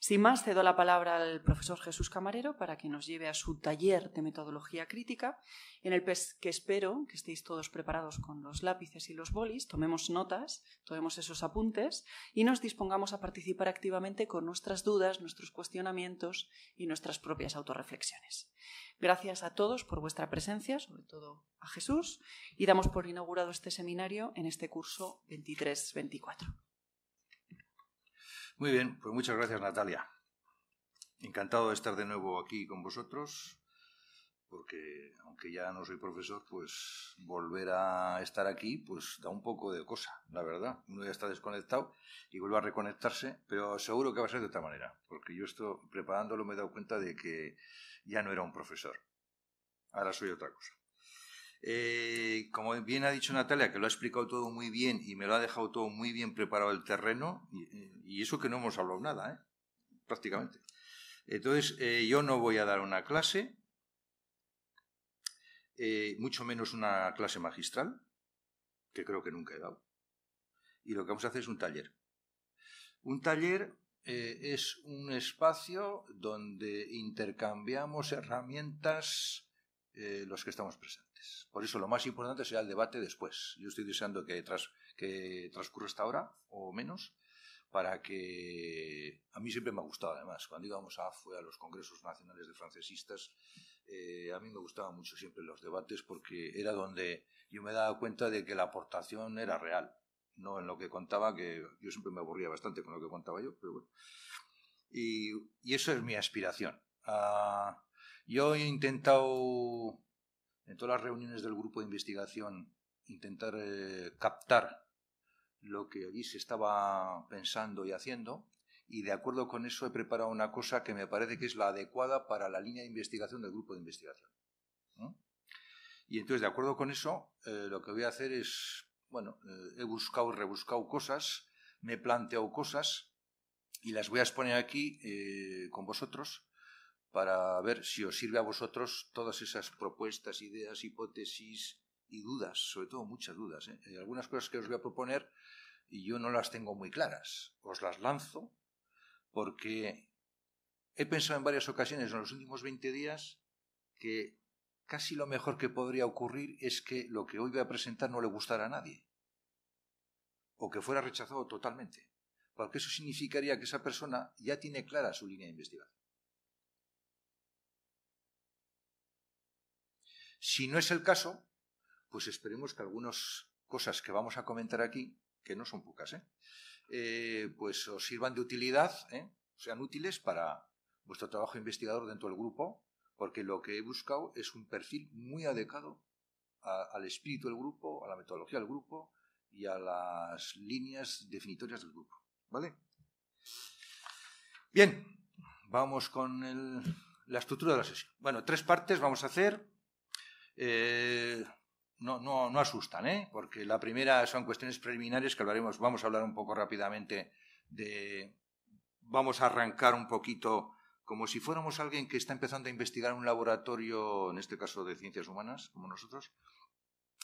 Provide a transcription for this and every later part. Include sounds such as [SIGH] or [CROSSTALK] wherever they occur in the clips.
Sin más, cedo la palabra al profesor Jesús Camarero para que nos lleve a su taller de metodología crítica, en el que espero que estéis todos preparados con los lápices y los bolis, tomemos notas, tomemos esos apuntes y nos dispongamos a participar activamente con nuestras dudas, nuestros cuestionamientos y nuestras propias autorreflexiones. Gracias a todos por vuestra presencia, sobre todo a Jesús, y damos por inaugurado este seminario en este curso 23-24. Muy bien, pues muchas gracias Natalia. Encantado de estar de nuevo aquí con vosotros, porque aunque ya no soy profesor, pues volver a estar aquí, pues da un poco de cosa, la verdad. Uno ya está desconectado y vuelve a reconectarse, pero seguro que va a ser de otra manera, porque yo estoy preparándolo me he dado cuenta de que ya no era un profesor. Ahora soy otra cosa. Eh, como bien ha dicho Natalia, que lo ha explicado todo muy bien y me lo ha dejado todo muy bien preparado el terreno, y, eso que no hemos hablado nada, ¿eh? prácticamente. Entonces, eh, yo no voy a dar una clase, mucho menos una clase magistral, que creo que nunca he dado. Y lo que vamos a hacer es un taller. Un taller es un espacio donde intercambiamos herramientas los que estamos presentes. Por eso lo más importante será el debate después. Yo estoy deseando que, que transcurra esta hora o menos para que a mí siempre me ha gustado además. Cuando íbamos a fue a los congresos nacionales de francesistas eh, a mí me gustaban mucho siempre los debates porque era donde yo me daba cuenta de que la aportación era real no en lo que contaba que yo siempre me aburría bastante con lo que contaba yo pero bueno. Y, y eso es mi aspiración. Uh, yo he intentado en todas las reuniones del grupo de investigación intentar eh, captar lo que allí se estaba pensando y haciendo y de acuerdo con eso he preparado una cosa que me parece que es la adecuada para la línea de investigación del grupo de investigación. Y entonces, de acuerdo con eso, eh, lo que voy a hacer es, bueno, eh, he buscado y rebuscado cosas, me he planteado cosas y las voy a exponer aquí con vosotros para ver si os sirve a vosotros todas esas propuestas, ideas, hipótesis y dudas, sobre todo muchas dudas. ¿eh? Hay algunas cosas que os voy a proponer y yo no las tengo muy claras. Os las lanzo porque he pensado en varias ocasiones en los últimos 20 días que casi lo mejor que podría ocurrir es que lo que hoy voy a presentar no le gustara a nadie o que fuera rechazado totalmente, porque eso significaría que esa persona ya tiene clara su línea de investigación. Si no es el caso, pues esperemos que algunas cosas que vamos a comentar aquí, que no son pocas, ¿eh? Eh, pues os sirvan de utilidad, ¿eh? sean útiles para vuestro trabajo investigador dentro del grupo, porque lo que he buscado es un perfil muy adecuado al espíritu del grupo, a la metodología del grupo y a las líneas definitorias del grupo. ¿Vale? Bien, vamos con la estructura de la sesión. Bueno, tres partes vamos a hacer. Eh, no, no, no, asustan, ¿eh? porque la primera son cuestiones preliminares que hablaremos, vamos a hablar un poco rápidamente de... Vamos a arrancar un poquito como si fuéramos alguien que está empezando a investigar un laboratorio, en este caso de ciencias humanas, como nosotros,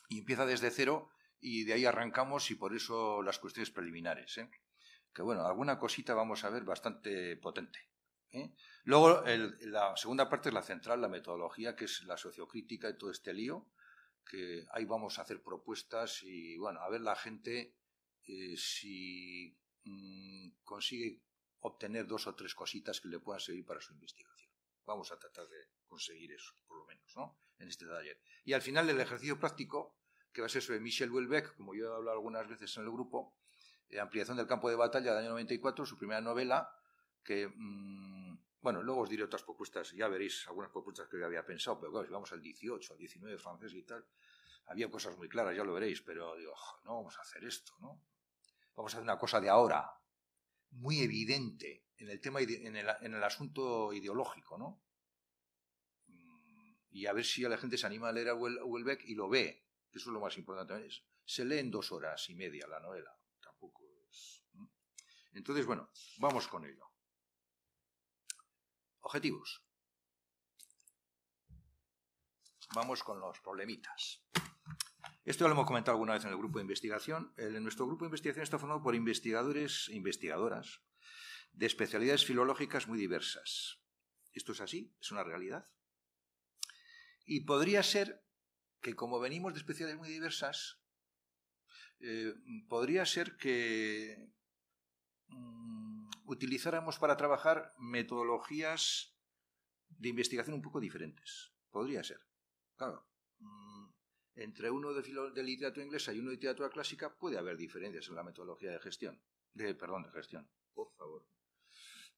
y empieza desde cero y de ahí arrancamos y por eso las cuestiones preliminares. ¿eh? Que bueno, alguna cosita vamos a ver bastante potente. ¿Eh? Luego, la segunda parte es la central, la metodología, que es la sociocrítica y todo este lío, que ahí vamos a hacer propuestas y, bueno, a ver la gente eh, si mm, consigue obtener dos o tres cositas que le puedan servir para su investigación. Vamos a tratar de conseguir eso, por lo menos, ¿no? En este taller. Y al final, el ejercicio práctico, que va a ser sobre Michel Houellebecq, como yo he hablado algunas veces en el grupo, eh, Ampliación del campo de batalla del año 94, su primera novela, que, mm, bueno, luego os diré otras propuestas, ya veréis algunas propuestas que yo había pensado, pero claro, si vamos al 18, al 19 francés y tal, había cosas muy claras, ya lo veréis, pero digo, no vamos a hacer esto, ¿no? Vamos a hacer una cosa de ahora, muy evidente en el tema, en el, asunto ideológico, ¿no? Mm, y a ver si la gente se anima a leer a Houellebecq y lo ve, que eso es lo más importante. Se lee en dos horas y media la novela, tampoco es... Entonces, bueno, vamos con ello. Objetivos. Vamos con los problemitas. Esto ya lo hemos comentado alguna vez en el grupo de investigación. nuestro grupo de investigación está formado por investigadores e investigadoras de especialidades filológicas muy diversas. Esto es así, es una realidad. Y podría ser que como venimos de especialidades muy diversas, eh, podría ser que mm, utilizáramos para trabajar metodologías de investigación un poco diferentes. Podría ser. Claro, mm, entre uno de, literatura inglesa y uno de literatura clásica puede haber diferencias en la metodología de gestión, de perdón, de gestión, por favor,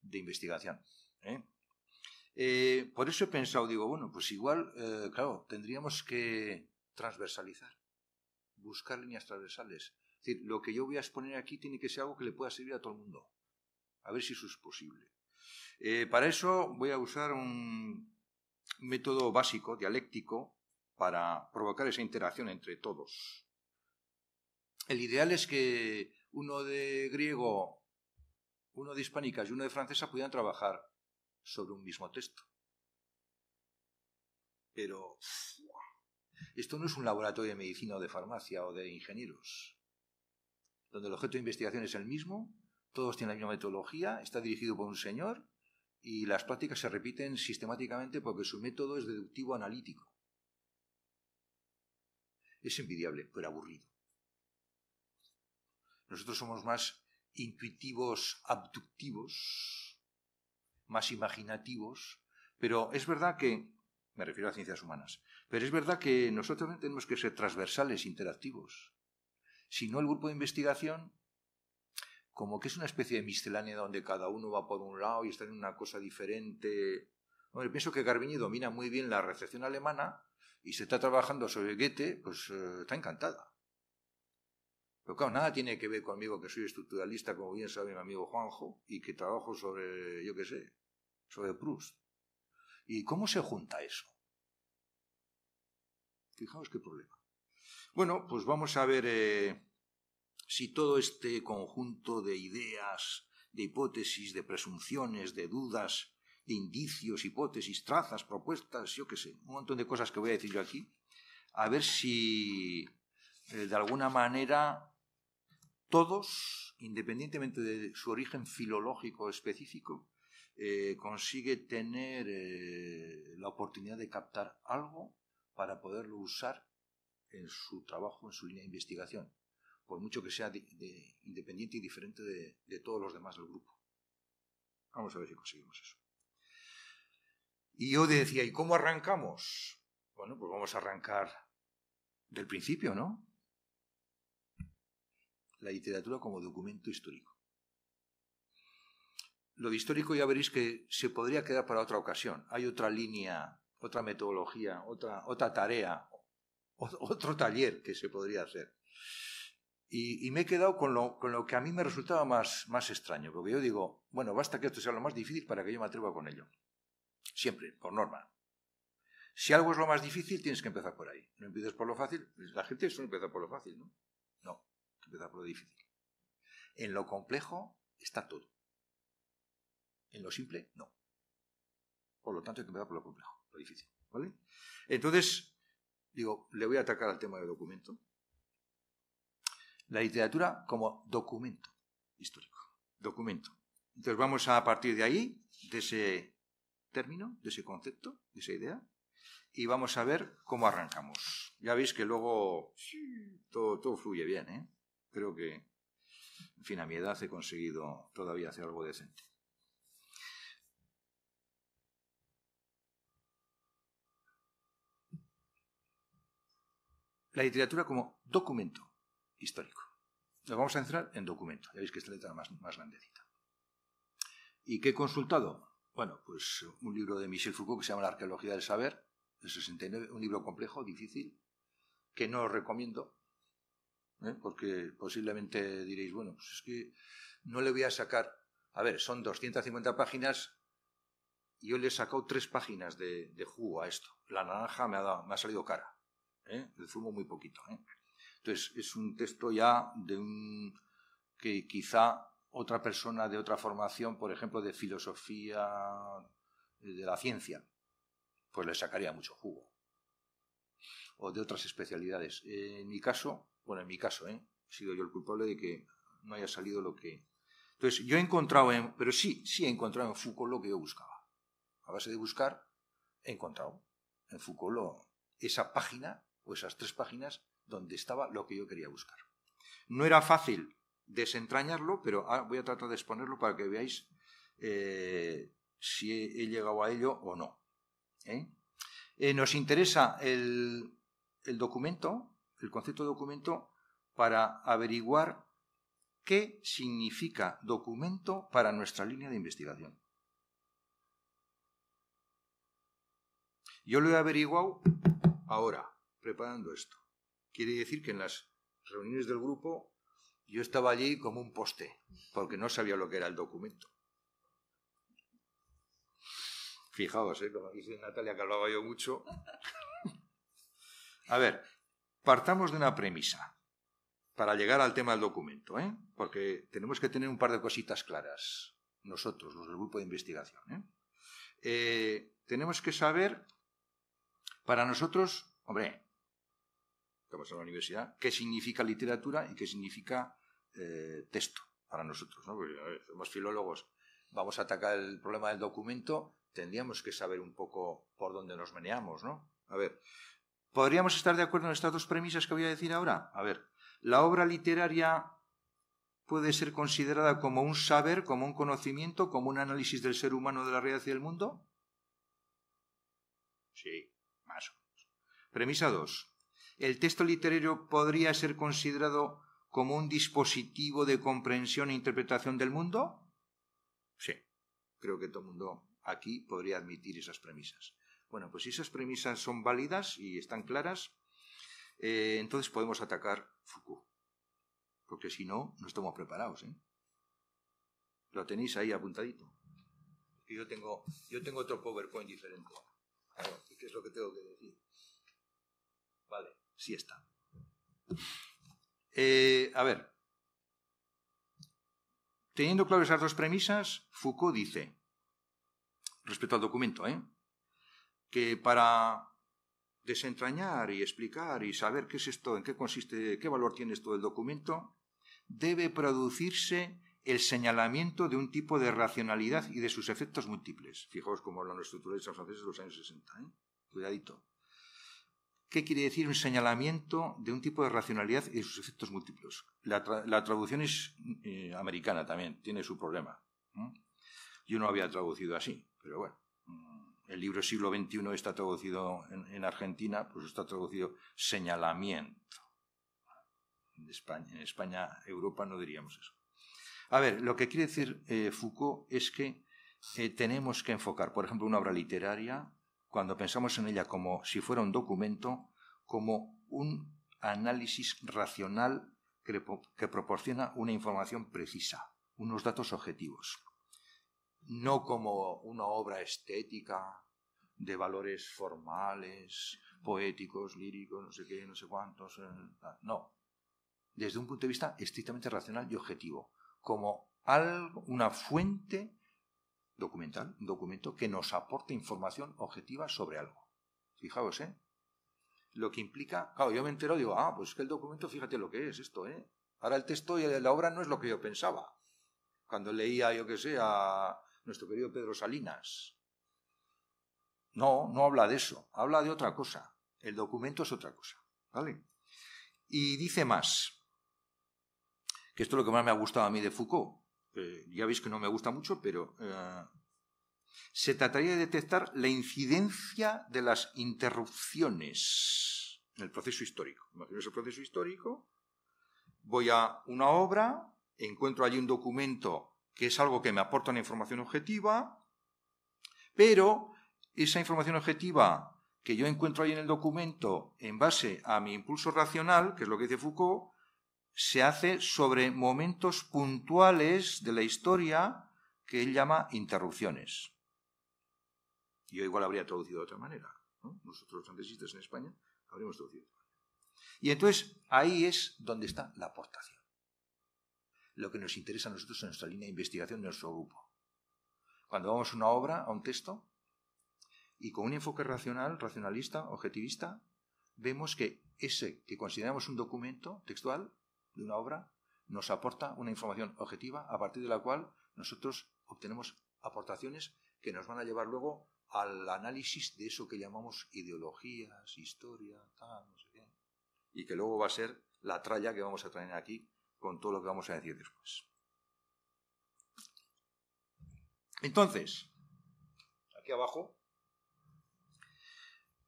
de investigación. ¿eh? Eh, por eso he pensado, digo, bueno, pues igual, eh, claro, tendríamos que transversalizar, buscar líneas transversales. Es decir, lo que yo voy a exponer aquí tiene que ser algo que le pueda servir a todo el mundo. A ver si eso es posible. para eso voy a usar un método básico, dialéctico, para provocar esa interacción entre todos. El ideal es que uno de griego, uno de hispánica y uno de francesa pudieran trabajar sobre un mismo texto. Pero esto no es un laboratorio de medicina o de farmacia o de ingenieros, donde el objeto de investigación es el mismo, todos tienen la misma metodología, está dirigido por un señor y las prácticas se repiten sistemáticamente porque su método es deductivo analítico. Es envidiable, pero aburrido. Nosotros somos más intuitivos, abductivos, más imaginativos, pero es verdad que, me refiero a ciencias humanas, pero es verdad que nosotros tenemos que ser transversales, interactivos. Si no, el grupo de investigación, como que es una especie de miscelánea donde cada uno va por un lado y está en una cosa diferente. Bueno, pienso que Garbini domina muy bien la recepción alemana y se está trabajando sobre Goethe, pues eh, está encantada. Pero claro, nada tiene que ver conmigo que soy estructuralista, como bien sabe mi amigo Juanjo, y que trabajo sobre, yo qué sé, sobre Proust. ¿Y cómo se junta eso? Fijaos qué problema. Bueno, pues vamos a ver eh, si todo este conjunto de ideas, de hipótesis, de presunciones, de dudas, de indicios, hipótesis, trazas, propuestas, yo qué sé, un montón de cosas que voy a decir yo aquí, a ver si eh, de alguna manera todos, independientemente de su origen filológico específico, eh, consigue tener eh, la oportunidad de captar algo para poderlo usar en su trabajo, en su línea de investigación, por mucho que sea independiente y diferente de, todos los demás del grupo. Vamos a ver si conseguimos eso. Y yo decía, ¿y cómo arrancamos? Bueno, pues vamos a arrancar del principio, ¿no? La literatura como documento histórico. Lo de histórico ya veréis que se podría quedar para otra ocasión. Hay otra línea, otra metodología, otra, tarea, otro taller que se podría hacer. Y, me he quedado con lo, con lo, que a mí me resultaba más, más extraño, porque yo digo, bueno, basta que esto sea lo más difícil para que yo me atreva con ello. Siempre, por norma. Si algo es lo más difícil, tienes que empezar por ahí. No empieces por lo fácil. La gente suele empezar por lo fácil, ¿no? No, empezar por lo difícil. En lo complejo está todo. En lo simple, no. Por lo tanto, hay que empezar por lo complejo, lo difícil. ¿Vale? Entonces, digo, le voy a atacar al tema del documento. La literatura como documento histórico. Documento. Entonces vamos a partir de ahí, de ese término, de ese concepto, de esa idea, y vamos a ver cómo arrancamos. Ya veis que luego todo, fluye bien. ¿eh? Creo que, en fin, a mi edad he conseguido todavía hacer algo decente. la literatura como documento histórico. Nos vamos a centrar en documento. Ya veis que esta letra más, más grandecita. ¿Y qué he consultado? Bueno, pues un libro de Michel Foucault que se llama La arqueología del saber, de 69, un libro complejo, difícil, que no os recomiendo, ¿eh? porque posiblemente diréis, bueno, pues es que no le voy a sacar, a ver, son 250 páginas y yo le he sacado tres páginas de, jugo a esto. La naranja me ha, me ha salido cara. ¿eh? el zumo muy poquito. ¿eh? Entonces, es un texto ya de un que quizá otra persona de otra formación, por ejemplo, de filosofía eh, de la ciencia, pues le sacaría mucho jugo. O de otras especialidades. En mi caso, bueno, en mi caso, ¿eh? he sido yo el culpable de que no haya salido lo que... Entonces, yo he encontrado en, pero sí, sí he encontrado en Foucault lo que yo buscaba. A base de buscar, he encontrado en Foucault esa página o esas tres páginas donde estaba lo que yo quería buscar. No era fácil desentrañarlo, pero voy a tratar de exponerlo para que veáis eh, si he, llegado a ello o no. ¿eh? Eh, nos interesa el, el documento, el concepto de documento, para averiguar qué significa documento para nuestra línea de investigación. Yo lo he averiguado ahora, preparando esto. Quiere decir que en las reuniones del grupo yo estaba allí como un poste, porque no sabía lo que era el documento. Fijaos, ¿eh? como dice Natalia, que hablaba yo mucho. A ver, partamos de una premisa para llegar al tema del documento, ¿eh? porque tenemos que tener un par de cositas claras, nosotros, los del grupo de investigación. ¿eh? Eh, tenemos que saber, para nosotros, hombre, estamos en la universidad, qué significa literatura y qué significa texto para nosotros. ¿no? Somos filólogos, vamos a atacar el problema del documento, tendríamos que saber un poco por dónde nos meneamos, ¿no? A ver, ¿podríamos estar de acuerdo en estas dos premisas que voy a decir ahora? A ver, la obra literaria puede ser considerada como un saber, como un conocimiento, como un análisis del ser humano de la realidad y del mundo? Sí, más o menos. Premisa 2. ¿El texto literario podría ser considerado como un dispositivo de comprensión e interpretación del mundo? Sí, creo que todo el mundo aquí podría admitir esas premisas. Bueno, pues si esas premisas son válidas y están claras, eh, entonces podemos atacar Foucault. Porque si no, no estamos preparados. ¿eh? Lo tenéis ahí apuntadito. yo tengo, yo tengo otro PowerPoint diferente. ¿Qué es lo que tengo que decir? Sí está. Eh, a ver, teniendo claro esas dos premisas, Foucault dice, respecto al documento, ¿eh? que para desentrañar y explicar y saber qué es esto, en qué consiste, qué valor tiene esto del documento, debe producirse el señalamiento de un tipo de racionalidad y de sus efectos múltiples. Fijaos cómo hablan los estructuralistas franceses de los años 60. ¿eh? Cuidadito. ¿Qué quiere decir un señalamiento de un tipo de racionalidad y sus efectos múltiples? La, traducción es eh, americana también, tiene su problema. Yo no había traducido así, pero bueno el libro siglo XXI está traducido en, Argentina, pues está traducido señalamiento. En España, en España, Europa no diríamos eso. A ver, lo que quiere decir eh, Foucault es que eh, tenemos que enfocar, por ejemplo, una obra literaria, cuando pensamos en ella como si fuera un documento, como un análisis racional que proporciona una información precisa, unos datos objetivos no como una obra estética de valores formales, poéticos, líricos, no sé qué, no sé cuántos. Eh, no. Desde un punto de vista estrictamente racional y objetivo, como algo, una fuente documental, un documento que nos aporte información objetiva sobre algo. Fijaos, ¿eh? Lo que implica, claro, yo me entero, digo, ah, pues que el documento, fíjate lo que es esto, ¿eh? Ahora el texto y la obra no es lo que yo pensaba. Cuando leía, yo qué sé, a nuestro querido Pedro Salinas. No, no habla de eso, habla de otra cosa. El documento es otra cosa. ¿Vale? Y dice más, que esto es lo que más me ha gustado a mí de Foucault. Ya veis que no me gusta mucho, pero eh, se trataría de detectar la incidencia de las interrupciones en el proceso histórico. Imaginaos el proceso histórico, voy a una obra, encuentro allí un documento que es algo que me aporta una información objetiva, pero esa información objetiva que yo encuentro ahí en el documento en base a mi impulso racional, que es lo que dice Foucault, se hace sobre momentos puntuales de la historia que él llama interrupciones. Yo igual habría traducido de otra manera. Nosotros los antesistas en España habríamos traducido de otra manera. Y entonces ahí es donde está la aportación lo que nos interesa a nosotros en nuestra línea de investigación de nuestro grupo. Cuando vamos a una obra, a un texto, y con un enfoque racional, racionalista, objetivista, vemos que ese que consideramos un documento textual de una obra nos aporta una información objetiva a partir de la cual nosotros obtenemos aportaciones que nos van a llevar luego al análisis de eso que llamamos ideologías, historia, tal, no sé qué. Y que luego va a ser la tralla que vamos a traer aquí con todo lo que vamos a decir después. Entonces, aquí abajo,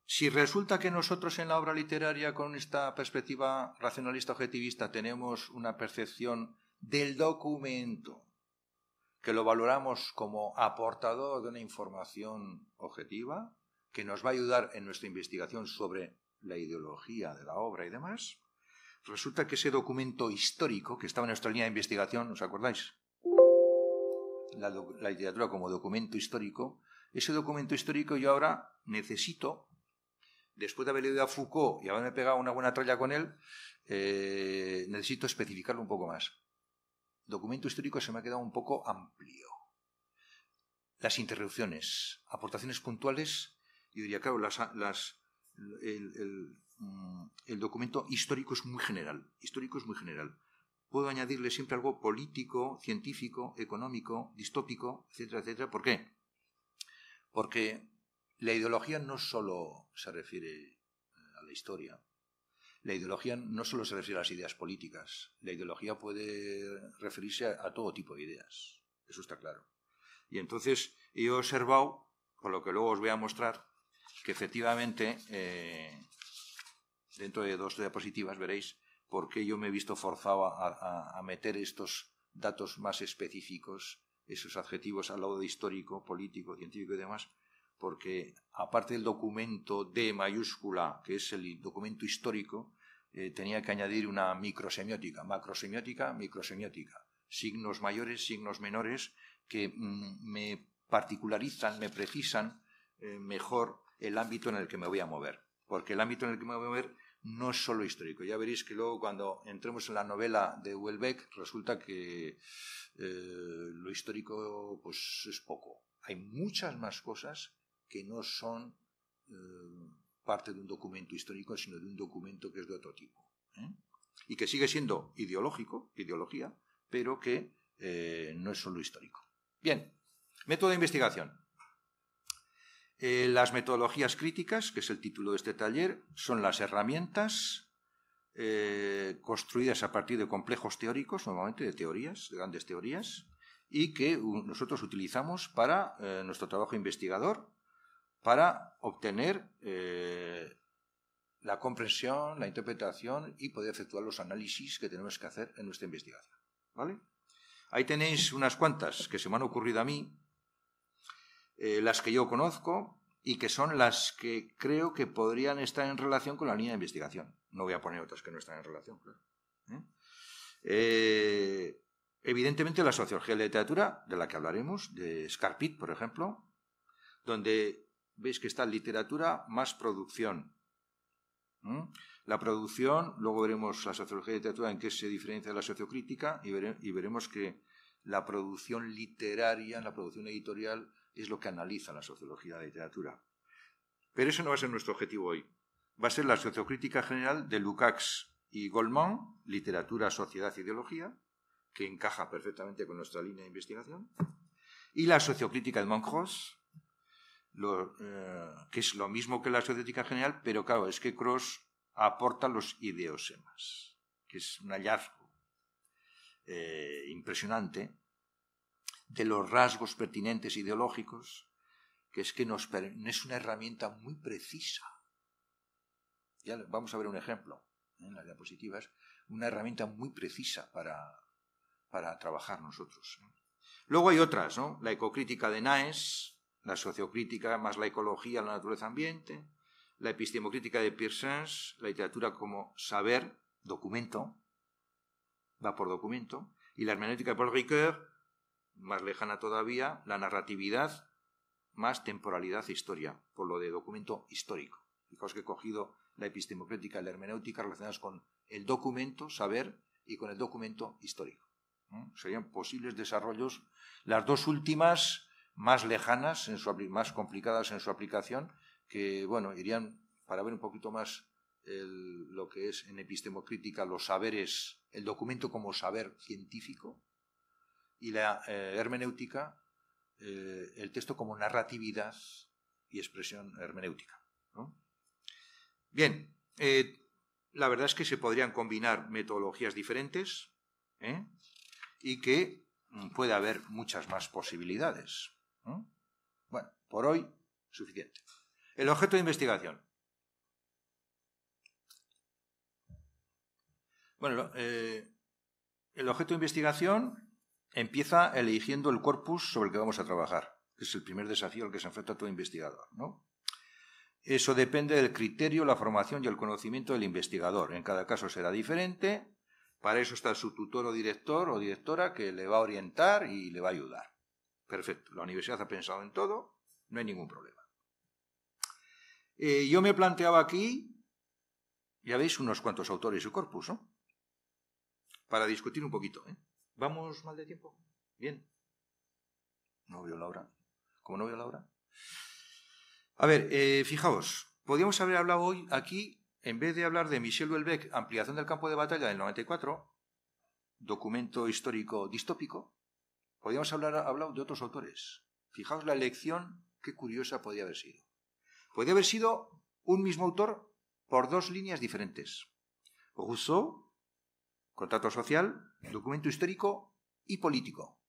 si resulta que nosotros en la obra literaria con esta perspectiva racionalista objetivista tenemos una percepción del documento que lo valoramos como aportador de una información objetiva que nos va a ayudar en nuestra investigación sobre la ideología de la obra y demás, resulta que ese documento histórico que estaba en nuestra línea de investigación, ¿os acordáis? La, la, literatura como documento histórico, ese documento histórico yo ahora necesito, después de haber leído a Foucault y haberme pegado una buena tralla con él, eh, necesito especificarlo un poco más documento histórico se me ha quedado un poco amplio. Las interrupciones, aportaciones puntuales, yo diría, claro, las, las, el, mm, el, documento histórico es muy general. Histórico es muy general. Puedo añadirle siempre algo político, científico, económico, distópico, etcétera, etcétera. ¿Por qué? Porque la ideología no solo se refiere a la historia, la ideología no solo se refiere a las ideas políticas, la ideología puede referirse a, todo tipo de ideas, eso está claro. Y entonces he observado, por lo que luego os voy a mostrar, que efectivamente, eh, dentro de dos diapositivas veréis por qué yo me he visto forzado a, a meter estos datos más específicos, esos adjetivos al lado de histórico, político, científico y demás, porque aparte del documento D mayúscula, que es el documento histórico, eh, tenía que añadir una microsemiótica, macrosemiótica, microsemiótica, signos mayores, signos menores, que mm, me particularizan, me precisan eh, mejor el ámbito en el que me voy a mover. Porque el ámbito en el que me voy a mover no es solo histórico. Ya veréis que luego cuando entremos en la novela de Welbeck resulta que eh, lo histórico pues es poco. Hay muchas más cosas que no son parte de un documento histórico, sino de un documento que es de otro tipo. ¿eh? Y que sigue siendo ideológico, ideología, pero que eh, no es solo histórico. Bien, método de investigación. Eh, las metodologías críticas, que es el título de este taller, son las herramientas construidas a partir de complejos teóricos, normalmente de teorías, de grandes teorías, y que nosotros utilizamos para nuestro trabajo investigador para obtener eh, la comprensión, la interpretación y poder efectuar los análisis que tenemos que hacer en nuestra investigación. ¿Vale? Ahí tenéis unas cuantas que se me han ocurrido a mí, eh, las que yo conozco y que son las que creo que podrían estar en relación con la línea de investigación. No voy a poner otras que no están en relación, claro. ¿eh? evidentemente la sociología de la literatura, de la que hablaremos, de Scarpit, por ejemplo, donde veis que está literatura más producción. La producción, luego veremos la sociología de literatura en qué se diferencia de la sociocrítica y, y veremos que la producción literaria, la producción editorial, es lo que analiza la sociología de la literatura. Pero eso no va a ser nuestro objetivo hoy. Va a ser la sociocrítica general de Lukács y Goldman, literatura, sociedad ideología, que encaja perfectamente con nuestra línea de investigación, y la sociocrítica de Monjos, eh, que es lo mismo que la sociotética general, pero claro, es que Cross aporta los ideosemas, que es un hallazgo eh, impresionante de los rasgos pertinentes ideológicos, que es que nos, es una herramienta muy precisa. Ya vamos a ver un ejemplo ¿eh? en las diapositivas, una herramienta muy precisa para, para trabajar nosotros. Luego hay otras, ¿no? La ecocrítica de Naes, la sociocrítica más la ecología, la naturaleza ambiente, la epistemocrítica de Pearsons, la literatura como saber, documento, va por documento, y la hermenéutica de Paul Ricoeur, más lejana todavía, la narratividad más temporalidad e historia, por lo de documento histórico. Fijaos que he cogido la epistemocrítica y la hermenéutica relacionadas con el documento, saber, y con el documento histórico. Serían posibles desarrollos. Las dos últimas más lejanas, en su, más complicadas en su aplicación, que bueno, irían para ver un poquito más lo que es en epistemocrítica los saberes, el documento como saber científico, y la eh, hermenéutica, eh, el texto como narratividad y expresión hermenéutica. Bien, eh, la verdad es que se podrían combinar metodologías diferentes y que mm, puede haber muchas más posibilidades. Bueno, por hoy, suficiente. El objeto de investigación. Bueno, eh, el objeto de investigación empieza eligiendo el corpus sobre el que vamos a trabajar, que es el primer desafío al que se enfrenta todo investigador. ¿no? Eso depende del criterio, la formación y el conocimiento del investigador. En cada caso será diferente. Para eso está su tutor o director o directora que le va a orientar y le va a ayudar. Perfecto. La universidad ha pensado en todo, no hay ningún problema. Eh, yo me planteaba aquí, ya veis, unos cuantos autores y corpus, ¿no? para discutir un poquito. ¿eh? ¿Vamos mal de tiempo? Bien. No veo la hora. ¿Cómo no veo la hora? A ver, eh, fijaos, podríamos haber hablado hoy aquí, en vez de hablar de Michel Houellebecq, ampliación del campo de batalla del 94, documento histórico distópico, podríamos hablar hablado de otros autores. Fijaos la elección, qué curiosa podría haber sido. Podría haber sido un mismo autor por dos líneas diferentes. Rousseau Contrato social, documento histórico y político.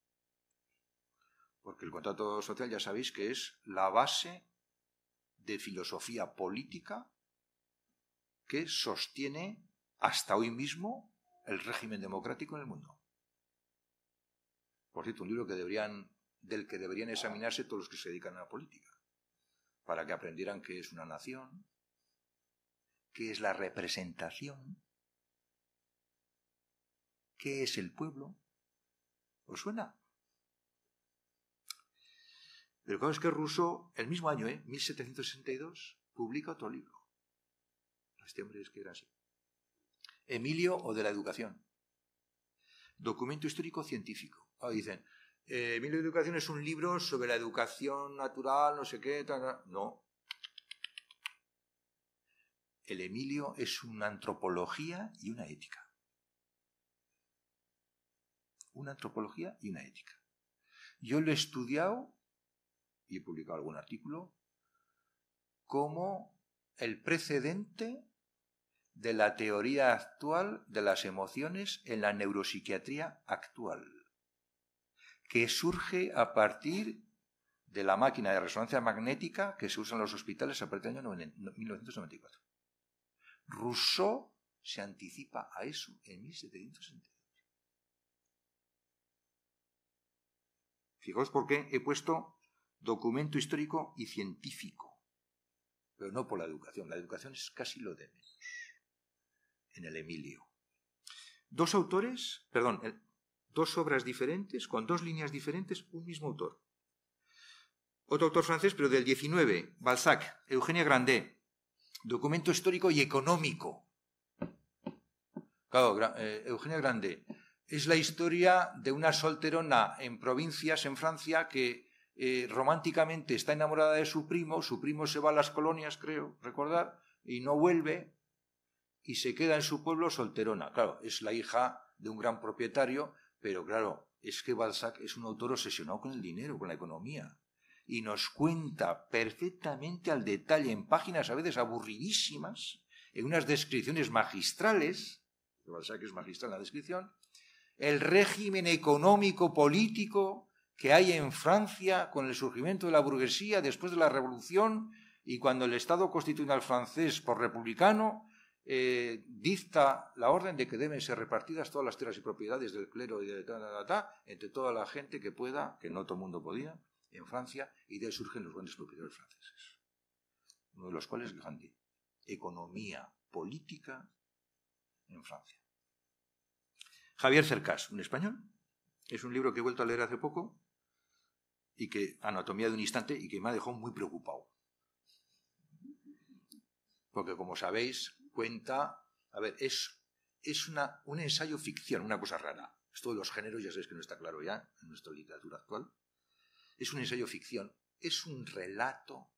Porque el contrato social ya sabéis que es la base de filosofía política que sostiene hasta hoy mismo el régimen democrático en el mundo. Por cierto, un libro del que deberían examinarse todos los que se dedican a la política, para que aprendieran qué es una nación, qué es la representación, ¿Qué es el pueblo? ¿Os suena? Pero claro, es que Rousseau, el mismo año, ¿eh? 1762, publica otro libro. Este hombre es que era así. Emilio o de la educación. Documento histórico científico. dicen, eh, Emilio de la educación es un libro sobre la educación natural, no sé qué. No. El Emilio es una antropología y una ética una antropología y una ética. Yo lo he estudiado, y he publicado algún artículo, como el precedente de la teoría actual de las emociones en la neuropsiquiatría actual, que surge a partir de la máquina de resonancia magnética que se usa en los hospitales a partir del año 1994. Rousseau se anticipa a eso en 1770. Fijaos por qué he puesto documento histórico y científico, pero no por la educación. La educación es casi lo de menos en el Emilio. Dos autores, perdón, dos obras diferentes, con dos líneas diferentes, un mismo autor. Otro autor francés, pero del 19, Balzac, Eugenia Grandet, documento histórico y económico. Claro, eh, Eugenia Grandet, es la historia de una solterona en provincias en Francia que eh, románticamente está enamorada de su primo, su primo se va a las colonias, creo, recordar, y no vuelve y se queda en su pueblo solterona. Claro, es la hija de un gran propietario, pero claro, es que Balzac es un autor obsesionado con el dinero, con la economía, y nos cuenta perfectamente al detalle en páginas a veces aburridísimas, en unas descripciones magistrales, Balzac es magistral en la descripción, el régimen económico político que hay en Francia con el surgimiento de la burguesía después de la Revolución y cuando el Estado constitucional francés por republicano eh, dicta la orden de que deben ser repartidas todas las tierras y propiedades del clero y de ta, entre toda la gente que pueda, que no todo el mundo podía, en Francia, y de ahí surgen los grandes propietarios franceses. Uno de los cuales es Gandhi. Economía política en Francia. Javier Cercas, un español. Es un libro que he vuelto a leer hace poco y que, Anatomía de un instante, y que me ha dejado muy preocupado. Porque, como sabéis, cuenta, a ver, es, es una, un ensayo ficción, una cosa rara. Esto de los géneros ya sabéis que no está claro ya en nuestra literatura actual. Es un ensayo ficción, es un relato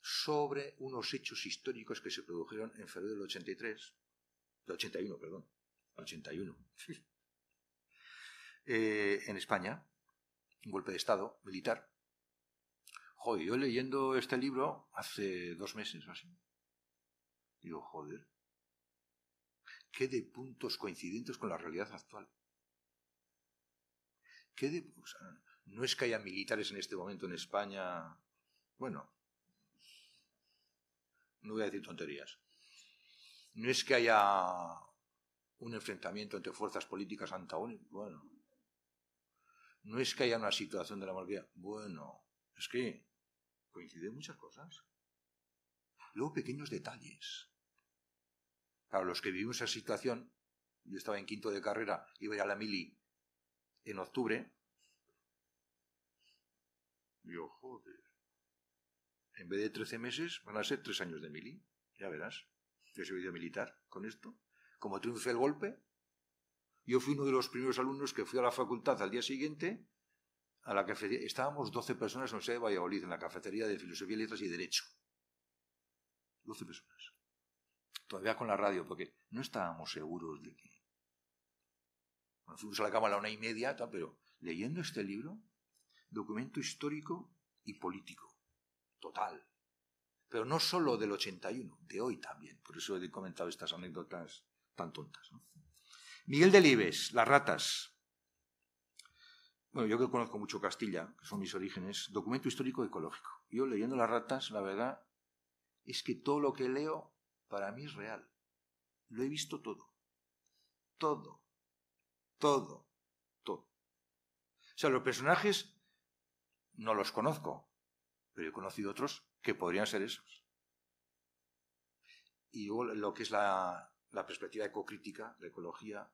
sobre unos hechos históricos que se produjeron en febrero del 83, del 81, perdón, 81, [LAUGHS] eh, en España, un golpe de Estado militar. Joder, yo leyendo este libro hace dos meses o así, digo, joder, qué de puntos coincidentes con la realidad actual. ¿Qué de, no es que haya militares en este momento en España. Bueno, no voy a decir tonterías. No es que haya un enfrentamiento entre fuerzas políticas antagónicas. Bueno, no es que haya una situación de la monarquía. Bueno, es que coinciden muchas cosas. Luego pequeños detalles. Para los que vivimos esa situación, yo estaba en quinto de carrera, iba a ir a la mili en octubre, yo, joder. En vez de 13 meses, van a ser 3 años de mili. Ya verás. Yo he servido militar con esto. Como triunfe el golpe, yo fui uno de los primeros alumnos que fui a la facultad al día siguiente, a la cafetería. Estábamos 12 personas en de Valladolid, en la cafetería de Filosofía, Letras y Derecho. 12 personas. Todavía con la radio, porque no estábamos seguros de que. Bueno, fuimos a la cama a la una y media, pero leyendo este libro, documento histórico y político, total. Pero no solo del 81, de hoy también. Por eso he comentado estas anécdotas tan tontas. Miguel Delibes, Las ratas. Bueno, yo que conozco mucho Castilla, que son mis orígenes, documento histórico ecológico. Yo leyendo Las ratas, la verdad es que todo lo que leo para mí es real. Lo he visto todo. Todo. Todo. Todo. O sea, los personajes no los conozco, pero he conocido otros que podrían ser esos. Y luego lo que es la, perspectiva ecocrítica, la ecología,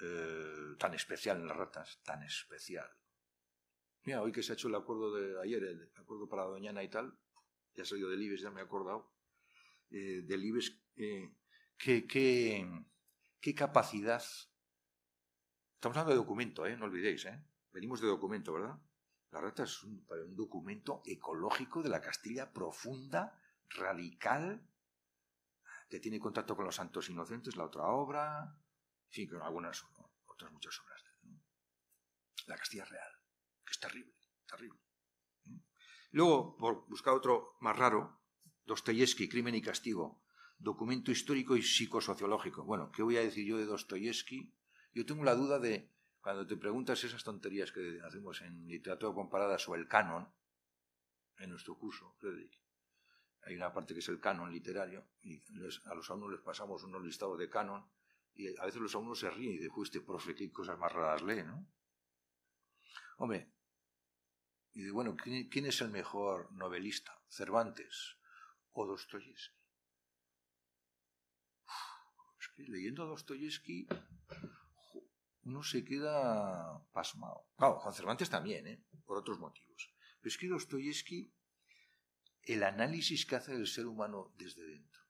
eh, tan especial en las ratas, tan especial. Mira, hoy que se ha hecho el acuerdo de ayer, el acuerdo para Doñana y tal, ya ha salido del IBES, ya me he acordado, eh, del IBES, eh, qué, qué, capacidad. Estamos hablando de documento, ¿eh? no olvidéis, ¿eh? venimos de documento, ¿verdad? La rata es un, documento ecológico de la Castilla profunda, radical, que tiene contacto con los santos inocentes, la otra obra, fin, con algunas otras muchas obras. La Castilla real, que es terrible, terrible. Luego, por buscar otro más raro, Dostoyevsky, Crimen y Castigo, documento histórico y psicosociológico. Bueno, ¿qué voy a decir yo de Dostoyevsky? Yo tengo la duda de cuando te preguntas esas tonterías que hacemos en literatura comparada sobre el canon, en nuestro curso, Frederick, hay una parte que es el canon literario, y a los alumnos les pasamos unos listados de canon, y a veces los alumnos se ríen y dicen, este profe, qué cosas más raras lee, ¿no? Hombre, y de bueno, ¿quién, es el mejor novelista? ¿Cervantes o Dostoyevsky? Es que leyendo Dostoyevsky uno se queda pasmado. Claro, con Cervantes también, ¿eh? por otros motivos. Pero es que Dostoyevsky, el análisis que hace del ser humano desde dentro,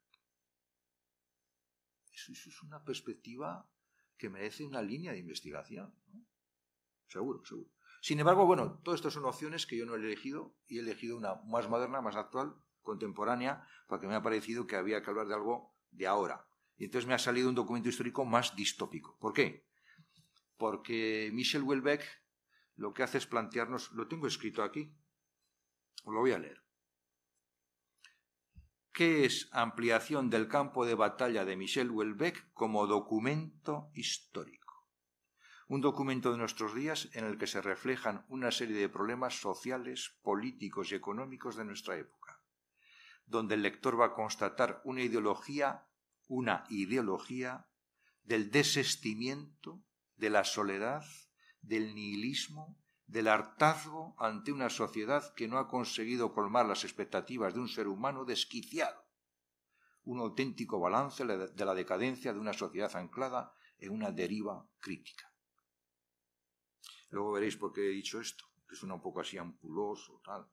eso, es una perspectiva que merece una línea de investigación. Seguro, seguro. Sin embargo, bueno, todas estas son opciones que yo no he elegido y he elegido una más moderna, más actual, contemporánea, porque me ha parecido que había que hablar de algo de ahora. Y entonces me ha salido un documento histórico más distópico. ¿Por qué? porque Michel Houellebecq lo que hace es plantearnos, lo tengo escrito aquí, lo voy a leer. ¿Qué es ampliación del campo de batalla de Michel Houellebecq como documento histórico? Un documento de nuestros días en el que se reflejan una serie de problemas sociales, políticos y económicos de nuestra época, donde el lector va a constatar una ideología, una ideología del desestimiento, de la soledad, del nihilismo, del hartazgo ante una sociedad que no ha conseguido colmar las expectativas de un ser humano desquiciado. Un auténtico balance de la decadencia de una sociedad anclada en una deriva crítica. Luego veréis por qué he dicho esto, que suena un poco así ampuloso, tal,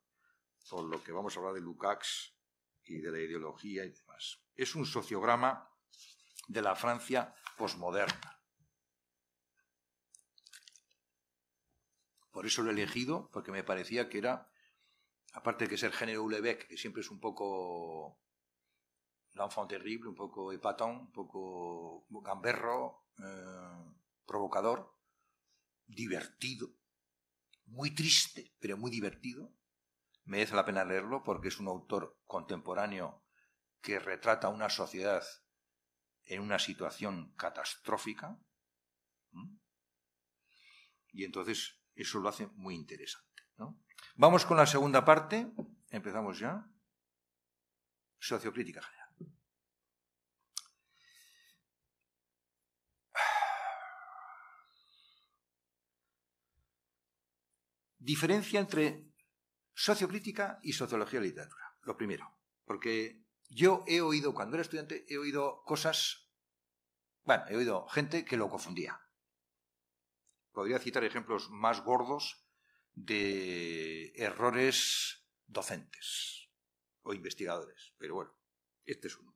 por lo que vamos a hablar de Lukács y de la ideología y demás. Es un sociograma de la Francia posmoderna Por eso lo he elegido, porque me parecía que era aparte de que es el género que siempre es un poco l'enfant terrible, un poco epatón, un poco gamberro, eh, provocador, divertido, muy triste, pero muy divertido. Merece la pena leerlo porque es un autor contemporáneo que retrata una sociedad en una situación catastrófica. Y entonces eso lo hace muy interesante. Vamos con la segunda parte. Empezamos ya. Sociocrítica general. Diferencia entre sociocrítica y sociología de literatura. Lo primero, porque yo he oído, cuando era estudiante, he oído cosas, bueno, he oído gente que lo confundía. Podría citar ejemplos más gordos de errores docentes o investigadores, pero bueno, este es uno.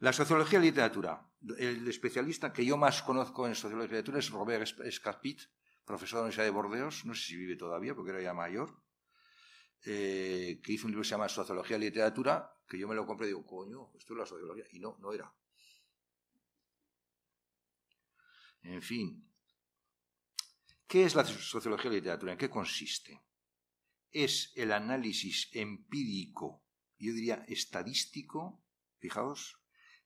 La sociología de literatura. El especialista que yo más conozco en sociología de literatura es Robert Escarpit, profesor de la Universidad de Bordeos, no sé si vive todavía porque era ya mayor, eh, que hizo un libro que se llama Sociología y Literatura, que yo me lo compré y digo, coño, esto es la sociología. Y no, no era. En fin. ¿Qué es la sociología y literatura? ¿En qué consiste? Es el análisis empírico, yo diría estadístico, fijaos,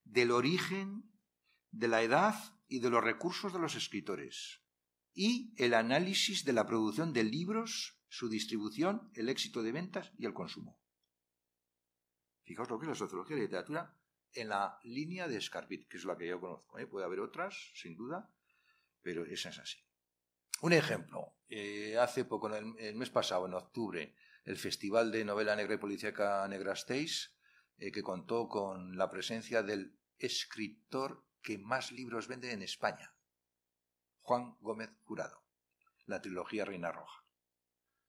del origen, de la edad y de los recursos de los escritores y el análisis de la producción de libros, su distribución, el éxito de ventas y el consumo. Fijaos lo que es la sociología de la literatura en la línea de Scarpit, que es la que yo conozco. ¿eh? Puede haber otras, sin duda, pero esa es así. Un ejemplo. Eh, hace poco, el, mes pasado, en octubre, el Festival de Novela Negra y Policíaca Negra Stays, eh, que contó con la presencia del escritor que más libros vende en España, Juan Gómez Jurado, la trilogía Reina Roja.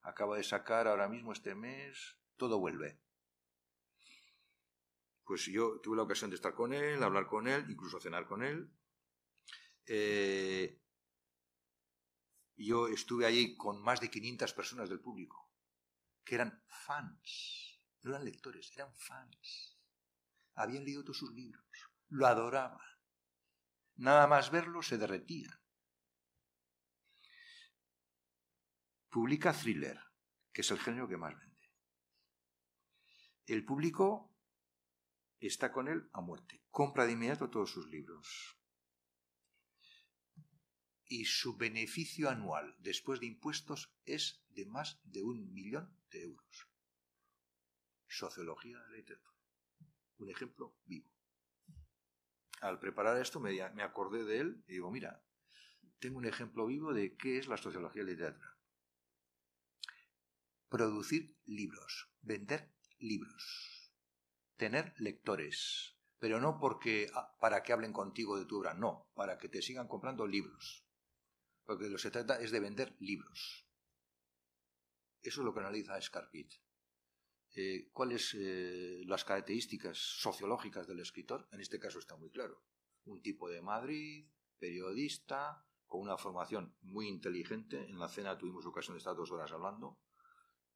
Acaba de sacar ahora mismo este mes Todo vuelve. Pues yo tuve la ocasión de estar con él, hablar con él, incluso cenar con él. Eh, yo estuve allí con más de 500 personas del público, que eran fans, no eran lectores, eran fans. Habían leído todos sus libros, lo adoraban. Nada más verlo se derretían. Publica thriller, que es el género que más vende. El público está con él a muerte. Compra de inmediato todos sus libros. Y su beneficio anual después de impuestos es de más de un millón de euros. Sociología de la literatura. Un ejemplo vivo. Al preparar esto me, acordé de él y digo, mira, tengo un ejemplo vivo de qué es la sociología de la literatura producir libros, vender libros, tener lectores, pero no porque ah, para que hablen contigo de tu obra, no, para que te sigan comprando libros. Porque lo que se trata es de vender libros. Eso es lo que analiza Scarpit. Eh, ¿Cuáles eh, las características sociológicas del escritor? En este caso está muy claro. Un tipo de Madrid, periodista, con una formación muy inteligente. En la cena tuvimos ocasión de estar dos horas hablando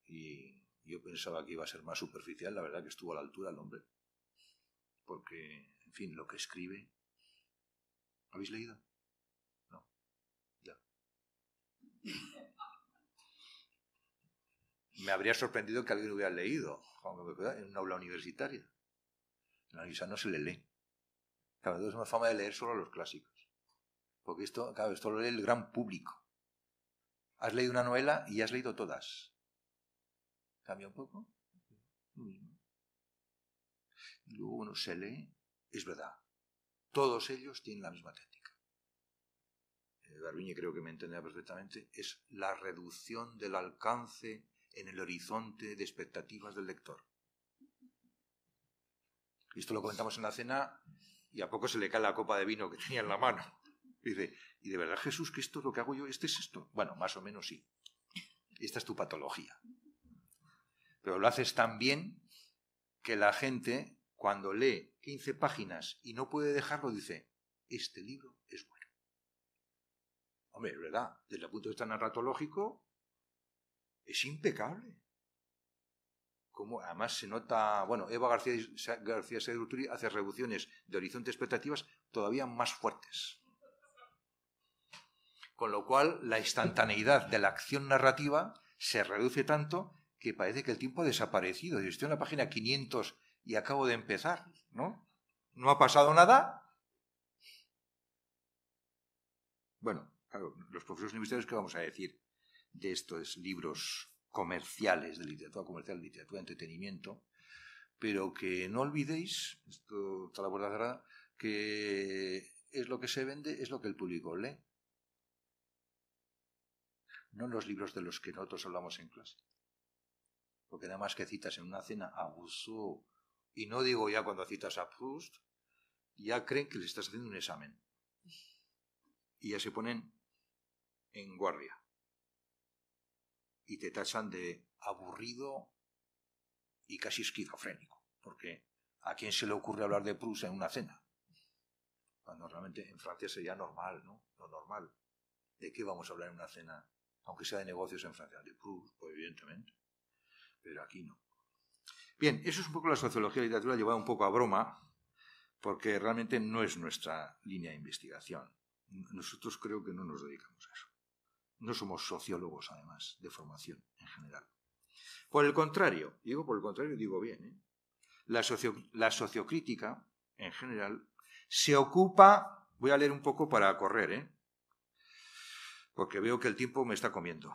y yo pensaba que iba a ser más superficial, la verdad que estuvo a la altura el hombre. Porque, en fin, lo que escribe... ¿Habéis leído? No. Ya. Me habría sorprendido que alguien hubiera leído en una aula universitaria. En la universidad no se le lee. Claro, es una fama de leer solo los clásicos. Porque esto, claro, esto lo lee el gran público. Has leído una novela y has leído todas. ¿Cambia un poco? Lo mismo. Y luego uno se lee, es verdad, todos ellos tienen la misma técnica. Eh, creo que me entenderá perfectamente, es la reducción del alcance en el horizonte de expectativas del lector. Esto lo comentamos en la cena y a poco se le cae la copa de vino que tenía en la mano. dice, ¿y de verdad Jesús que esto es lo que hago yo? ¿Este es esto? Bueno, más o menos sí. Esta es tu patología. Pero lo haces tan bien que la gente, cuando lee 15 páginas y no puede dejarlo, dice, este libro es bueno. Hombre, es verdad, desde el punto de vista narratológico, es impecable. como además se nota, bueno, Eva García, García hace reducciones de horizontes expectativas todavía más fuertes. Con lo cual, la instantaneidad de la acción narrativa se reduce tanto que parece que el tiempo ha desaparecido. Yo estoy en la página 500 y acabo de empezar, ¿no? ¿No ha pasado nada? Bueno, claro, los profesores universitarios, ¿qué vamos a decir de estos libros comerciales de literatura comercial, literatura de entretenimiento, pero que no olvidéis, esto está la puerta cerrada, que es lo que se vende, es lo que el público lee. No los libros de los que nosotros hablamos en clase. Porque nada más que citas en una cena a Rousseau, y no digo ya cuando citas a Proust, ya creen que le estás haciendo un examen. Y ya se ponen en guardia y te tachan de aburrido y casi esquizofrénico, porque ¿a quién se le ocurre hablar de Proust en una cena? Cuando realmente en Francia sería normal, ¿no? Lo normal. ¿De qué vamos a hablar en una cena? Aunque sea de negocios en Francia, de Proust, pues evidentemente. Pero aquí no. Bien, eso es un poco la sociología de literatura llevada un poco a broma, porque realmente no es nuestra línea de investigación. Nosotros creo que no nos dedicamos a eso. No somos sociólogos, además, de formación en general. Por el contrario, digo por el contrario, digo bien, ¿eh? la, la sociocrítica, en general, se ocupa, voy a leer un poco para correr, ¿eh? porque veo que el tiempo me está comiendo,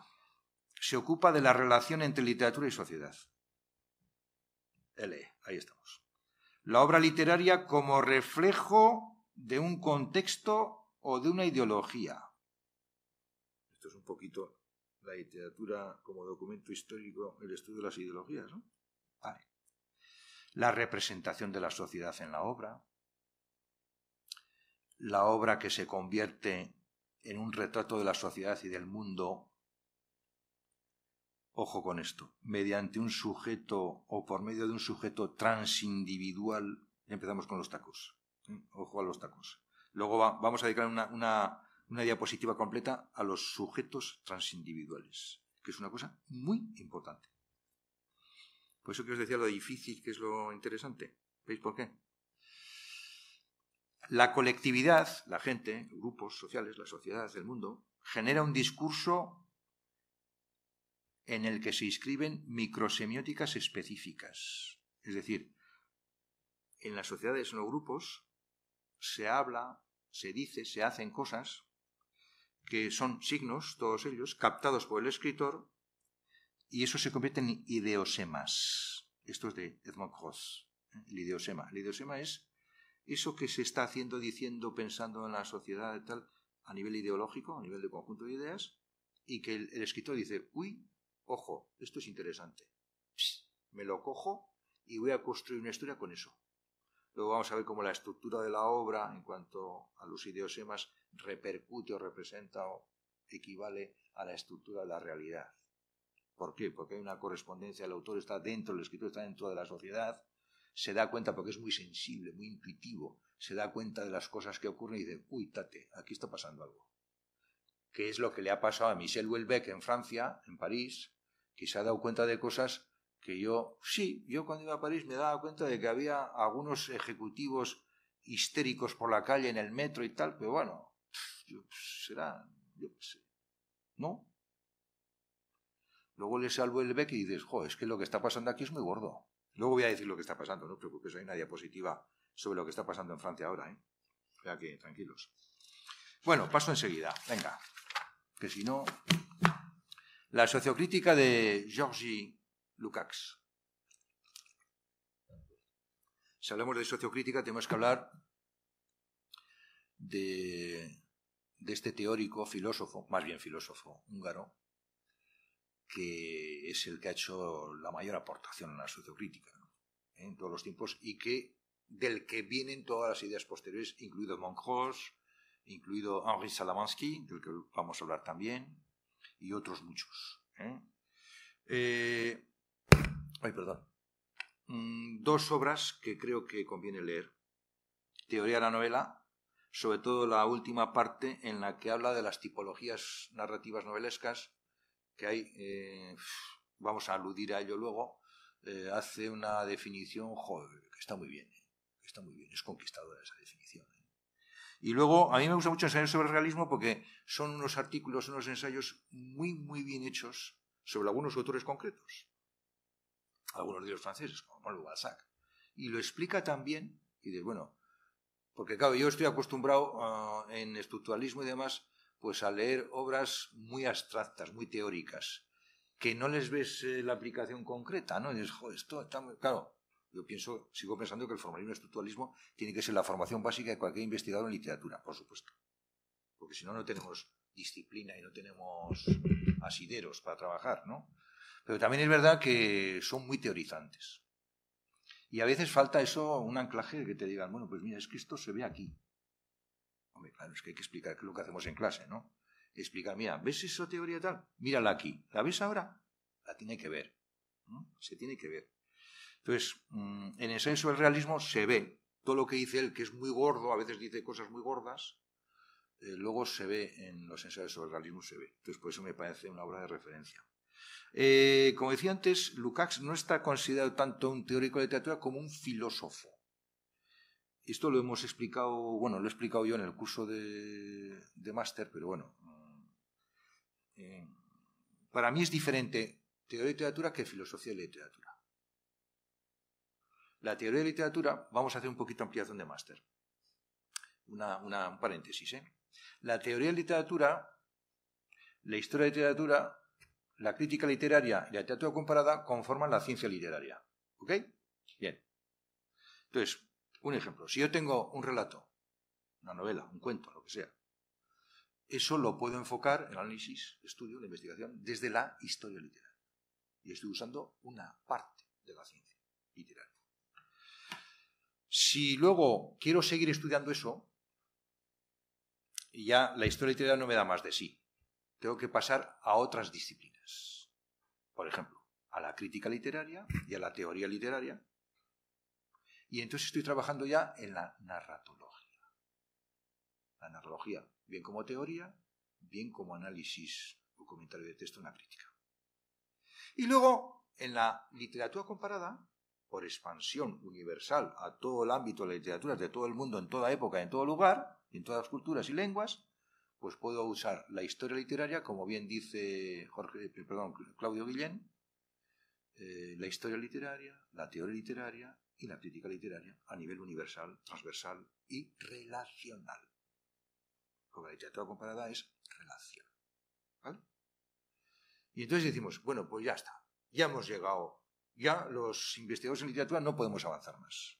se ocupa de la relación entre literatura y sociedad. L, ahí estamos. La obra literaria como reflejo de un contexto o de una ideología esto es un poquito la literatura como documento histórico, el estudio de las ideologías, ¿no? Vale. La representación de la sociedad en la obra, la obra que se convierte en un retrato de la sociedad y del mundo, ojo con esto, mediante un sujeto o por medio de un sujeto transindividual, empezamos con los tacos, ¿eh? ojo a los tacos. Luego vamos a dedicar una, una diapositiva completa a los sujetos transindividuales, que es una cosa muy importante. Por eso que os decía lo difícil que es lo interesante. ¿Veis por qué? La colectividad, la gente, grupos sociales, la sociedad, el mundo, genera un discurso en el que se inscriben microsemióticas específicas. Es decir, en las sociedades, los grupos, se habla, se dice, se hacen cosas que son signos, todos ellos, captados por el escritor, y eso se convierte en ideosemas. Esto es de Edmond Cross, el ideosema. El ideosema es eso que se está haciendo, diciendo, pensando en la sociedad tal, a nivel ideológico, a nivel de conjunto de ideas, y que el, escritor dice, uy, ojo, esto es interesante. me lo cojo y voy a construir una historia con eso. Luego vamos a ver cómo la estructura de la obra, en cuanto a los ideosemas, repercute o representa o equivale a la estructura de la realidad. ¿Por qué? Porque hay una correspondencia, el autor está dentro, el escritor está dentro de la sociedad, se da cuenta porque es muy sensible, muy intuitivo, se da cuenta de las cosas que ocurren y dice, uy, tate, aquí está pasando algo. ¿Qué es lo que le ha pasado a Michel Houellebecq en Francia, en París, que se ha dado cuenta de cosas que yo, sí, yo cuando iba a París me daba cuenta de que había algunos ejecutivos histéricos por la calle, en el metro y tal, pero bueno, será, yo qué sé. ¿No? Luego le salvo el beck y dices, jo, es que lo que está pasando aquí es muy gordo. Luego voy a decir lo que está pasando, no te preocupes, hay una diapositiva sobre lo que está pasando en Francia ahora, ¿eh? O que, tranquilos. Bueno, paso enseguida, venga. Que si no... La sociocrítica de Georgi Lukács. Si hablamos de sociocrítica, tenemos que hablar de este teórico, filósofo, más bien filósofo húngaro, que es el que ha hecho la mayor aportación a la sociocrítica en todos los tiempos y que del que vienen todas las ideas posteriores, incluido Moncross, incluido Henri Salamansky, del que vamos a hablar también, y otros muchos. ¿eh? Eh, ay, perdón. Mm, dos obras que creo que conviene leer. Teoría de la novela sobre todo la última parte en la que habla de las tipologías narrativas novelescas que hay, eh, vamos a aludir a ello luego, eh, hace una definición, joder, que está muy bien, está muy bien, es conquistadora esa definición. Y luego, a mí me gusta mucho ensayar sobre el realismo porque son unos artículos, unos ensayos muy, muy bien hechos sobre algunos autores concretos. Algunos de los franceses, como Paul Balzac. Y lo explica también, y de bueno, porque claro, yo estoy acostumbrado ah, en estructuralismo y demás, pues a leer obras muy abstractas, muy teóricas, que no les ves eh, la aplicación concreta, ¿no? Y dices, joder, esto está muy... Claro, yo pienso, sigo pensando que el formalismo estructuralismo tiene que ser la formación básica de cualquier investigador en literatura, por supuesto. Porque si no, no tenemos disciplina y no tenemos asideros para trabajar, ¿no? Pero también es verdad que son muy teorizantes. Y a veces falta eso, un anclaje que te digan, bueno, pues mira, es que esto se ve aquí. Hombre, claro, es que hay que explicar qué es lo que hacemos en clase, ¿no? Explicar, mira, ¿ves esa teoría tal? Mírala aquí. ¿La ves ahora? La tiene que ver. Se tiene que ver. Entonces, mm, en el senso del realismo se ve todo lo que dice él, que es muy gordo, a veces dice cosas muy gordas, eh, luego se ve en los ensayos sobre el realismo, se ve. Entonces, por eso me parece una obra de referencia. Eh, como decía antes, Lukács no está considerado tanto un teórico de literatura como un filósofo. Esto lo hemos explicado, bueno, lo he explicado yo en el curso de, máster, pero bueno, eh, para mí es diferente teoría de literatura que filosofía de literatura. La teoría de literatura, vamos a hacer un poquito ampliación de máster. Una, un paréntesis. ¿eh? La teoría de literatura, la historia de literatura la crítica literaria y la literatura comparada conforman la ciencia literaria. ¿Ok? Bien. Entonces, un ejemplo. Si yo tengo un relato, una novela, un cuento, lo que sea, eso lo puedo enfocar, el análisis, estudio, la investigación, desde la historia literaria. Y estoy usando una parte de la ciencia literaria. Si luego quiero seguir estudiando eso, y ya la historia literaria no me da más de sí, tengo que pasar a otras disciplinas. Por ejemplo, a la crítica literaria y a la teoría literaria. Y entonces estoy trabajando ya en la narratología. La narratología, bien como teoría, bien como análisis o comentario de texto en la crítica. Y luego, en la literatura comparada, por expansión universal a todo el ámbito de la literatura de todo el mundo, en toda época, en todo lugar, en todas las culturas y lenguas, pues puedo usar la historia literaria, como bien dice Jorge, eh, Claudio Guillén, eh, la historia literaria, la teoría literaria y la crítica literaria a nivel universal, transversal y relacional. Porque la literatura comparada es relación. ¿Vale? Y entonces decimos, bueno, pues ya está, ya hemos llegado, ya los investigadores en literatura no podemos avanzar más.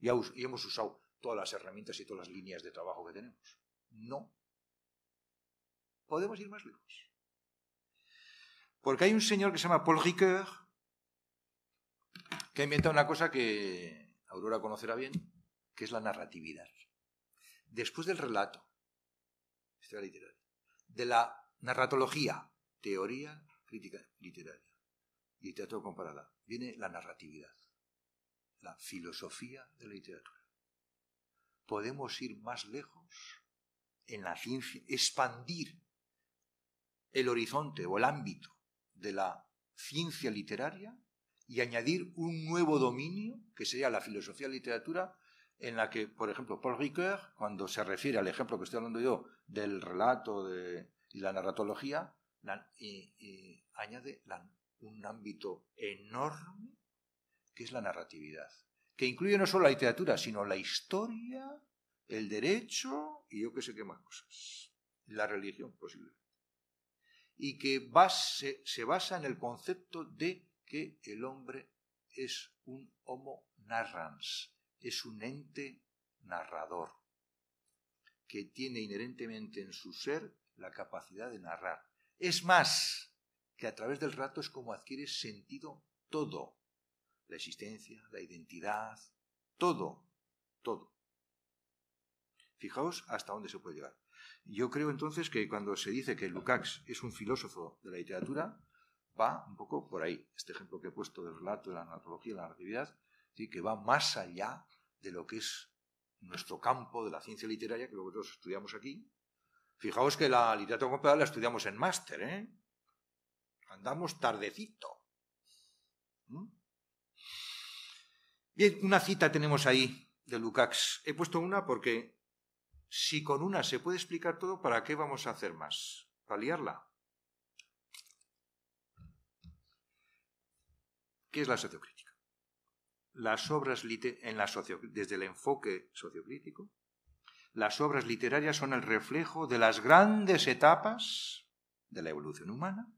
Ya, hemos usado todas las herramientas y todas las líneas de trabajo que tenemos. No. Podemos ir más lejos. Porque hay un señor que se llama Paul Ricoeur que ha inventado una cosa que Aurora conocerá bien, que es la narratividad. Después del relato, literaria, de la narratología, teoría, crítica literaria literatura comparada, viene la narratividad, la filosofía de la literatura. ¿Podemos ir más lejos? en la ciencia, expandir el horizonte o el ámbito de la ciencia literaria y añadir un nuevo dominio, que sería la filosofía de la literatura, en la que, por ejemplo, Paul Ricoeur, cuando se refiere al ejemplo que estoy hablando yo del relato de, y la narratología, añade un ámbito enorme que es la narratividad, que incluye no solo la literatura, sino la historia, el derecho y yo qué sé qué más cosas. La religión, posiblemente. Y que se, basa en el concepto de que el hombre es un homo narrans, es un ente narrador, que tiene inherentemente en su ser la capacidad de narrar. Es más, que a través del rato es como adquiere sentido todo, la existencia, la identidad, todo, todo. Fijaos hasta dónde se puede llegar. Yo creo entonces que cuando se dice que Lukács es un filósofo de la literatura, va un poco por ahí. Este ejemplo que he puesto del relato, de la narratología, de la narratividad, ¿sí? que va más allá de lo que es nuestro campo de la ciencia literaria, que nosotros estudiamos aquí. Fijaos que la literatura comparada la estudiamos en máster, ¿eh? Andamos tardecito. ¿Mm? Bien, una cita tenemos ahí de Lukács. He puesto una porque si con una se puede explicar todo, ¿para qué vamos a hacer más? ¿Para liarla? ¿Qué es la sociocrítica? Las obras en la desde el enfoque sociocrítico, las obras literarias son el reflejo de las grandes etapas de la evolución humana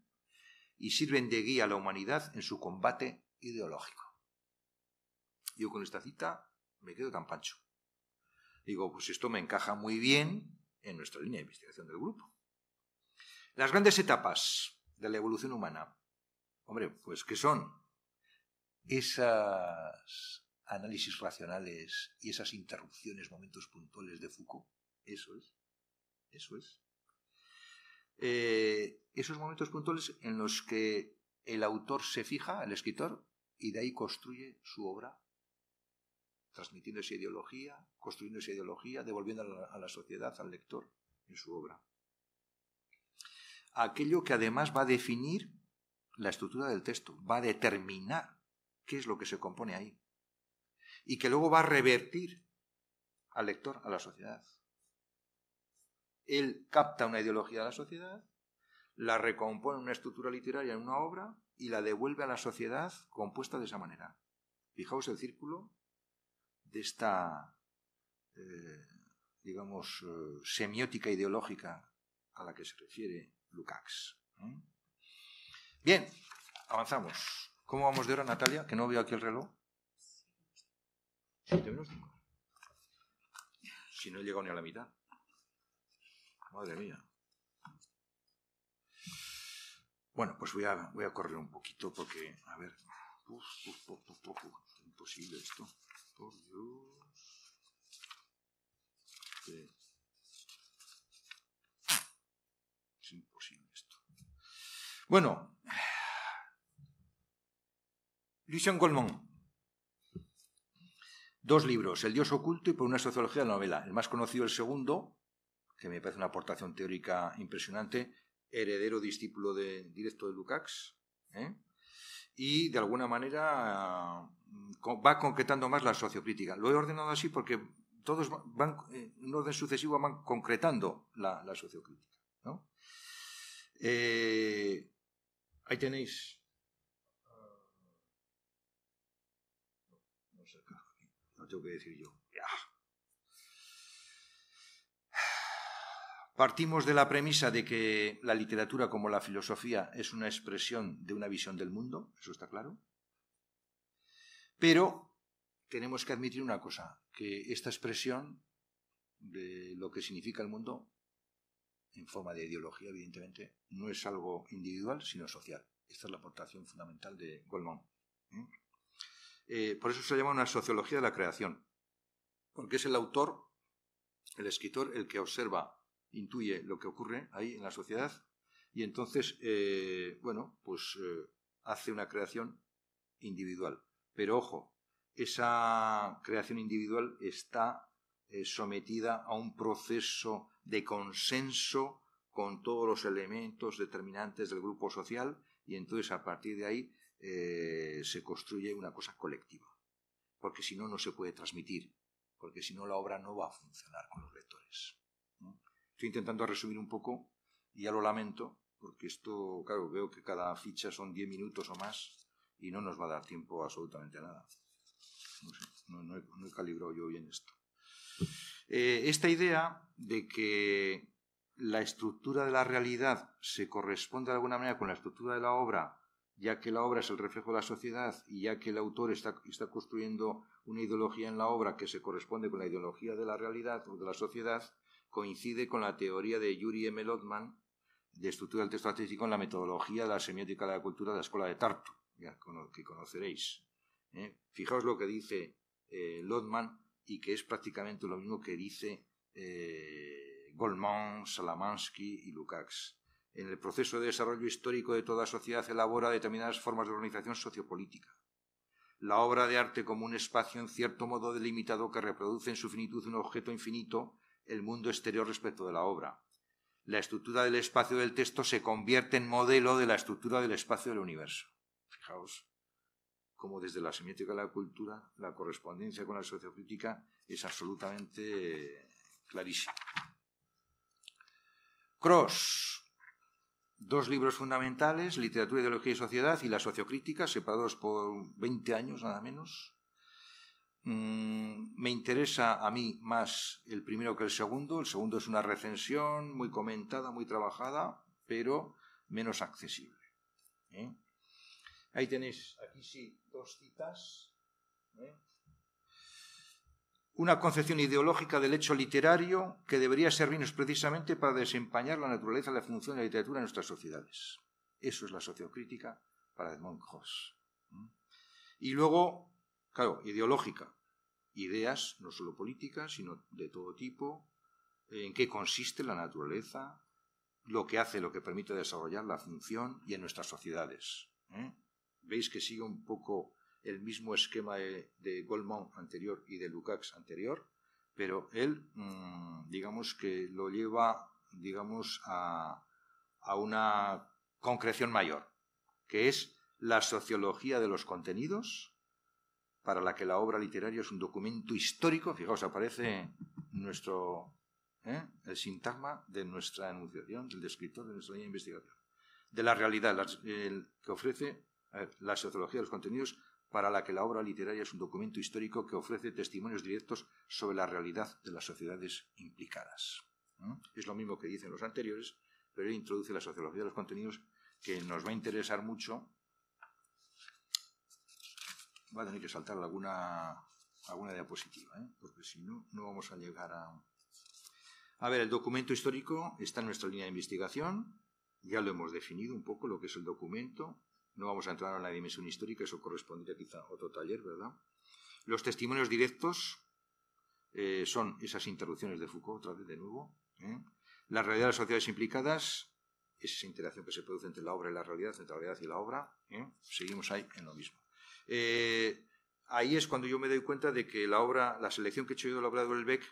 y sirven de guía a la humanidad en su combate ideológico. Yo con esta cita me quedo tan pancho. Digo, pues esto me encaja muy bien en nuestra línea de investigación del grupo. Las grandes etapas de la evolución humana, hombre, pues ¿qué son? Esas análisis racionales y esas interrupciones, momentos puntuales de Foucault. Eso es. Eso es. Eh, esos momentos puntuales en los que el autor se fija, el escritor, y de ahí construye su obra, transmitiendo esa ideología, construyendo esa ideología, devolviendo a la, sociedad, al lector, en su obra. Aquello que además va a definir la estructura del texto, va a determinar qué es lo que se compone ahí, y que luego va a revertir al lector, a la sociedad. Él capta una ideología de la sociedad, la recompone en una estructura literaria en una obra y la devuelve a la sociedad compuesta de esa manera. Fijaos el círculo de esta, eh, digamos, eh, semiótica ideológica a la que se refiere Lukács. Bien, avanzamos. ¿Cómo vamos de hora, Natalia? Que no veo aquí el reloj. Si no he llegado ni a la mitad. Madre mía. Bueno, pues voy a, voy a correr un poquito porque, a ver, uf, imposible esto. Por Dios. Es imposible esto. Bueno, Lucien Goldman. Dos libros, El Dios oculto y por una sociología de la novela. El más conocido, el segundo, que me parece una aportación teórica impresionante, heredero discípulo de, directo de Lukács, ¿eh? y de alguna manera va concretando más la sociocrítica. Lo he ordenado así porque todos van, en un orden sucesivo, van concretando la, sociocrítica. Eh, ahí tenéis. No, sé, no tengo que decir yo. Partimos de la premisa de que la literatura como la filosofía es una expresión de una visión del mundo, eso está claro. Pero tenemos que admitir una cosa, que esta expresión de lo que significa el mundo, en forma de ideología, evidentemente, no es algo individual, sino social. Esta es la aportación fundamental de Goldman. ¿eh? Eh, por eso se llama una sociología de la creación, porque es el autor, el escritor, el que observa intuye lo que ocurre ahí en la sociedad y entonces, eh, bueno, pues eh, hace una creación individual. Pero ojo, esa creación individual está eh, sometida a un proceso de consenso con todos los elementos determinantes del grupo social y entonces a partir de ahí se construye una cosa colectiva. Porque si no, no se puede transmitir, porque si no la obra no va a funcionar con los lectores. Estoy intentando resumir un poco y ya lo lamento, porque esto, claro, veo que cada ficha son 10 minutos o más y no nos va a dar tiempo absolutamente a nada. No, sé, no, he, calibrado yo bien esto. Eh, esta idea de que la estructura de la realidad se corresponde de alguna manera con la estructura de la obra, ya que la obra es el reflejo de la sociedad y ya que el autor está, está construyendo una ideología en la obra que se corresponde con la ideología de la realidad o de la sociedad, coincide con la teoría de Yuri M. Lotman de estructura del texto artístico en la metodología de la semiótica de la cultura de la escuela de Tartu, que conoceréis. ¿eh? Fijaos lo que dice eh, Lotman y que es prácticamente lo mismo que dice eh, Goldman, Salamansky y Lukács. En el proceso de desarrollo histórico de toda sociedad elabora determinadas formas de organización sociopolítica. La obra de arte como un espacio en cierto modo delimitado que reproduce en su finitud un objeto infinito el mundo exterior respecto de la obra. La estructura del espacio del texto se convierte en modelo de la estructura del espacio del universo. Fijaos como desde la semiótica de la cultura la correspondencia con la sociocrítica es absolutamente clarísima. Cross, dos libros fundamentales, Literatura, Ideología y Sociedad y la Sociocrítica, separados por 20 años nada menos. Mm, me interesa a mí más el primero que el segundo. El segundo es una recensión muy comentada, muy trabajada, pero menos accesible. ¿eh? Ahí tenéis, aquí sí, dos citas. ¿eh? Una concepción ideológica del hecho literario que debería servirnos precisamente para desempeñar la naturaleza la función de la literatura en nuestras sociedades. Eso es la sociocrítica para Edmond Ross. ¿eh? Y luego, claro, ideológica. Ideas no solo políticas, sino de todo tipo. En qué consiste la naturaleza, lo que hace, lo que permite desarrollar la función y en nuestras sociedades. ¿eh? Veis que sigue un poco el mismo esquema de, Goldman anterior y de Lukács anterior, pero él, mm, digamos que lo lleva, digamos, a, a una concreción mayor, que es la sociología de los contenidos, para la que la obra literaria es un documento histórico. Fijaos, aparece nuestro ¿eh? el sintagma de nuestra enunciación, del descriptor de nuestra línea de investigación, de la realidad que ofrece la sociología de los contenidos para la que la obra literaria es un documento histórico que ofrece testimonios directos sobre la realidad de las sociedades implicadas. Es lo mismo que dicen los anteriores, pero él introduce la sociología de los contenidos que nos va a interesar mucho. Va a tener que saltar alguna, alguna diapositiva, ¿eh? porque si no, no vamos a llegar a, a ver, el documento histórico está en nuestra línea de investigación. Ya lo hemos definido un poco lo que es el documento. No vamos a entrar en la dimensión histórica, eso correspondería quizá a otro taller, ¿verdad? Los testimonios directos eh, son esas interrupciones de Foucault, otra vez de nuevo. ¿eh? La realidad de las sociedades implicadas es esa interacción que se produce entre la obra y la realidad, entre la realidad y la obra. ¿eh? Seguimos ahí en lo mismo. Ahí es cuando yo me doy cuenta de que la obra, la selección que he hecho yo de la obra de Houellebecq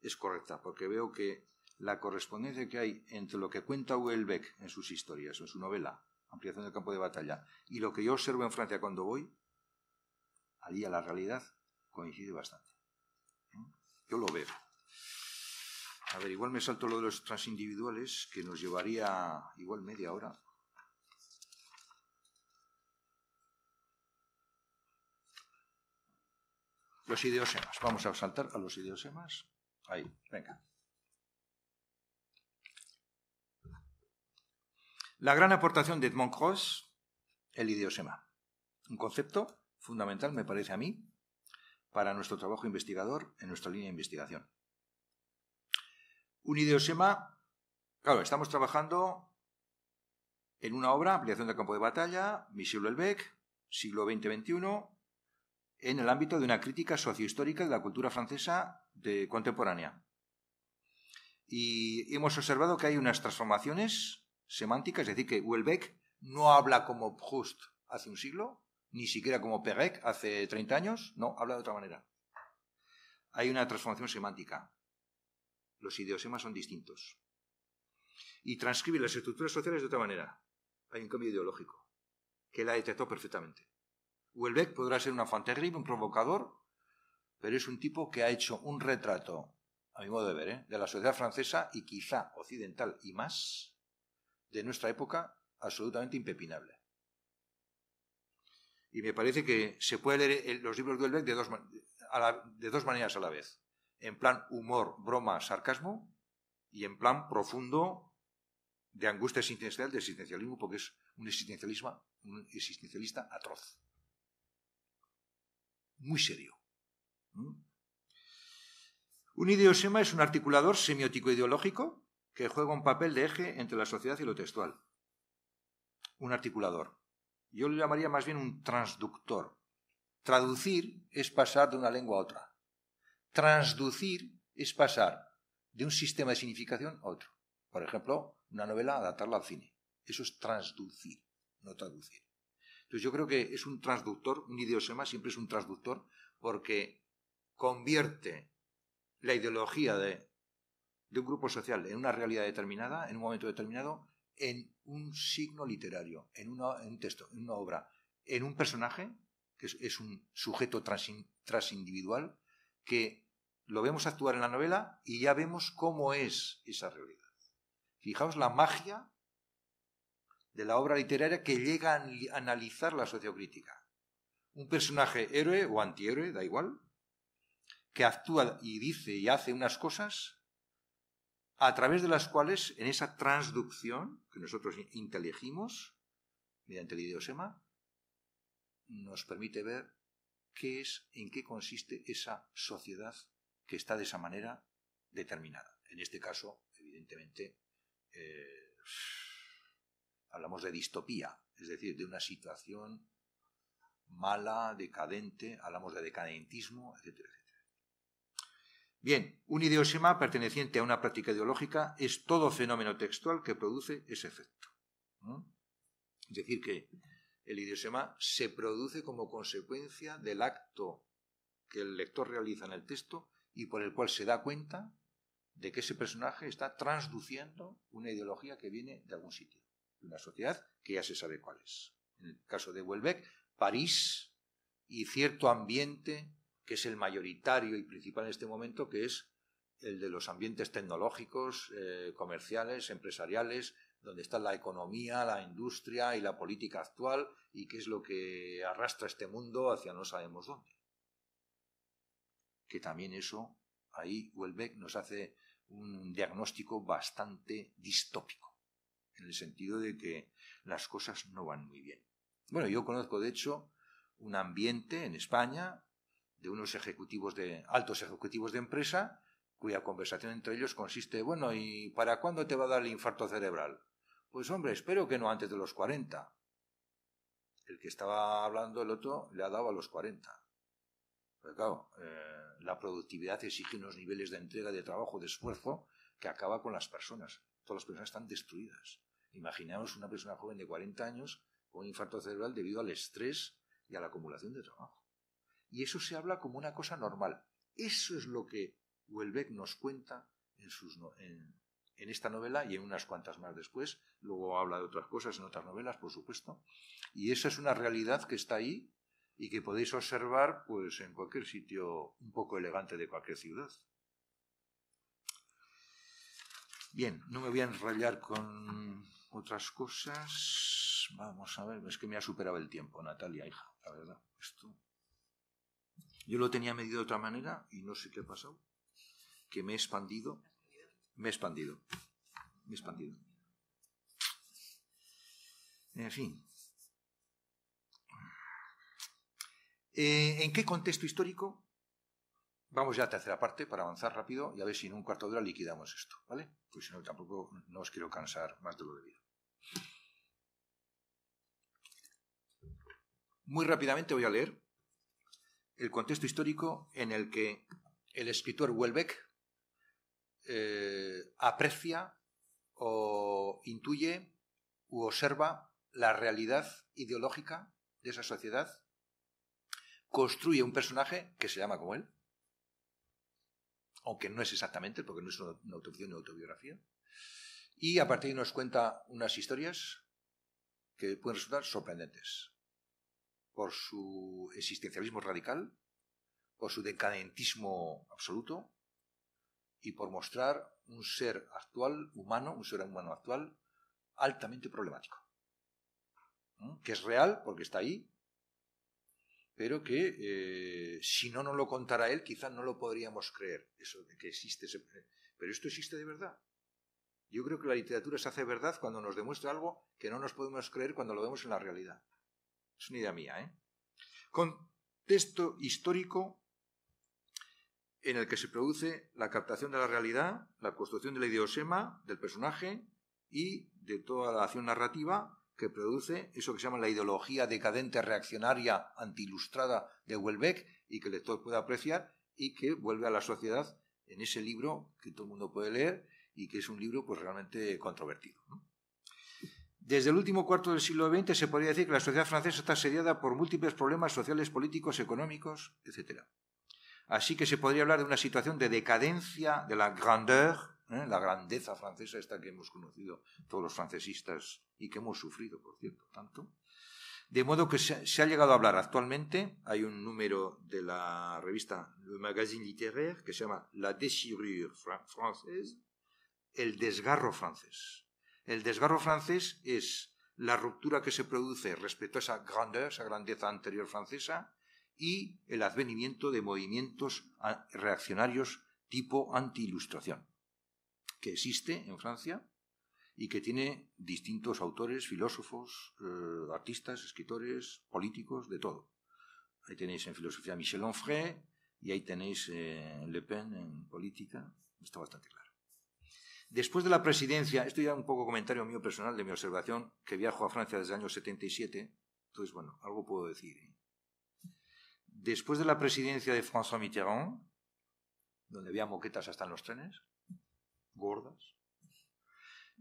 es correcta, porque veo que la correspondencia que hay entre lo que cuenta Houellebecq en sus historias, en su novela, Ampliación del campo de batalla, y lo que yo observo en Francia cuando voy, allí a la realidad coincide bastante. ¿Eh? Yo lo veo. A ver, igual me salto lo de los transindividuales, que nos llevaría igual media hora. Los ideosemas. Vamos a saltar a los ideosemas. Ahí, venga. La gran aportación de Edmond Cross, el idiosema. Un concepto fundamental, me parece a mí, para nuestro trabajo investigador en nuestra línea de investigación. Un idiosema, claro, estamos trabajando en una obra, Ampliación del campo de batalla, Michel Houellebecq, siglo XX-XXI, en el ámbito de una crítica sociohistórica de la cultura francesa contemporánea. Y hemos observado que hay unas transformaciones semánticas, es decir, que Houellebecq no habla como Proust hace un siglo, ni siquiera como Perec hace 30 años, no, habla de otra manera. Hay una transformación semántica. Los idiosemas son distintos. Y transcribe las estructuras sociales de otra manera. Hay un cambio ideológico, que la detectó perfectamente. Houellebecq podrá ser un enfant terrible, un provocador, pero es un tipo que ha hecho un retrato, a mi modo de ver, ¿eh? de la sociedad francesa y quizá occidental y más de nuestra época absolutamente impepinable. Y me parece que se puede leer los libros de Houellebecq de dos, de dos maneras a la vez. En plan humor, broma, sarcasmo y en plan profundo de angustia existencial, de existencialismo, porque es un existencialismo, un existencialista atroz muy serio. Un ideosema es un articulador semiótico ideológico que juega un papel de eje entre la sociedad y lo textual. Un articulador. Yo lo llamaría más bien un transductor. Traducir es pasar de una lengua a otra. Transducir es pasar de un sistema de significación a otro. Por ejemplo, una novela, adaptarla al cine. Eso es transducir, no traducir. Entonces yo creo que es un transductor, un idiosema siempre es un transductor porque convierte la ideología de, un grupo social en una realidad determinada, en un momento determinado, en un signo literario, en, un texto, en una obra, en un personaje que es, un sujeto transindividual, que lo vemos actuar en la novela y ya vemos cómo es esa realidad. Fijaos la magia de la obra literaria que llega a analizar la sociocrítica. Un personaje héroe o antihéroe, da igual, que actúa y dice y hace unas cosas a través de las cuales, en esa transducción que nosotros inteligimos mediante el idiosema, nos permite ver qué es, en qué consiste esa sociedad que está de esa manera determinada. En este caso, evidentemente, eh, hablamos de distopía, es decir, de una situación mala, decadente, hablamos de decadentismo, etcétera, Bien, un idiosema perteneciente a una práctica ideológica es todo fenómeno textual que produce ese efecto. Es decir, que el idiosema se produce como consecuencia del acto que el lector realiza en el texto y por el cual se da cuenta de que ese personaje está transduciendo una ideología que viene de algún sitio, una sociedad que ya se sabe cuál es. En el caso de Welbeck, París y cierto ambiente que es el mayoritario y principal en este momento, que es el de los ambientes tecnológicos, eh, comerciales, empresariales, donde está la economía, la industria y la política actual, y qué es lo que arrastra este mundo hacia no sabemos dónde. Que también eso, ahí Welbeck nos hace un diagnóstico bastante distópico, en el sentido de que las cosas no van muy bien. Bueno, yo conozco, de hecho, un ambiente en España de unos ejecutivos de altos ejecutivos de empresa cuya conversación entre ellos consiste, bueno, ¿y para cuándo te va a dar el infarto cerebral? Pues hombre, espero que no antes de los 40. El que estaba hablando el otro le ha dado a los 40. Pues claro, eh, la productividad exige unos niveles de entrega, de trabajo, de esfuerzo que acaba con las personas. Todas las personas están destruidas. Imaginemos una persona joven de 40 años con un infarto cerebral debido al estrés y a la acumulación de trabajo. Y eso se habla como una cosa normal. Eso es lo que Welbeck nos cuenta en, sus, en, esta novela y en unas cuantas más después. Luego habla de otras cosas en otras novelas, por supuesto. Y esa es una realidad que está ahí y que podéis observar pues, en cualquier sitio un poco elegante de cualquier ciudad. Bien, no me voy a enrollar con otras cosas. Vamos a ver, es que me ha superado el tiempo, Natalia, hija, la verdad. Esto yo lo tenía medido de otra manera y no sé qué ha pasado. Que me he expandido. Me he expandido. Me he expandido. En fin. Eh, ¿En qué contexto histórico? Vamos ya a la tercera parte para avanzar rápido y a ver si en un cuarto de hora liquidamos esto, ¿vale? Pues si no, tampoco no os quiero cansar más de lo debido. Muy rápidamente voy a leer el contexto histórico en el que el escritor Welbeck eh, aprecia o intuye u observa la realidad ideológica de esa sociedad, construye un personaje que se llama como él, aunque no es exactamente, porque no es una, autobiografía, y a partir de ahí nos cuenta unas historias que pueden resultar sorprendentes por su existencialismo radical, por su decadentismo absoluto y por mostrar un ser actual, humano, un ser humano actual, altamente problemático. Que es real porque está ahí, pero que eh, si no nos lo contara él, quizás no lo podríamos creer, eso de que existe ese... Pero esto existe de verdad. Yo creo que la literatura se hace verdad cuando nos demuestra algo que no nos podemos creer cuando lo vemos en la realidad. Es una idea mía, ¿eh? Contexto histórico en el que se produce la captación de la realidad, la construcción del idiosema del personaje y de toda la acción narrativa que produce eso que se llama la ideología decadente reaccionaria antiilustrada de Welbeck y que el lector puede apreciar y que vuelve a la sociedad en ese libro que todo el mundo puede leer y que es un libro pues realmente controvertido. Desde el último cuarto del siglo XX se podría decir que la sociedad francesa está asediada por múltiples problemas sociales, políticos, económicos, etc. Así que se podría hablar de una situación de decadencia de la grandeur, ¿eh? la grandeza francesa, esta que hemos conocido todos los francesistas y que hemos sufrido, por cierto, tanto, De modo que se, ha llegado a hablar actualmente, hay un número de la revista Le Magazine Littéraire que se llama La déchirure française, el desgarro francés. El desgarro francés es la ruptura que se produce respecto a esa esa grandeza anterior francesa, y el advenimiento de movimientos reaccionarios tipo anti-ilustración, que existe en Francia y que tiene distintos autores, filósofos, eh, artistas, escritores, políticos, de todo. Ahí tenéis en filosofía Michel Onfray y ahí tenéis eh, Le Pen en política. Está bastante claro. Después de la presidencia, esto ya un poco comentario mío personal de mi observación, que viajo a Francia desde el año 77, entonces, bueno, algo puedo decir. ¿eh? Después de la presidencia de François Mitterrand, donde había moquetas hasta en los trenes, gordas,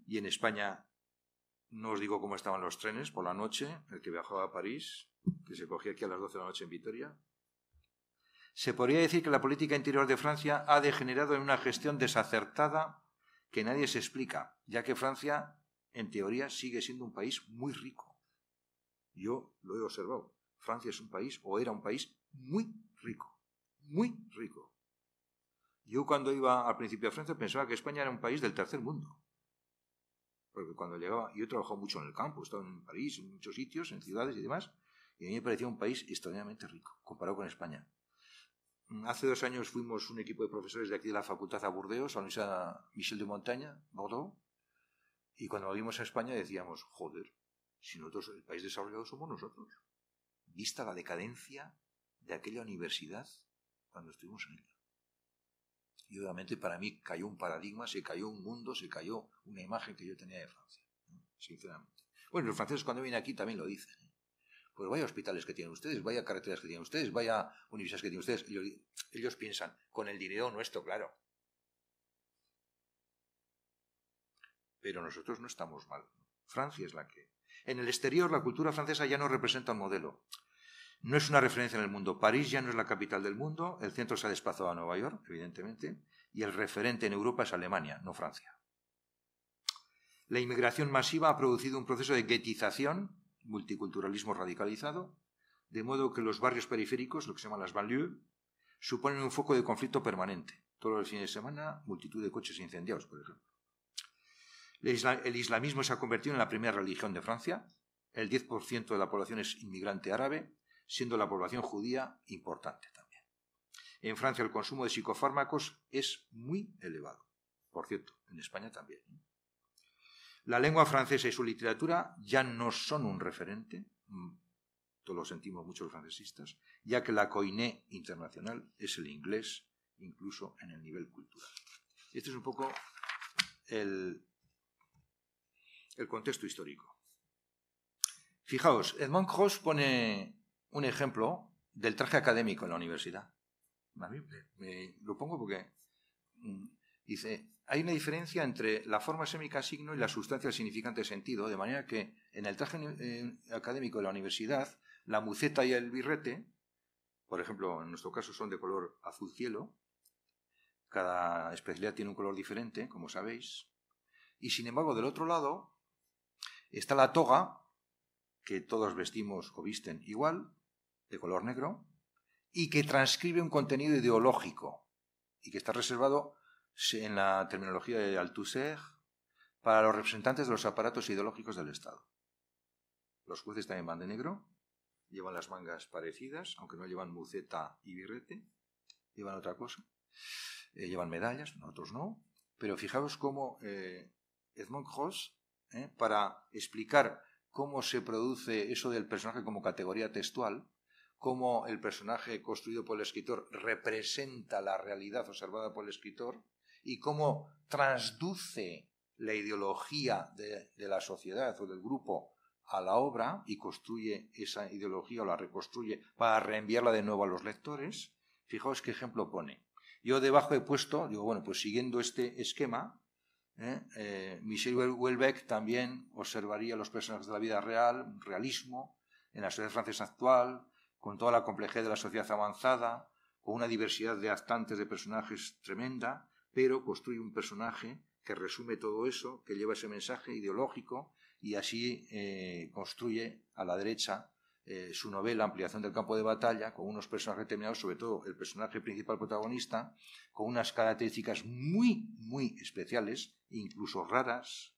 y en España no os digo cómo estaban los trenes por la noche, el que viajaba a París, que se cogía aquí a las 12 de la noche en Vitoria. Se podría decir que la política interior de Francia ha degenerado en una gestión desacertada que nadie se explica, ya que Francia, en teoría, sigue siendo un país muy rico. Yo lo he observado. Francia es un país, o era un país, muy rico. Muy rico. Yo cuando iba al principio a Francia pensaba que España era un país del tercer mundo. Porque cuando llegaba, yo he trabajado mucho en el campo, he estado en París, en muchos sitios, en ciudades y demás, y a mí me parecía un país extraordinariamente rico, comparado con España. Hace dos años fuimos un equipo de profesores de aquí de la facultad a Burdeos, a la Universidad Michel de Montaña, Bordeaux, y cuando vimos a España decíamos, joder, si nosotros, el país desarrollado somos nosotros. Vista la decadencia de aquella universidad cuando estuvimos en ella. Y obviamente para mí cayó un paradigma, se cayó un mundo, se cayó una imagen que yo tenía de Francia, sinceramente. Bueno, los franceses cuando vienen aquí también lo dicen. Pues vaya hospitales que tienen ustedes, vaya carreteras que tienen ustedes, vaya universidades que tienen ustedes. Ellos, piensan, con el dinero nuestro, claro. Pero nosotros no estamos mal. Francia es la que. En el exterior, la cultura francesa ya no representa un modelo. No es una referencia en el mundo. París ya no es la capital del mundo, el centro se ha desplazado a Nueva York, evidentemente, y el referente en Europa es Alemania, no Francia. La inmigración masiva ha producido un proceso de guetización multiculturalismo radicalizado, de modo que los barrios periféricos, lo que se llaman las banlieues, suponen un foco de conflicto permanente. Todos los fines de semana, multitud de coches incendiados, por ejemplo. El islamismo se ha convertido en la primera religión de Francia. El 10% de la población es inmigrante árabe, siendo la población judía importante también. En Francia el consumo de psicofármacos es muy elevado. Por cierto, en España también. La lengua francesa y su literatura ya no son un referente, mm, todos lo sentimos mucho los francesistas, ya que la coiné internacional es el inglés, incluso en el nivel cultural. Este es un poco el, el contexto histórico. Fijaos, Edmond Cross pone un ejemplo del traje académico en la universidad. lo pongo porque mm, dice, hay una diferencia entre la forma sémica signo y la sustancia significante sentido, de manera que en el traje eh, académico de la universidad, la muceta y el birrete, por ejemplo, en nuestro caso son de color azul cielo, cada especialidad tiene un color diferente, como sabéis, y sin embargo del otro lado está la toga, que todos vestimos o visten igual, de color negro, y que transcribe un contenido ideológico y que está reservado en la terminología de Althusser para los representantes de los aparatos ideológicos del Estado. Los jueces también van de negro, llevan las mangas parecidas, aunque no llevan muceta y birrete, llevan otra cosa, eh, llevan medallas, nosotros no, pero fijaos cómo eh, Edmond Cross, eh, para explicar cómo se produce eso del personaje como categoría textual, cómo el personaje construido por el escritor representa la realidad observada por el escritor, y cómo transduce la ideología de, la sociedad o del grupo a la obra y construye esa ideología o la reconstruye para reenviarla de nuevo a los lectores, fijaos qué ejemplo pone. Yo debajo he puesto, digo, bueno, pues siguiendo este esquema, ¿eh? Eh, Michel Houellebecq también observaría los personajes de la vida real, realismo, en la sociedad francesa actual, con toda la complejidad de la sociedad avanzada, con una diversidad de actantes de personajes tremenda, pero construye un personaje que resume todo eso, que lleva ese mensaje ideológico y así eh, construye a la derecha eh, su novela Ampliación del campo de batalla, con unos personajes determinados, sobre todo el personaje principal protagonista, con unas características muy, muy especiales, incluso raras,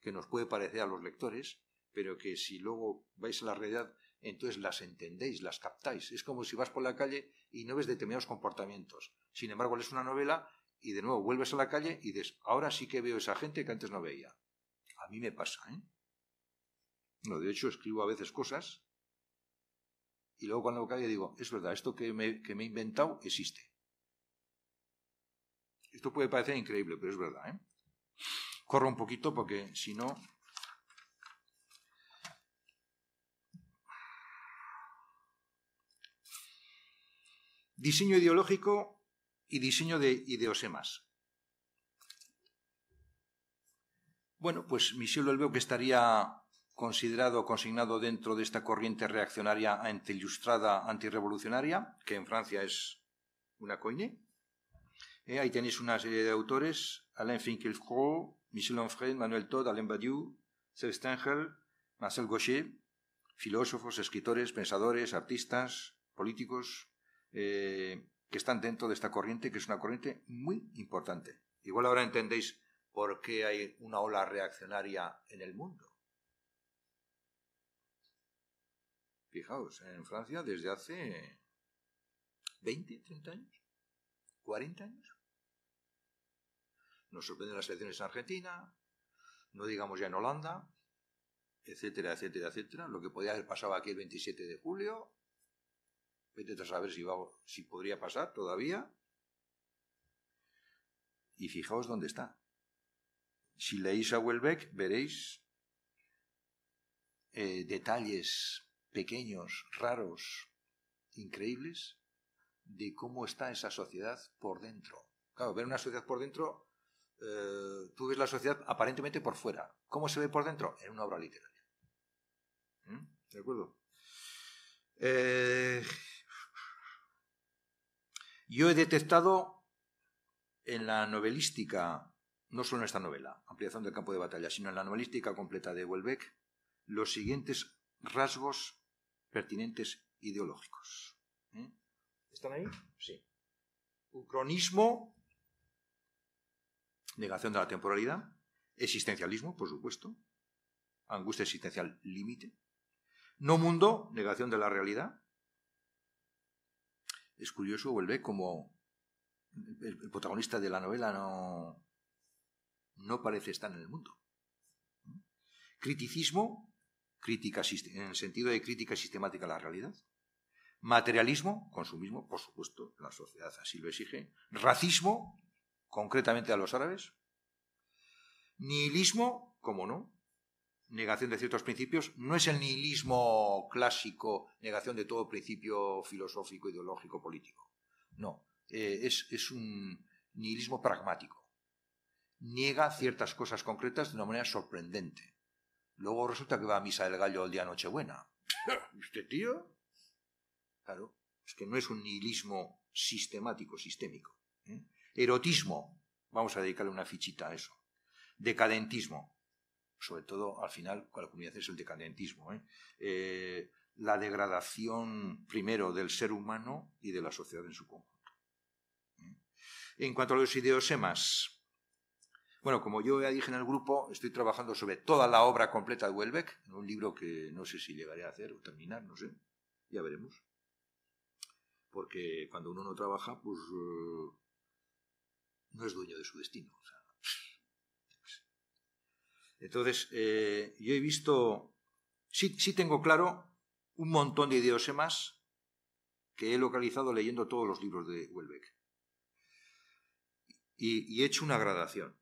que nos puede parecer a los lectores, pero que si luego vais a la realidad, entonces las entendéis, las captáis. Es como si vas por la calle y no ves determinados comportamientos. Sin embargo, lees una novela y de nuevo vuelves a la calle y dices, ahora sí que veo esa gente que antes no veía. A mí me pasa, ¿eh? No, de hecho, escribo a veces cosas y luego cuando calle digo, es verdad, esto que me, que me he inventado existe. Esto puede parecer increíble, pero es verdad, ¿eh? Corro un poquito porque si no Diseño ideológico y diseño de ideosemas. Bueno, pues Michel veo que estaría considerado, consignado dentro de esta corriente reaccionaria anti-ilustrada, antirrevolucionaria, que en Francia es una coine. Eh, ahí tenéis una serie de autores, Alain Finkielkraut, Michel Onfray, Manuel Todd, Alain Badiou, Seb Stengel, Marcel Gaucher, filósofos, escritores, pensadores, artistas, políticos, eh, que están dentro de esta corriente, que es una corriente muy importante. Igual ahora entendéis por qué hay una ola reaccionaria en el mundo. Fijaos, en Francia desde hace 20, 30 años, 40 años. Nos sorprenden las elecciones en Argentina, no digamos ya en Holanda, etcétera, etcétera, etcétera. Lo que podía haber pasado aquí el 27 de julio, Vete a saber si, podría pasar todavía. Y fijaos dónde está. Si leéis a Welbeck, veréis eh, detalles pequeños, raros, increíbles, de cómo está esa sociedad por dentro. Claro, ver una sociedad por dentro, eh, tú ves la sociedad aparentemente por fuera. ¿Cómo se ve por dentro? En una obra literaria. ¿Mm? ¿De acuerdo? Eh, yo he detectado en la novelística, no solo en esta novela, Ampliación del campo de batalla, sino en la novelística completa de Welbeck, los siguientes rasgos pertinentes ideológicos. ¿Eh? ¿Están ahí? Sí. Ucronismo, negación de la temporalidad, existencialismo, por supuesto, angustia existencial límite, no mundo, negación de la realidad, es curioso, vuelve como el, protagonista de la novela no, no parece estar en el mundo. Criticismo, crítica, en el sentido de crítica sistemática a la realidad. Materialismo, consumismo, por supuesto, la sociedad así lo exige. Racismo, concretamente a los árabes. Nihilismo, como no, negación de ciertos principios, no es el nihilismo clásico, negación de todo principio filosófico, ideológico, político. No, eh, es, un nihilismo pragmático. Niega ciertas cosas concretas de una manera sorprendente. Luego resulta que va a misa del gallo el día Nochebuena. [LAUGHS] ¿Este tío? Claro, es que no es un nihilismo sistemático, sistémico. ¿eh? Erotismo, vamos a dedicarle una fichita a eso. Decadentismo, sobre todo al final con la comunidad es el decadentismo, ¿eh? Eh, la degradación primero del ser humano y de la sociedad en su conjunto. ¿eh? En cuanto a los ideosemas, bueno, como yo ya dije en el grupo, estoy trabajando sobre toda la obra completa de Welbeck, en un libro que no sé si llegaré a hacer o terminar, no sé, ya veremos. Porque cuando uno no trabaja, pues no es dueño de su destino. O sea, entonces, eh, yo he visto, sí, sí tengo claro un montón de ideosemas que he localizado leyendo todos los libros de Welbeck. Y, he hecho una gradación,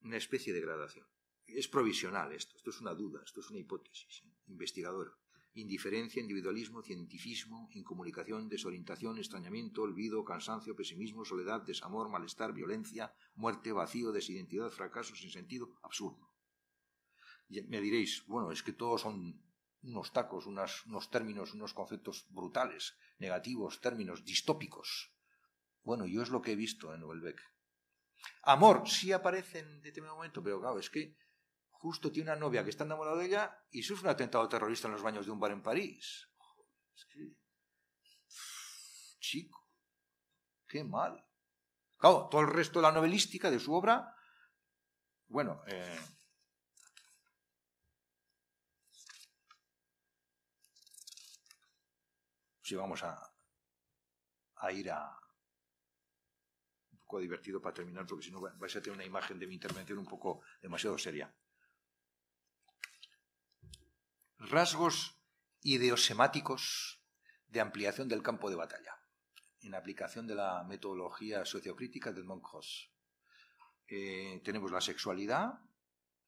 una especie de gradación. Es provisional esto, esto es una duda, esto es una hipótesis ¿eh? investigadora indiferencia, individualismo, cientificismo, incomunicación, desorientación, extrañamiento, olvido, cansancio, pesimismo, soledad, desamor, malestar, violencia, muerte, vacío, desidentidad, fracaso, sin sentido, absurdo. me diréis, bueno, es que todos son unos tacos, unos términos, unos conceptos brutales, negativos, términos distópicos. Bueno, yo es lo que he visto en Welbeck. Amor sí aparece en determinado momento, pero claro, es que justo tiene una novia que está enamorada de ella y sufre un atentado terrorista en los baños de un bar en París. Es que... Chico, qué mal. Claro, todo el resto de la novelística de su obra, bueno, eh, si vamos a, a ir a un poco divertido para terminar, porque si no vais a tener una imagen de mi intervención un poco demasiado seria. Rasgos ideosemáticos de ampliación del campo de batalla, en aplicación de la metodología sociocrítica del Monkhouse. Eh, tenemos la sexualidad,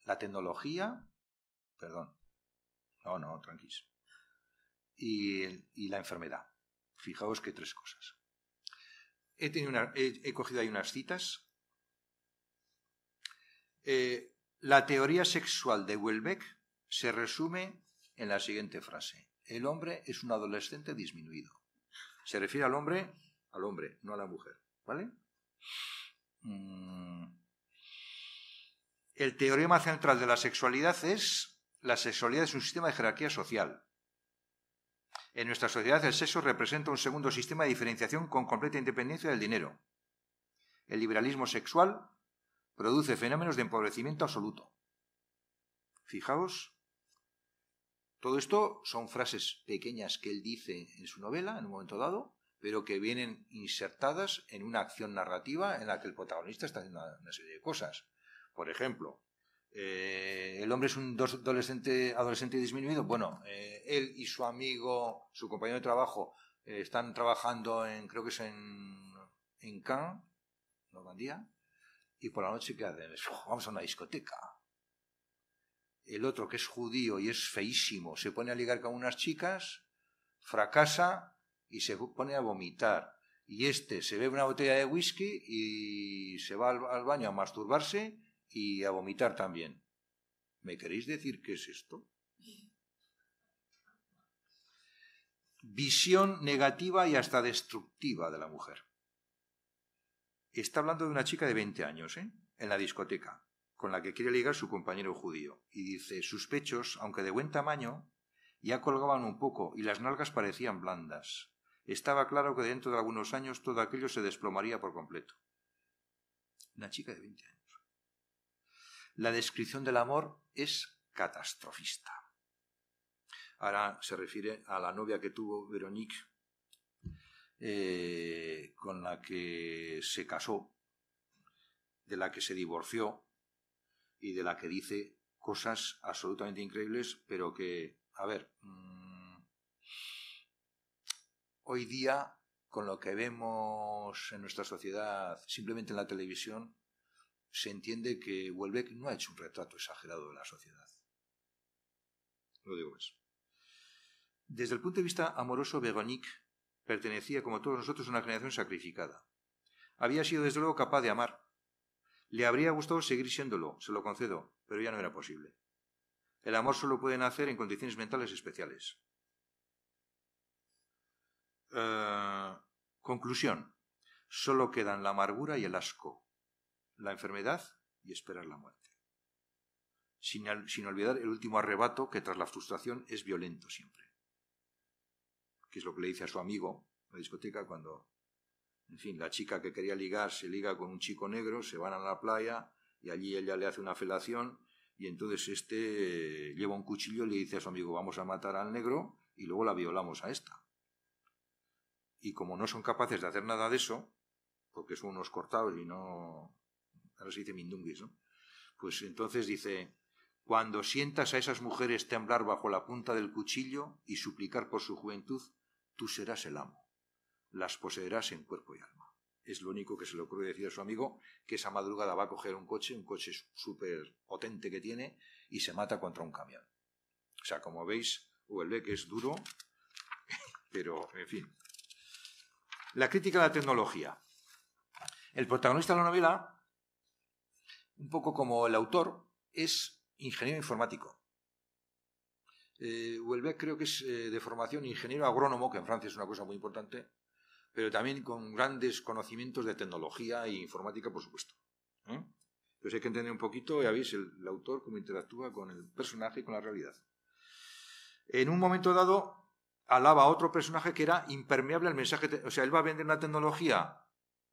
la tecnología, perdón, no, no, tranquilo, y, la enfermedad. Fijaos que tres cosas. He, tenido he, cogido ahí unas citas. Eh, la teoría sexual de Welbeck se resume en la siguiente frase. El hombre es un adolescente disminuido. Se refiere al hombre, al hombre, no a la mujer. ¿Vale? Mm. El teorema central de la sexualidad es la sexualidad es un sistema de jerarquía social. En nuestra sociedad el sexo representa un segundo sistema de diferenciación con completa independencia del dinero. El liberalismo sexual produce fenómenos de empobrecimiento absoluto. Fijaos todo esto son frases pequeñas que él dice en su novela en un momento dado, pero que vienen insertadas en una acción narrativa en la que el protagonista está haciendo una, serie de cosas. Por ejemplo, eh, el hombre es un adolescente, adolescente disminuido. Bueno, eh, él y su amigo, su compañero de trabajo, eh, están trabajando en, creo que es en, en Cannes, Normandía, y por la noche, ¿qué hacen? Vamos a una discoteca el otro que es judío y es feísimo se pone a ligar con unas chicas, fracasa y se pone a vomitar. Y este se bebe una botella de whisky y se va al, baño a masturbarse y a vomitar también. ¿Me queréis decir qué es esto? Visión negativa y hasta destructiva de la mujer. Está hablando de una chica de 20 años, ¿eh? En la discoteca con la que quiere ligar su compañero judío, y dice sus pechos, aunque de buen tamaño, ya colgaban un poco y las nalgas parecían blandas. Estaba claro que dentro de algunos años todo aquello se desplomaría por completo. Una chica de veinte años. La descripción del amor es catastrofista. Ahora se refiere a la novia que tuvo Veronique, eh, con la que se casó, de la que se divorció y de la que dice cosas absolutamente increíbles, pero que, a ver, mm, hoy día, con lo que vemos en nuestra sociedad, simplemente en la televisión, se entiende que Welbeck no ha hecho un retrato exagerado de la sociedad. Lo digo eso. Desde el punto de vista amoroso, Véronique pertenecía, como todos nosotros, a una generación sacrificada. Había sido, desde luego, capaz de amar, le habría gustado seguir siéndolo, se lo concedo, pero ya no era posible. El amor solo puede nacer en condiciones mentales especiales. Eh, conclusión. Solo quedan la amargura y el asco, la enfermedad y esperar la muerte. Sin, sin olvidar el último arrebato que tras la frustración es violento siempre. Que es lo que le dice a su amigo en la discoteca cuando en fin, la chica que quería ligar se liga con un chico negro, se van a la playa y allí ella le hace una felación y entonces este lleva un cuchillo y le dice a su amigo vamos a matar al negro y luego la violamos a esta. Y como no son capaces de hacer nada de eso, porque son unos cortados y no... Ahora se dice mindunguis, ¿no? Pues entonces dice, cuando sientas a esas mujeres temblar bajo la punta del cuchillo y suplicar por su juventud, tú serás el amo las poseerás en cuerpo y alma. Es lo único que se le ocurre decir a su amigo, que esa madrugada va a coger un coche, un coche súper potente que tiene, y se mata contra un camión. O sea, como veis, que es duro, [LAUGHS] pero, en fin. La crítica de la tecnología. El protagonista de la novela, un poco como el autor, es ingeniero informático. Eh, creo que es eh, de formación ingeniero agrónomo, que en Francia es una cosa muy importante, pero también con grandes conocimientos de tecnología e informática, por supuesto. ¿eh? Entonces hay que entender un poquito, ya veis, el, el autor cómo interactúa con el personaje y con la realidad. En un momento dado, alaba a otro personaje que era impermeable al mensaje. O sea, él va a vender una tecnología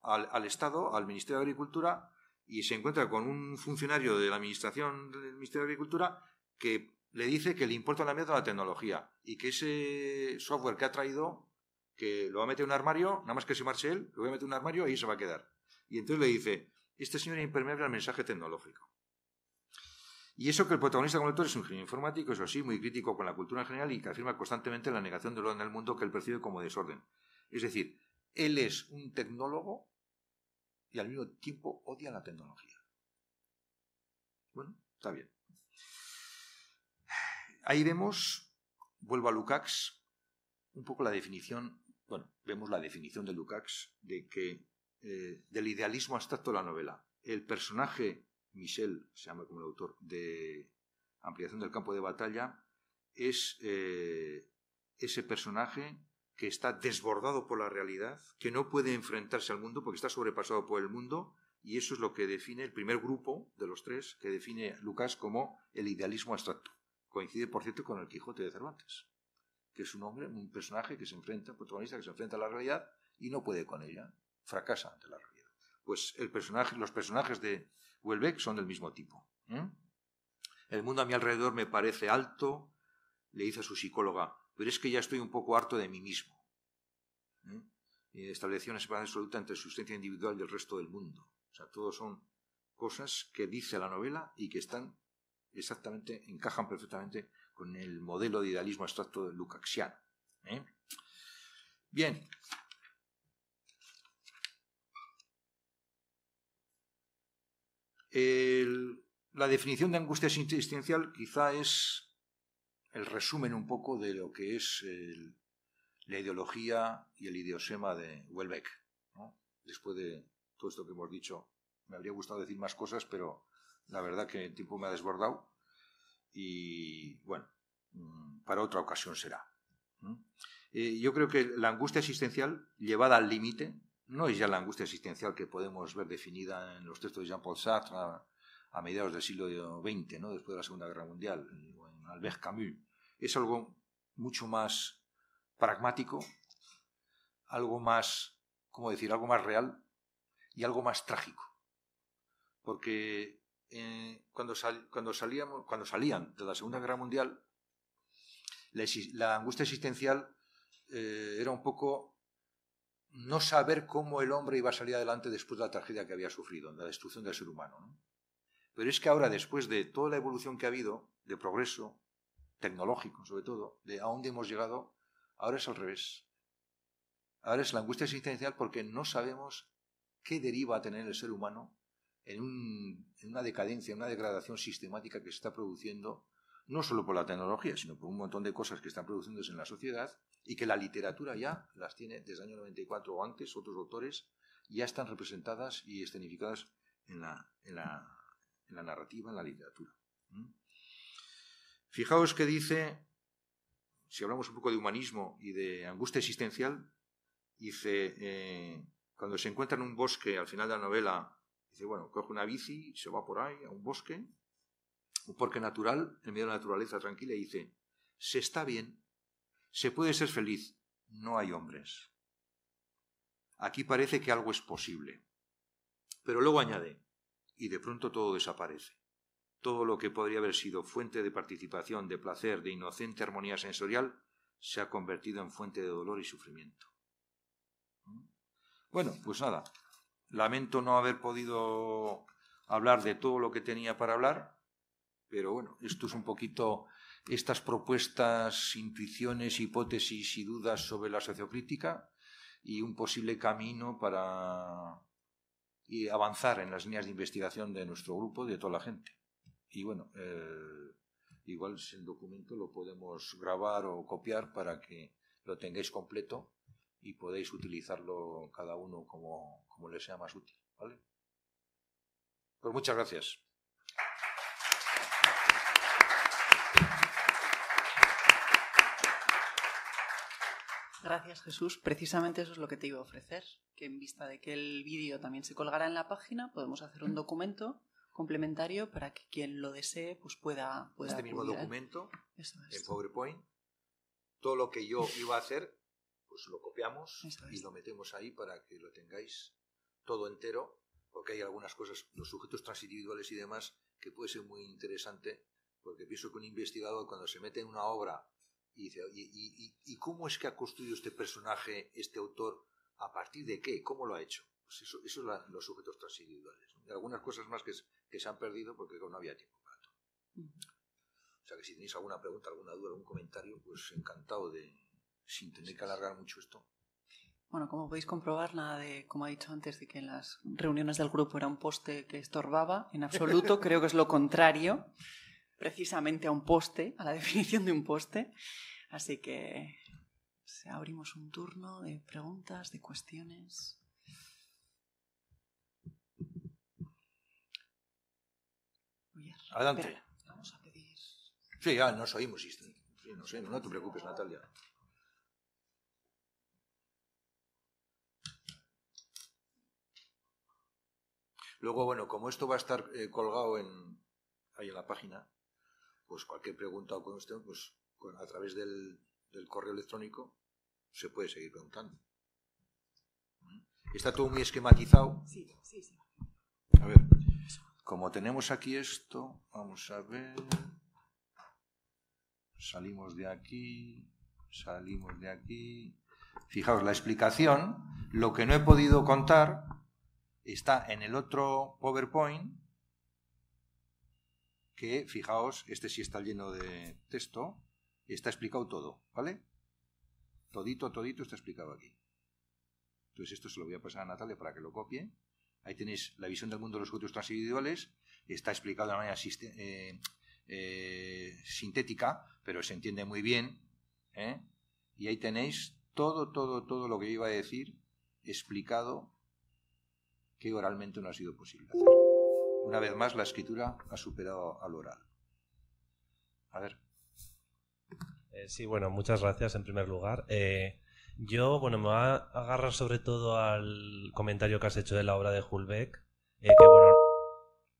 al, al, Estado, al Ministerio de Agricultura, y se encuentra con un funcionario de la Administración del Ministerio de Agricultura que le dice que le importa la mierda la tecnología y que ese software que ha traído, que lo va a meter en un armario, nada más que se marche él, lo va a meter en un armario y ahí se va a quedar. Y entonces le dice, este señor es impermeable al mensaje tecnológico. Y eso que el protagonista como lector es un genio informático, eso sí, muy crítico con la cultura en general y que afirma constantemente la negación del orden del mundo que él percibe como desorden. Es decir, él es un tecnólogo y al mismo tiempo odia la tecnología. Bueno, está bien. Ahí vemos, vuelvo a Lukács, un poco la definición, bueno, vemos la definición de Lukács de que eh, del idealismo abstracto de la novela. El personaje Michel, se llama como el autor, de Ampliación del campo de batalla, es eh, ese personaje que está desbordado por la realidad, que no puede enfrentarse al mundo porque está sobrepasado por el mundo, y eso es lo que define el primer grupo de los tres, que define Lucas como el idealismo abstracto. Coincide, por cierto, con el Quijote de Cervantes, que es un hombre, un personaje que se enfrenta, un protagonista que se enfrenta a la realidad y no puede con ella, fracasa ante la realidad. Pues los personajes de Welbeck son del mismo tipo. ¿eh? El mundo a mi alrededor me parece alto, le dice a su psicóloga, pero es que ya estoy un poco harto de mí mismo. ¿eh? Estableció una separación absoluta entre su existencia individual y el resto del mundo. O sea, todos son cosas que dice la novela y que están exactamente, encajan perfectamente con el modelo de idealismo abstracto de Lukácsiano. ¿eh? Bien, la definición de angustia existencial quizá es el resumen un poco de lo que es la ideología y el idiosema de Welbeck. Después de todo esto que hemos dicho, me habría gustado decir más cosas, pero la verdad que el tiempo me ha desbordado y bueno, mm, para otra ocasión será. Eh, yo creo que la angustia existencial llevada al límite no es ya la angustia existencial que podemos ver definida en los textos de Jean-Paul Sartre a, mediados del siglo XX, ¿no? después de la Segunda Guerra Mundial, o en Albert Camus. Es algo mucho más pragmático, algo más, ¿cómo decir?, algo más real y algo más trágico. Porque eh, cuando, salíamos, cuando salían de la Segunda Guerra Mundial, la, angustia existencial eh, era un poco no saber cómo el hombre iba a salir adelante después de la tragedia que había sufrido, la destrucción del ser humano. Pero es que ahora, después de toda la evolución que ha habido, de progreso, tecnológico sobre todo, de a dónde hemos llegado, ahora es al revés. Ahora es la angustia existencial porque no sabemos qué deriva a tener el ser humano en, una decadencia, en una degradación sistemática que se está produciendo no solo por la tecnología, sino por un montón de cosas que están produciéndose en la sociedad y que la literatura ya las tiene desde el año 94 o antes, otros autores ya están representadas y escenificadas en la, en la, en la narrativa, en la literatura. Fijaos que dice, si hablamos un poco de humanismo y de angustia existencial, dice, eh, cuando se encuentra en un bosque al final de la novela, dice, bueno, coge una bici, se va por ahí a un bosque, un parque natural, en medio de la naturaleza tranquila, y dice, se está bien, se puede ser feliz, no hay hombres. Aquí parece que algo es posible. Pero luego añade, y de pronto todo desaparece. Todo lo que podría haber sido fuente de participación, de placer, de inocente armonía sensorial, se ha convertido en fuente de dolor y sufrimiento. Bueno, pues nada, lamento no haber podido hablar de todo lo que tenía para hablar, pero bueno, esto es un poquito estas propuestas, intuiciones, hipótesis y dudas sobre la sociocrítica y un posible camino para avanzar en las líneas de investigación de nuestro grupo, de toda la gente. Y bueno, eh, igual el documento lo podemos grabar o copiar para que lo tengáis completo y podéis utilizarlo cada uno como, como les sea más útil. ¿vale? Pues muchas gracias. Gracias, Jesús. Precisamente eso es lo que te iba a ofrecer, que en vista de que el vídeo también se colgará en la página, podemos hacer un documento complementario para que quien lo desee pues pueda, pueda Este mismo acudir documento, Eso es. en PowerPoint, todo lo que yo iba a hacer, pues lo copiamos Eso y es. lo metemos ahí para que lo tengáis todo entero, porque hay algunas cosas, los sujetos transindividuales y demás, que puede ser muy interesante, porque pienso que un investigador cuando se mete en una obra y dice, "Oye, ¿y, y, y cómo es que ha construido este personaje, este autor, a partir de qué? ¿Cómo lo ha hecho? Pues eso, eso es la- los sujetos transindividuales. ¿no? Y algunas cosas más que, se han perdido porque no había tiempo para todo. O sea que si tenéis alguna pregunta, alguna duda, algún comentario, pues encantado de, sin tener que alargar mucho esto. Bueno, como podéis comprobar, nada de, como ha dicho antes, de que en las reuniones del grupo era un poste que estorbaba. En absoluto, [LAUGHS] creo que es lo contrario, precisamente a un poste, a la [LAUGHS] definición de un poste. Así que abrimos un turno de preguntas, de cuestiones. Oye, Adelante. espera, vamos a pedir. Sí, ya nos oímos. sí, sí, nos oímos. No te preocupes, Natalia. Luego, bueno, como esto va a estar eh, colgado en, ahí en la página, pues cualquier pregunta o cuestión, pues a través del, del correo electrónico se puede seguir preguntando. Está todo muy esquematizado. Sí, sí, sí. A ver, como tenemos aquí esto, vamos a ver. Salimos de aquí, salimos de aquí. Fijaos, la explicación, lo que no he podido contar, está en el otro PowerPoint, que, fijaos, este sí está lleno de texto, está explicado todo, ¿vale? Todito, todito está explicado aquí. Entonces esto se lo voy a pasar a Natalia para que lo copie. Ahí tenéis la visión del mundo de los juguetes transindividuales. Está explicado de manera siste- eh, eh, sintética, pero se entiende muy bien. ¿eh? Y ahí tenéis todo, todo, todo lo que yo iba a decir explicado que oralmente no ha sido posible hacer. Una vez más, la escritura ha superado al oral. A ver. Eh, sí, bueno, muchas gracias en primer lugar. Eh, yo, bueno, me voy a agarrar sobre todo al comentario que has hecho de la obra de Hulbeck, eh, que bueno,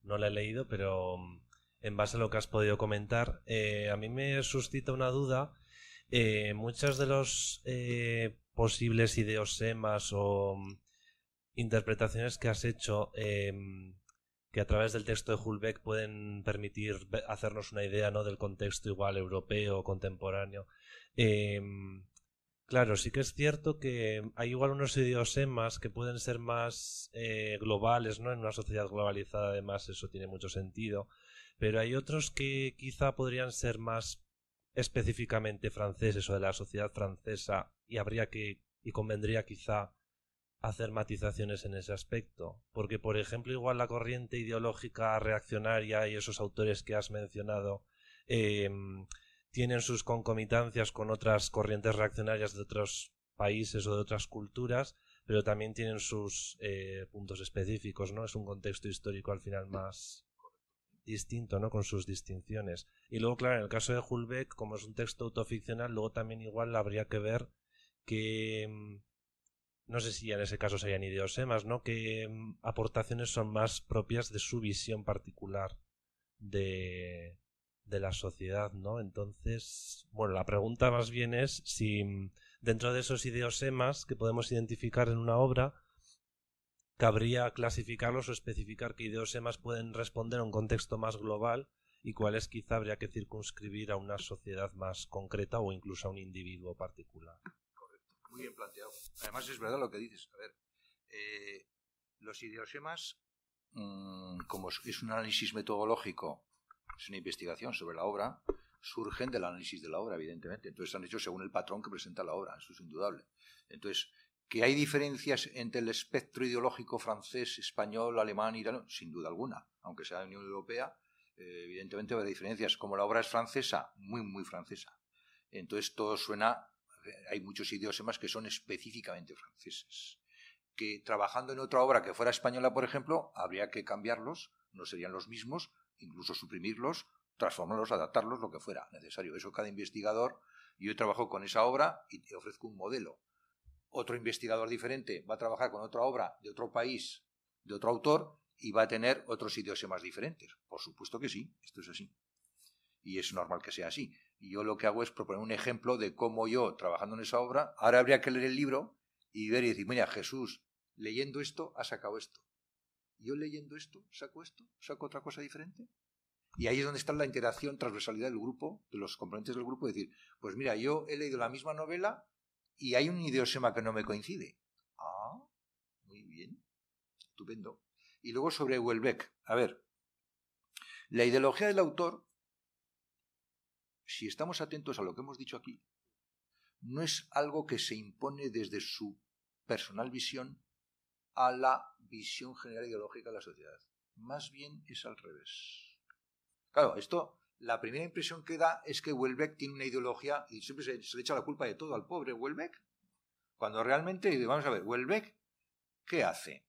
no la he leído, pero mm, en base a lo que has podido comentar, a mí me suscita una duda. muchas de los posibles ideosemas o mm, interpretaciones que has hecho em, que a través del texto de Hulbeck pueden permitir hacernos una idea ¿no? del contexto igual europeo, contemporáneo. Em, claro, sí que es cierto que hay igual unos idiosemas que pueden ser más eh, globales, ¿no? En una sociedad globalizada, además, eso tiene mucho sentido. Pero hay otros que quizá podrían ser más específicamente franceses o de la sociedad francesa y habría que y convendría quizá hacer matizaciones en ese aspecto. Porque, por ejemplo, igual la corriente ideológica reaccionaria y esos autores que has mencionado eh, tienen sus concomitancias con otras corrientes reaccionarias de otros países o de otras culturas, pero también tienen sus eh, puntos específicos, ¿no? Es un contexto histórico al final más distinto, ¿no? Con sus distinciones. Y luego, claro, en el caso de Hulbeck, como es un texto autoficcional, luego también igual habría que ver que mm, no sé si en ese caso serían ideosemas, ¿no? Que mm, aportaciones son más propias de su visión particular de, de la sociedad, ¿no? Entonces, bueno, la pregunta más bien es si mm, dentro de esos ideosemas que podemos identificar en una obra, cabría clasificarlos o especificar qué ideosemas pueden responder a un contexto más global y cuáles quizá habría que circunscribir a una sociedad más concreta o incluso a un individuo particular. Muy bien planteado. Además es verdad lo que dices. A ver, eh, los idiosemas, mmm, como es un análisis metodológico, es una investigación sobre la obra, surgen del análisis de la obra, evidentemente. Entonces se han hecho según el patrón que presenta la obra, eso es indudable. Entonces, que hay diferencias entre el espectro ideológico francés, español, alemán, italiano, sin duda alguna, aunque sea de Unión Europea, eh, evidentemente habrá diferencias. Como la obra es francesa, muy, muy francesa. Entonces todo suena hay muchos idiomas que son específicamente franceses. Que trabajando en otra obra que fuera española, por ejemplo, habría que cambiarlos, no serían los mismos, incluso suprimirlos, transformarlos, adaptarlos, lo que fuera necesario. Eso cada investigador, yo trabajo con esa obra y te ofrezco un modelo. Otro investigador diferente va a trabajar con otra obra de otro país, de otro autor, y va a tener otros idiomas diferentes. Por supuesto que sí, esto es así. Y es normal que sea así. Y yo lo que hago es proponer un ejemplo de cómo yo, trabajando en esa obra, ahora habría que leer el libro y ver y decir, mira, Jesús, leyendo esto, ha sacado esto. Yo leyendo esto, saco esto, saco otra cosa diferente. Y ahí es donde está la interacción, transversalidad del grupo, de los componentes del grupo, decir, pues mira, yo he leído la misma novela y hay un idiosema que no me coincide. Ah, muy bien, estupendo. Y luego sobre Welbeck, a ver, la ideología del autor si estamos atentos a lo que hemos dicho aquí, no es algo que se impone desde su personal visión a la visión general ideológica de la sociedad. Más bien es al revés. Claro, esto, la primera impresión que da es que Welbeck tiene una ideología y siempre se, le echa la culpa de todo al pobre Welbeck. Cuando realmente, vamos a ver, Welbeck, ¿qué hace?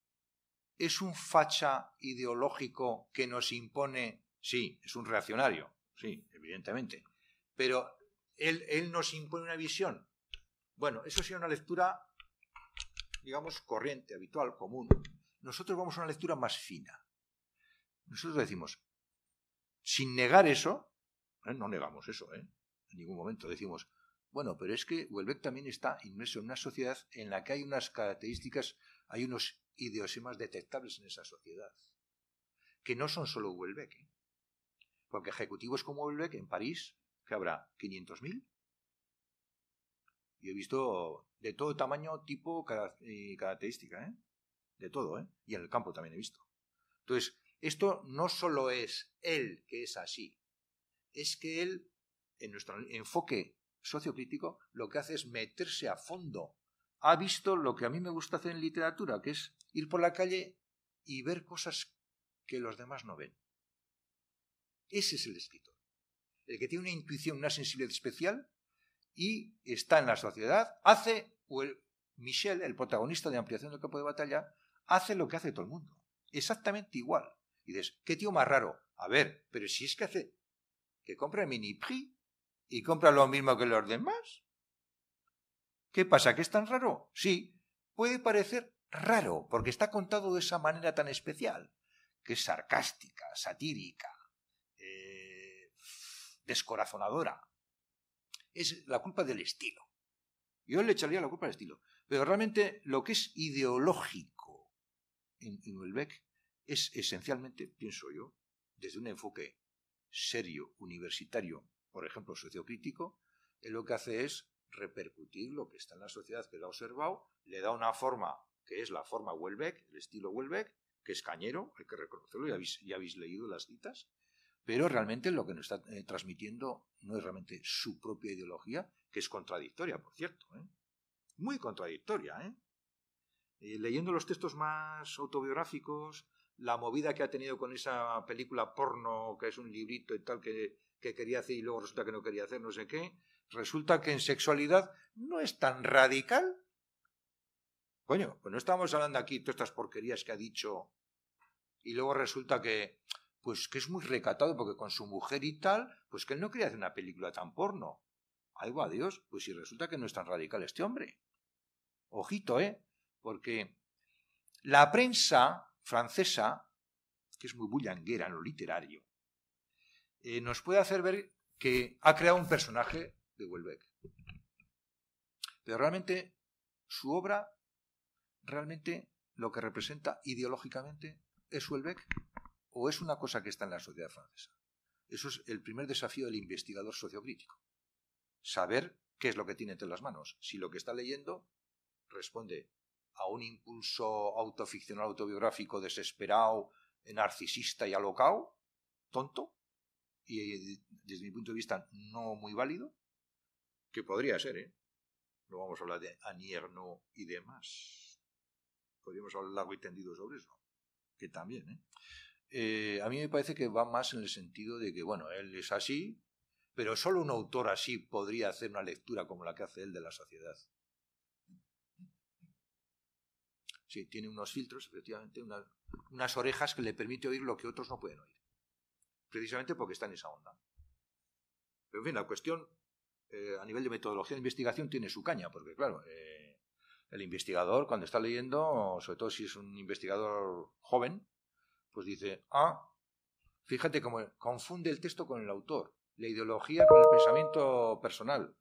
¿Es un facha ideológico que nos impone? Sí, es un reaccionario, sí, evidentemente pero él, nos impone una visión. Bueno, eso sería una lectura, digamos, corriente, habitual, común. Nosotros vamos a una lectura más fina. Nosotros decimos, sin negar eso, ¿eh? no negamos eso, ¿eh? en ningún momento decimos, bueno, pero es que Welbeck también está inmerso en una sociedad en la que hay unas características, hay unos idiosemas detectables en esa sociedad, que no son solo Welbeck. ¿eh? Porque ejecutivos como Welbeck en París habrá 500.000. Y he visto de todo tamaño, tipo y característica, ¿eh? De todo, ¿eh? Y en el campo también he visto. Entonces, esto no solo es él que es así, es que él, en nuestro enfoque sociocrítico, lo que hace es meterse a fondo. Ha visto lo que a mí me gusta hacer en literatura, que es ir por la calle y ver cosas que los demás no ven. Ese es el escritor el que tiene una intuición, una sensibilidad especial y está en la sociedad, hace, o el, Michel, el protagonista de Ampliación del campo de batalla, hace lo que hace todo el mundo. Exactamente igual. Y dices, ¿qué tío más raro? A ver, pero si es que hace que compra Mini Prix y compra lo mismo que los demás. ¿Qué pasa? ¿Que es tan raro? Sí, puede parecer raro, porque está contado de esa manera tan especial, que es sarcástica, satírica, descorazonadora. Es la culpa del estilo. Yo le echaría la culpa al estilo. Pero realmente lo que es ideológico en, en es esencialmente, pienso yo, desde un enfoque serio, universitario, por ejemplo, sociocrítico, lo que hace es repercutir lo que está en la sociedad que lo ha observado, le da una forma que es la forma Welbeck, el estilo Welbeck, que es cañero, hay que reconocerlo, ya habéis, ya habéis leído las citas, pero realmente lo que nos está eh, transmitiendo no es realmente su propia ideología, que es contradictoria, por cierto. ¿eh? Muy contradictoria. ¿eh? ¿eh? leyendo los textos más autobiográficos, la movida que ha tenido con esa película porno, que es un librito y tal, que, que quería hacer y luego resulta que no quería hacer no sé qué, resulta que en sexualidad no es tan radical. Coño, pues no estamos hablando aquí de todas estas porquerías que ha dicho y luego resulta que pues que es muy recatado porque con su mujer y tal, pues que él no quería hacer una película tan porno. Algo a Dios, pues si resulta que no es tan radical este hombre. Ojito, ¿eh? Porque la prensa francesa, que es muy bullanguera en lo literario, eh, nos puede hacer ver que ha creado un personaje de Welbeck. Pero realmente su obra, realmente lo que representa ideológicamente es Welbeck o es una cosa que está en la sociedad francesa. Eso es el primer desafío del investigador sociocrítico. Saber qué es lo que tiene entre las manos. Si lo que está leyendo responde a un impulso autoficcional, autobiográfico, desesperado, narcisista y alocao, tonto, y desde mi punto de vista no muy válido, que podría ser, ¿eh? No vamos a hablar de Anierno y demás. Podríamos hablar largo y tendido sobre eso, que también, ¿eh? Eh, a mí me parece que va más en el sentido de que, bueno, él es así, pero solo un autor así podría hacer una lectura como la que hace él de la sociedad. Sí, tiene unos filtros, efectivamente, unas orejas que le permite oír lo que otros no pueden oír. Precisamente porque está en esa onda. Pero en fin, la cuestión eh, a nivel de metodología de investigación tiene su caña, porque claro, eh, el investigador cuando está leyendo, sobre todo si es un investigador joven, Pues dice, ah, fíjate cómo confunde el texto con el autor, la ideología con el pensamiento personal.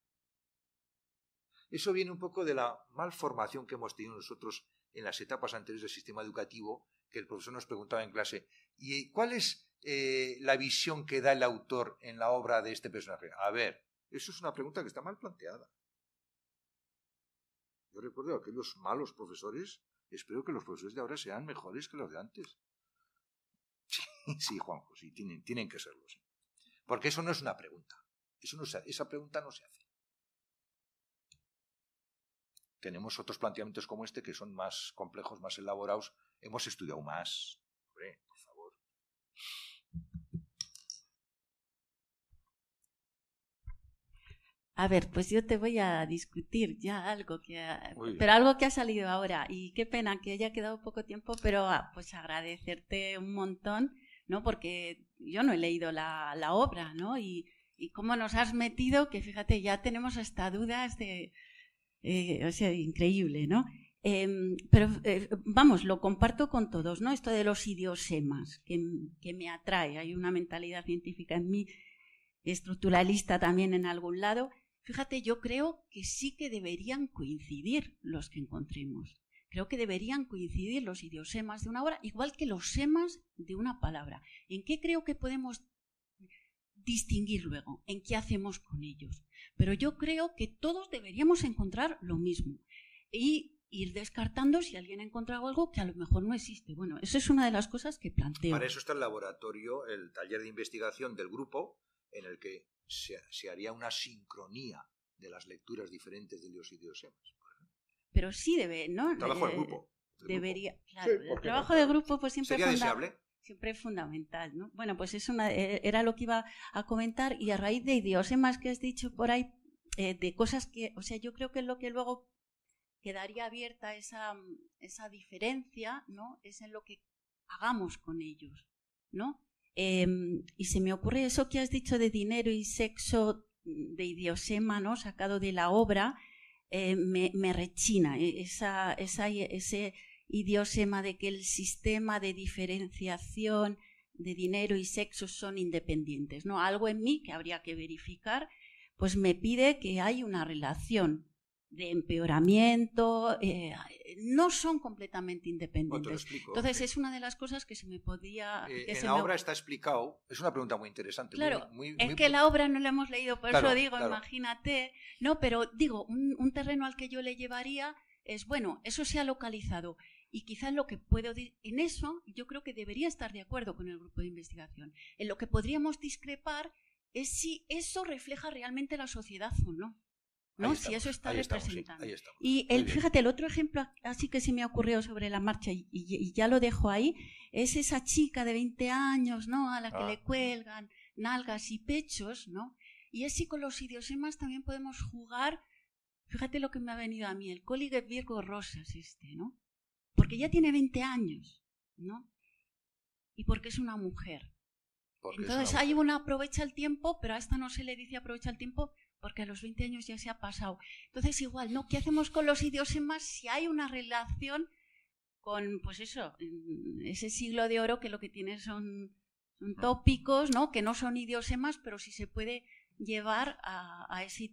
Eso viene un poco de la malformación que hemos tenido nosotros en las etapas anteriores del sistema educativo, que el profesor nos preguntaba en clase, ¿y cuál es eh, la visión que da el autor en la obra de este personaje? A ver, eso es una pregunta que está mal planteada. Yo recuerdo a aquellos malos profesores, espero que los profesores de ahora sean mejores que los de antes. Sí, Juanjo, sí, tienen, tienen que serlo. Sí. Porque eso no es una pregunta. Eso no esa pregunta no se hace. tenemos otros planteamientos como este que son más complejos, más elaborados. Hemos estudiado más. Hombre, por favor. A ver, pues yo te voy a discutir ya algo que, pero algo que ha salido ahora y qué pena que haya quedado poco tiempo, pero ah, pues agradecerte un montón, ¿no? Porque yo no he leído la, la obra, ¿no? Y, y cómo nos has metido, que fíjate, ya tenemos hasta dudas de, eh, o sea, increíble, ¿no? Em, pero eh, vamos, lo comparto con todos, ¿no? Esto de los idiosemas, que, que, me atrae. Hay una mentalidad científica en mí, estructuralista también en algún lado. Fíjate, yo creo que sí que deberían coincidir los que encontremos. Creo que deberían coincidir los idiosemas de una obra, igual que los semas de una palabra. ¿En qué creo que podemos distinguir luego? ¿En qué hacemos con ellos? Pero yo creo que todos deberíamos encontrar lo mismo y ir descartando si alguien ha encontrado algo que a lo mejor no existe. Bueno, eso es una de las cosas que planteo. Para eso está el laboratorio, el taller de investigación del grupo, en el que se, haría una sincronía de las lecturas diferentes de los idiosemas. Pero sí debe, ¿no? Trabajo de grupo. debería, claro, el trabajo de grupo pues siempre ¿Sería deseable? siempre es fundamental, ¿no? Bueno, pues eso e, era lo que iba a comentar y a raíz de idiosemas que has dicho por ahí, eh, de cosas que, o sea, yo creo que lo que luego quedaría abierta esa, esa diferencia, ¿no? Es en lo que hagamos con ellos, ¿no? Em, y se me ocurre eso que has dicho de dinero y sexo de idiosema, ¿no? Sacado de la obra, eh, me, rechina e, esa, esa, ese idiosema de que el sistema de diferenciación de dinero y sexo son independientes, ¿no? Algo en mí que habría que verificar, pues me pide que hay una relación de empeoramiento, eh, no son completamente independientes. Entonces es una de las cosas que se me podía... Eh, en la obra está explicado, es una pregunta muy interesante. Claro, es que la obra no la hemos leído, por eso digo, imagínate, no, pero digo, un terreno al que yo le llevaría es, bueno, eso se ha localizado y quizás lo que puedo en eso yo creo que debería estar de acuerdo con el grupo de investigación. En lo que podríamos discrepar es si eso refleja realmente la sociedad o no. ¿No? si eso está representando. y el, fíjate, el otro ejemplo así que se me ha ocurrido sobre la marcha y, ya lo dejo ahí, es esa chica de 20 años, ¿no? A la que le ah. cuelgan nalgas y pechos, ¿no? Y así con los idiosemas también podemos jugar, fíjate lo que me ha venido a mí, el cóligue Virgo Rosas este, ¿no? porque ya tiene 20 años, ¿no? Y porque es una mujer. Entonces hay una aprovecha el tiempo, pero a esta no se le dice aprovecha el tiempo porque a los 20 años ya se ha pasado. Entonces igual, ¿no? ¿Qué hacemos con los idiosemas si hay una relación con, pues eso, ese siglo de oro que lo que tiene son, son tópicos, ¿no? Que no son idiosemas, pero sí se puede llevar a, ese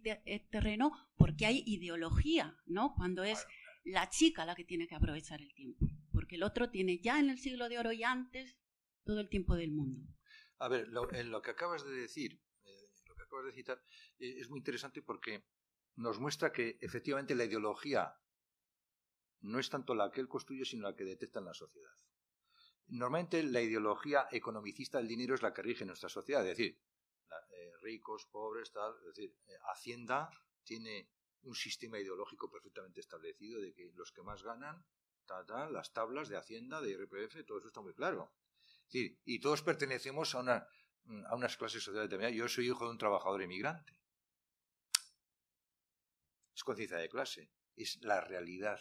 terreno porque hay ideología, ¿no? Cuando es la chica la que tiene que aprovechar el tiempo, porque el otro tiene ya en el siglo de oro y antes todo el tiempo del mundo. A ver, lo, en lo que acabas de decir, eh, acabas de citar, eh, es muy interesante porque nos muestra que efectivamente la ideología no es tanto la que él construye, sino la que detecta en la sociedad. Normalmente la ideología economicista del dinero es la que rige nuestra sociedad, es decir, eh, ricos, pobres, tal, es decir, Hacienda tiene un sistema ideológico perfectamente establecido de que los que más ganan, las tablas de Hacienda, de IRPF, todo eso está muy claro. y todos pertenecemos a, una, a unas clases sociales determinadas. Yo soy hijo de un trabajador emigrante. Es conciencia de clase, es la realidad.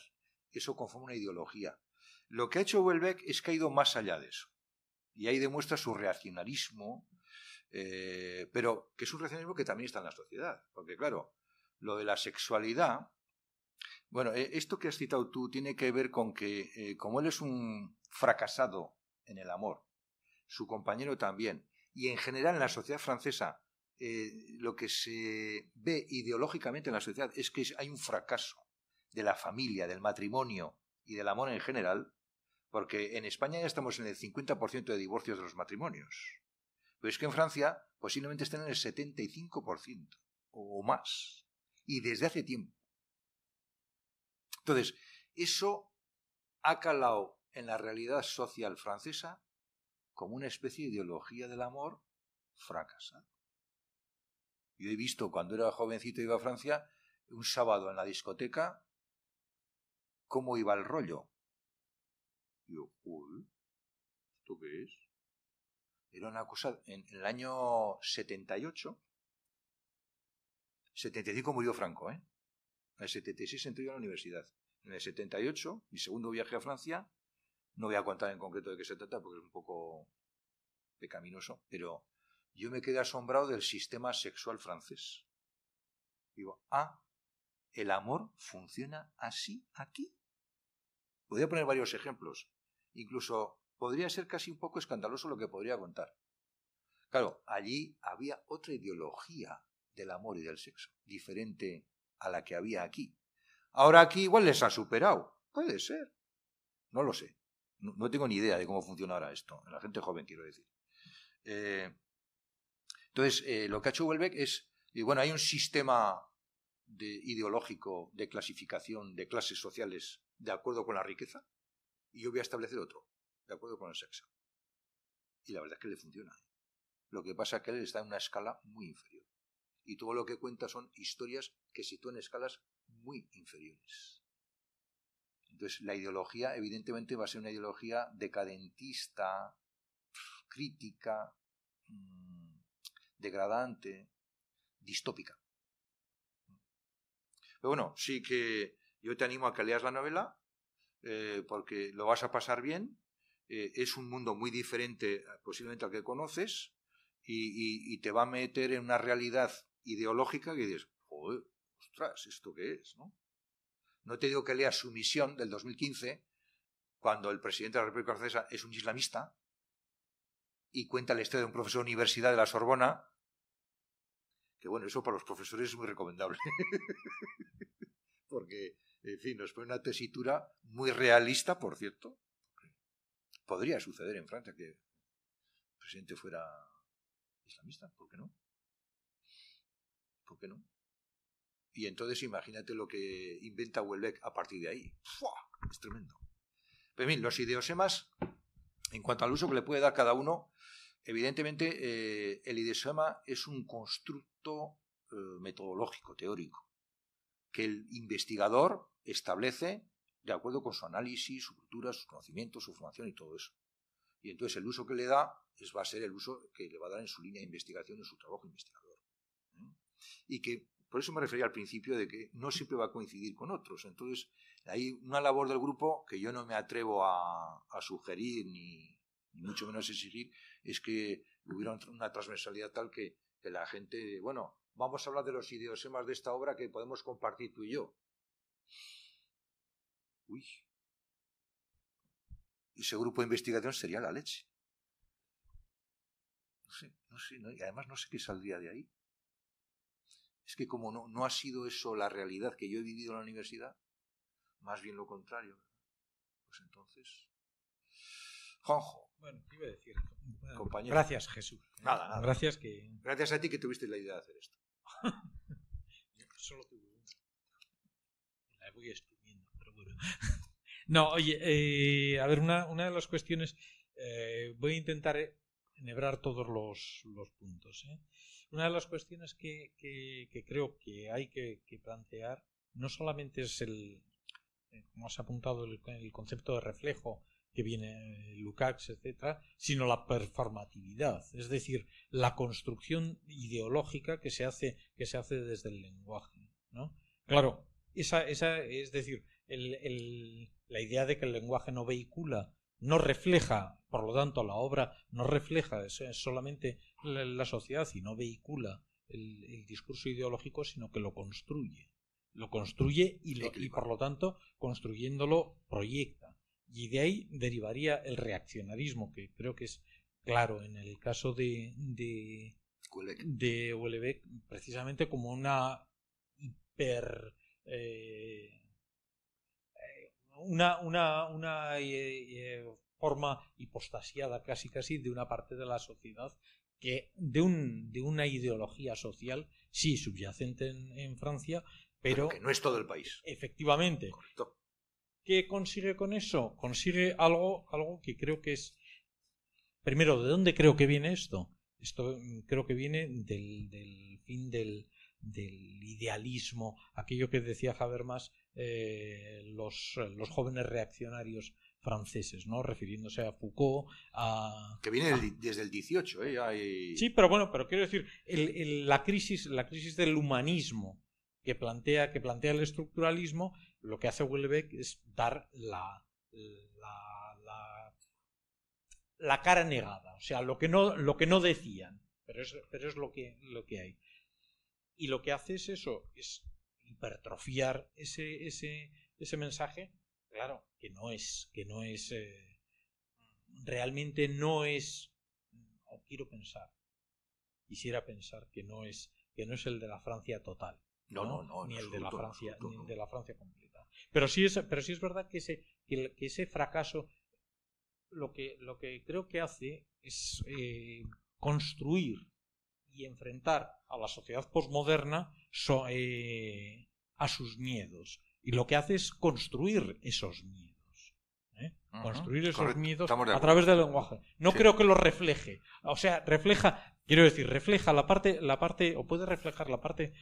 Eso conforma una ideología. Lo que ha hecho Welbeck es que ha ido más allá de eso. Y ahí demuestra su reaccionarismo, eh, pero que es un reaccionarismo que también está en la sociedad. Porque, claro, lo de la sexualidad, bueno, eh, esto que has citado tú tiene que ver con que, eh, como él es un fracasado en el amor, su compañero también. Y en general en la sociedad francesa, eh, lo que se ve ideológicamente en la sociedad es que hay un fracaso de la familia, del matrimonio y del amor en general, porque en España ya estamos en el 50% de divorcios de los matrimonios. Pero es que en Francia posiblemente estén en el 75% o más. Y desde hace tiempo. Entonces, eso ha calado en la realidad social francesa como una especie de ideología del amor fracasada. Yo he visto cuando era jovencito iba a Francia, un sábado en la discoteca, cómo iba el rollo. Yo, ¿esto qué es? Era una cosa, en, el año 78, 75 murió Franco, ¿eh? En el 76 entré yo a la universidad. En el 78, mi segundo viaje a Francia, no voy a contar en concreto de qué se trata porque es un poco pecaminoso, pero yo me quedé asombrado del sistema sexual francés. Digo, ah, el amor funciona así aquí. Podría poner varios ejemplos. Incluso podría ser casi un poco escandaloso lo que podría contar. Claro, allí había otra ideología del amor y del sexo, diferente a la que había aquí. Ahora aquí igual les ha superado. Puede ser. No lo sé. No, tengo ni idea de cómo funciona ahora esto. La gente joven, quiero decir. Eh, entonces, eh, lo que ha hecho Welbeck es, y bueno, hay un sistema de, ideológico de clasificación de clases sociales de acuerdo con la riqueza, y yo voy a establecer otro, de acuerdo con el sexo. Y la verdad es que le funciona. Lo que pasa es que él está en una escala muy inferior. Y todo lo que cuenta son historias que sitúan escalas muy inferiores. Entonces, la ideología, evidentemente, va a ser una ideología decadentista, crítica, mm, degradante, distópica. Pero bueno, sí que yo te animo a que leas la novela, eh, porque lo vas a pasar bien. Eh, es un mundo muy diferente eh, posiblemente al que conoces y, te va a meter en una realidad ideológica que dices, joder, ostras, ¿esto qué es? ¿no? No te digo que leas su misión del 2015, cuando el presidente de la República Francesa es un islamista y cuenta la historia de un profesor de universidad de la Sorbona, que bueno, eso para los profesores es muy recomendable. [LAUGHS] Porque, en fin, nos pone una tesitura muy realista, por cierto. Podría suceder en Francia que el presidente fuera islamista, ¿por qué no? ¿Por qué no? Y entonces imagínate lo que inventa Welbeck a partir de ahí. Es tremendo. Pero bien, los ideosemas, en cuanto al uso que le puede dar cada uno, evidentemente eh, el ideosema es un constructo eh, metodológico, teórico, que el investigador establece de acuerdo con su análisis, su cultura, sus conocimientos, su formación y todo eso. Y entonces el uso que le da es, va a ser el uso que le va a dar en su línea de investigación, en su trabajo investigador. ¿eh? Y que por eso me refería al principio de que no siempre va a coincidir con otros. Entonces, hay una labor del grupo que yo no me atrevo a, sugerir ni, mucho menos exigir, es que hubiera una transversalidad tal que, que, la gente, bueno, vamos a hablar de los idiosemas de esta obra que podemos compartir tú y yo. Uy. Ese grupo de investigación sería la leche. No sé, no sé, y además no sé qué saldría de ahí. Es que como no, no ha sido eso la realidad que yo he vivido en la universidad, más bien lo contrario. Pues entonces... Juanjo. Bueno, iba a decir, compañero. Gracias, Jesús. Nada, nada. Gracias que. Gracias a ti que tuviste la idea de hacer esto. [LAUGHS] Yo solo tuve una. La voy estudiando, pero bueno. [LAUGHS] no, oye, eh, a ver, una, una de las cuestiones. Eh, voy a intentar enhebrar todos los, los puntos. ¿eh? Una de las cuestiones que, creo que hay que, plantear no solamente es el, eh, como has apuntado, el, concepto de reflejo que viene Lukács, etcétera, sino la performatividad, es decir, la construcción ideológica que se hace, que se hace desde el lenguaje. ¿no? Claro, esa, esa, es decir, la idea de que el lenguaje no vehicula no refleja, por lo tanto, la obra no refleja solamente la, sociedad y no vehicula el, discurso ideológico, sino que lo construye. Lo construye y, y por lo tanto, construyéndolo, proyecta. Y de ahí derivaría el reaccionarismo, que creo que es claro, en el caso de, de, de precisamente como una hiper... Eh, una, una, una eh, forma hipostasiada casi casi de una parte de la sociedad que de, un, de una ideología social, sí, subyacente en, Francia, pero, que no es todo el país. Efectivamente. ¿Qué consigue con eso? Consigue algo, algo que creo que es... Primero, ¿de dónde creo que viene esto? Esto mm, creo que viene del, del fin del, del, idealismo, aquello que decía Habermas, eh, los, los jóvenes reaccionarios franceses, ¿no? Refiriéndose a Foucault, a... Que viene desde el 18, ¿eh? Sí, pero bueno, pero quiero decir, la, crisis, la crisis del humanismo que plantea, que plantea el estructuralismo, lo que hace Welbeck es dar la, la, la, cara negada, o sea, lo que no, lo que no decían, pero es, pero es lo, que, lo que hay. Y lo que hace es eso, es hipertrofiar ese, ese, ese mensaje claro, que no es, que no es, eh, realmente no es, o quiero pensar, quisiera pensar que no es, que no es el de la Francia total. No, no, no, ni el de la Francia, ni de la Francia completa. Pero sí es, pero sí es verdad que ese, que, ese fracaso, lo que, lo que creo que hace es eh, construir y enfrentar a la sociedad posmoderna eh, a sus miedos, y lo que hace es construir esos miedos. ¿eh? Construir esos miedos a través del lenguaje. No creo que lo refleje. O sea, refleja, quiero decir, refleja la parte, la parte, o puede reflejar la parte,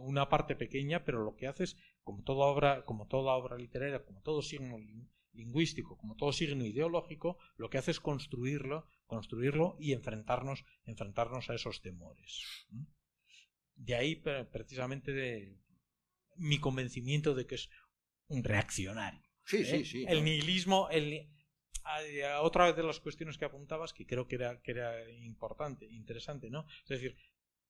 una parte pequeña, pero lo que hace es, como toda obra, como toda obra literaria, como todo signo lingüístico, como todo signo ideológico, lo que hace es construirlo, construirlo y enfrentarnos, enfrentarnos a esos temores. De ahí precisamente de, mi convencimiento de que es un reaccionario. Sí, sí, ¿eh? sí. El nihilismo, el, otra de las cuestiones que apuntabas, que creo que era, que era importante, interesante, ¿no? Es decir,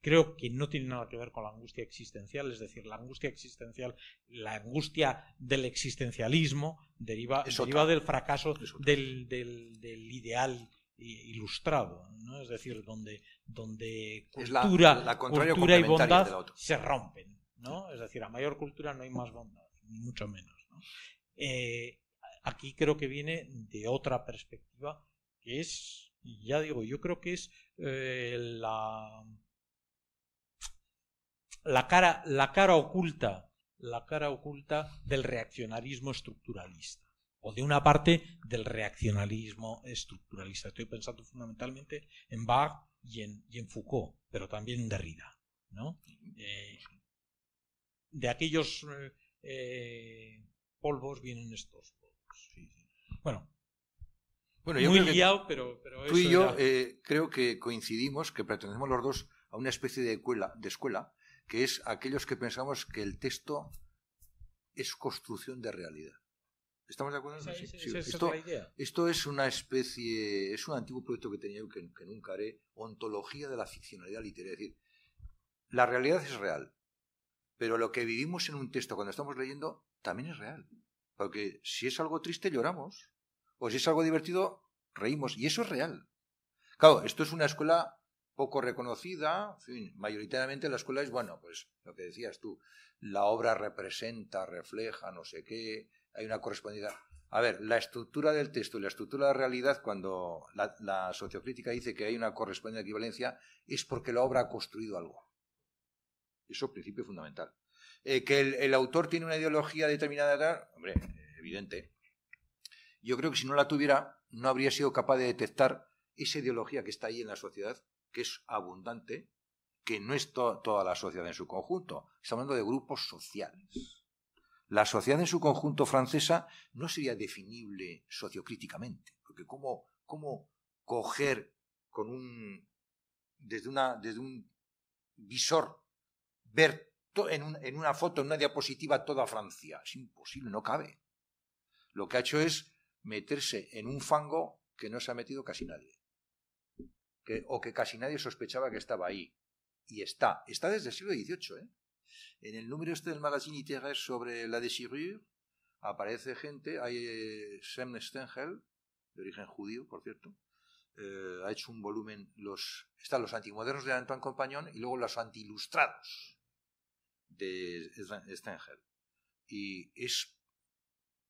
creo que no tiene nada que ver con la angustia existencial, es decir, la angustia existencial, la angustia del existencialismo deriva, deriva del fracaso del, del, del, ideal ilustrado, ¿no? Es decir, donde, donde cultura, cultura y bondad se rompen. ¿no? Es decir, a mayor cultura no hay más bondad, ni mucho menos, eh, aquí creo que viene de otra perspectiva, que es, ya digo, yo creo que es eh, la, la, cara, la cara oculta, la cara oculta del reaccionarismo estructuralista o de una parte del reaccionarismo estructuralista. Estoy pensando fundamentalmente en Bach y en, y en Foucault, pero también en Derrida. ¿no? Eh, de aquellos eh, eh, polvos vienen estos polvos. Bueno, bueno, yo muy creo pero, tú y yo eh, creo que coincidimos, que pertenecemos los dos a una especie de escuela, de escuela, que es aquellos que pensamos que el texto es construcción de realidad. ¿Estamos de acuerdo? esto, esto, es una especie, es un antiguo proyecto que tenía que, que nunca haré, ontología de la ficcionalidad literaria. Es decir, la realidad es real, pero lo que vivimos en un texto cuando estamos leyendo también es real. Porque si es algo triste, lloramos. O si es algo divertido, reímos. Y eso es real. Claro, esto es una escuela poco reconocida. En fin, mayoritariamente la escuela es, bueno, pues lo que decías tú, la obra representa, refleja, no sé qué, hay una correspondencia. A ver, la estructura del texto y la estructura de la realidad, cuando la, sociocrítica dice que hay una correspondencia equivalencia, es porque la obra ha construido algo. Eso es principio fundamental. Eh, que el, autor tiene una ideología determinada, hombre, evidente. Yo creo que si no la tuviera, no habría sido capaz de detectar esa ideología que está ahí en la sociedad, que es abundante, que no es toda la sociedad en su conjunto. Estamos hablando de grupos sociales. La sociedad en su conjunto francesa no sería definible sociocríticamente, porque cómo, cómo coger con un desde una desde un visor ver en, en una foto, en una diapositiva, toda Francia. Es imposible, no cabe. Lo que ha hecho es meterse en un fango que no se ha metido casi nadie. O que casi nadie sospechaba que estaba ahí. Y está. Está desde el siglo XVIII. ¿eh? En el número este del Magazine littéraire sobre la déchirure aparece gente. Hay eh, Sem Stengel, de origen judío, por cierto, eh, ha hecho un volumen, los, están los antimodernos de Antoine Compagnon y luego los antiilustrados de Stengel. Y es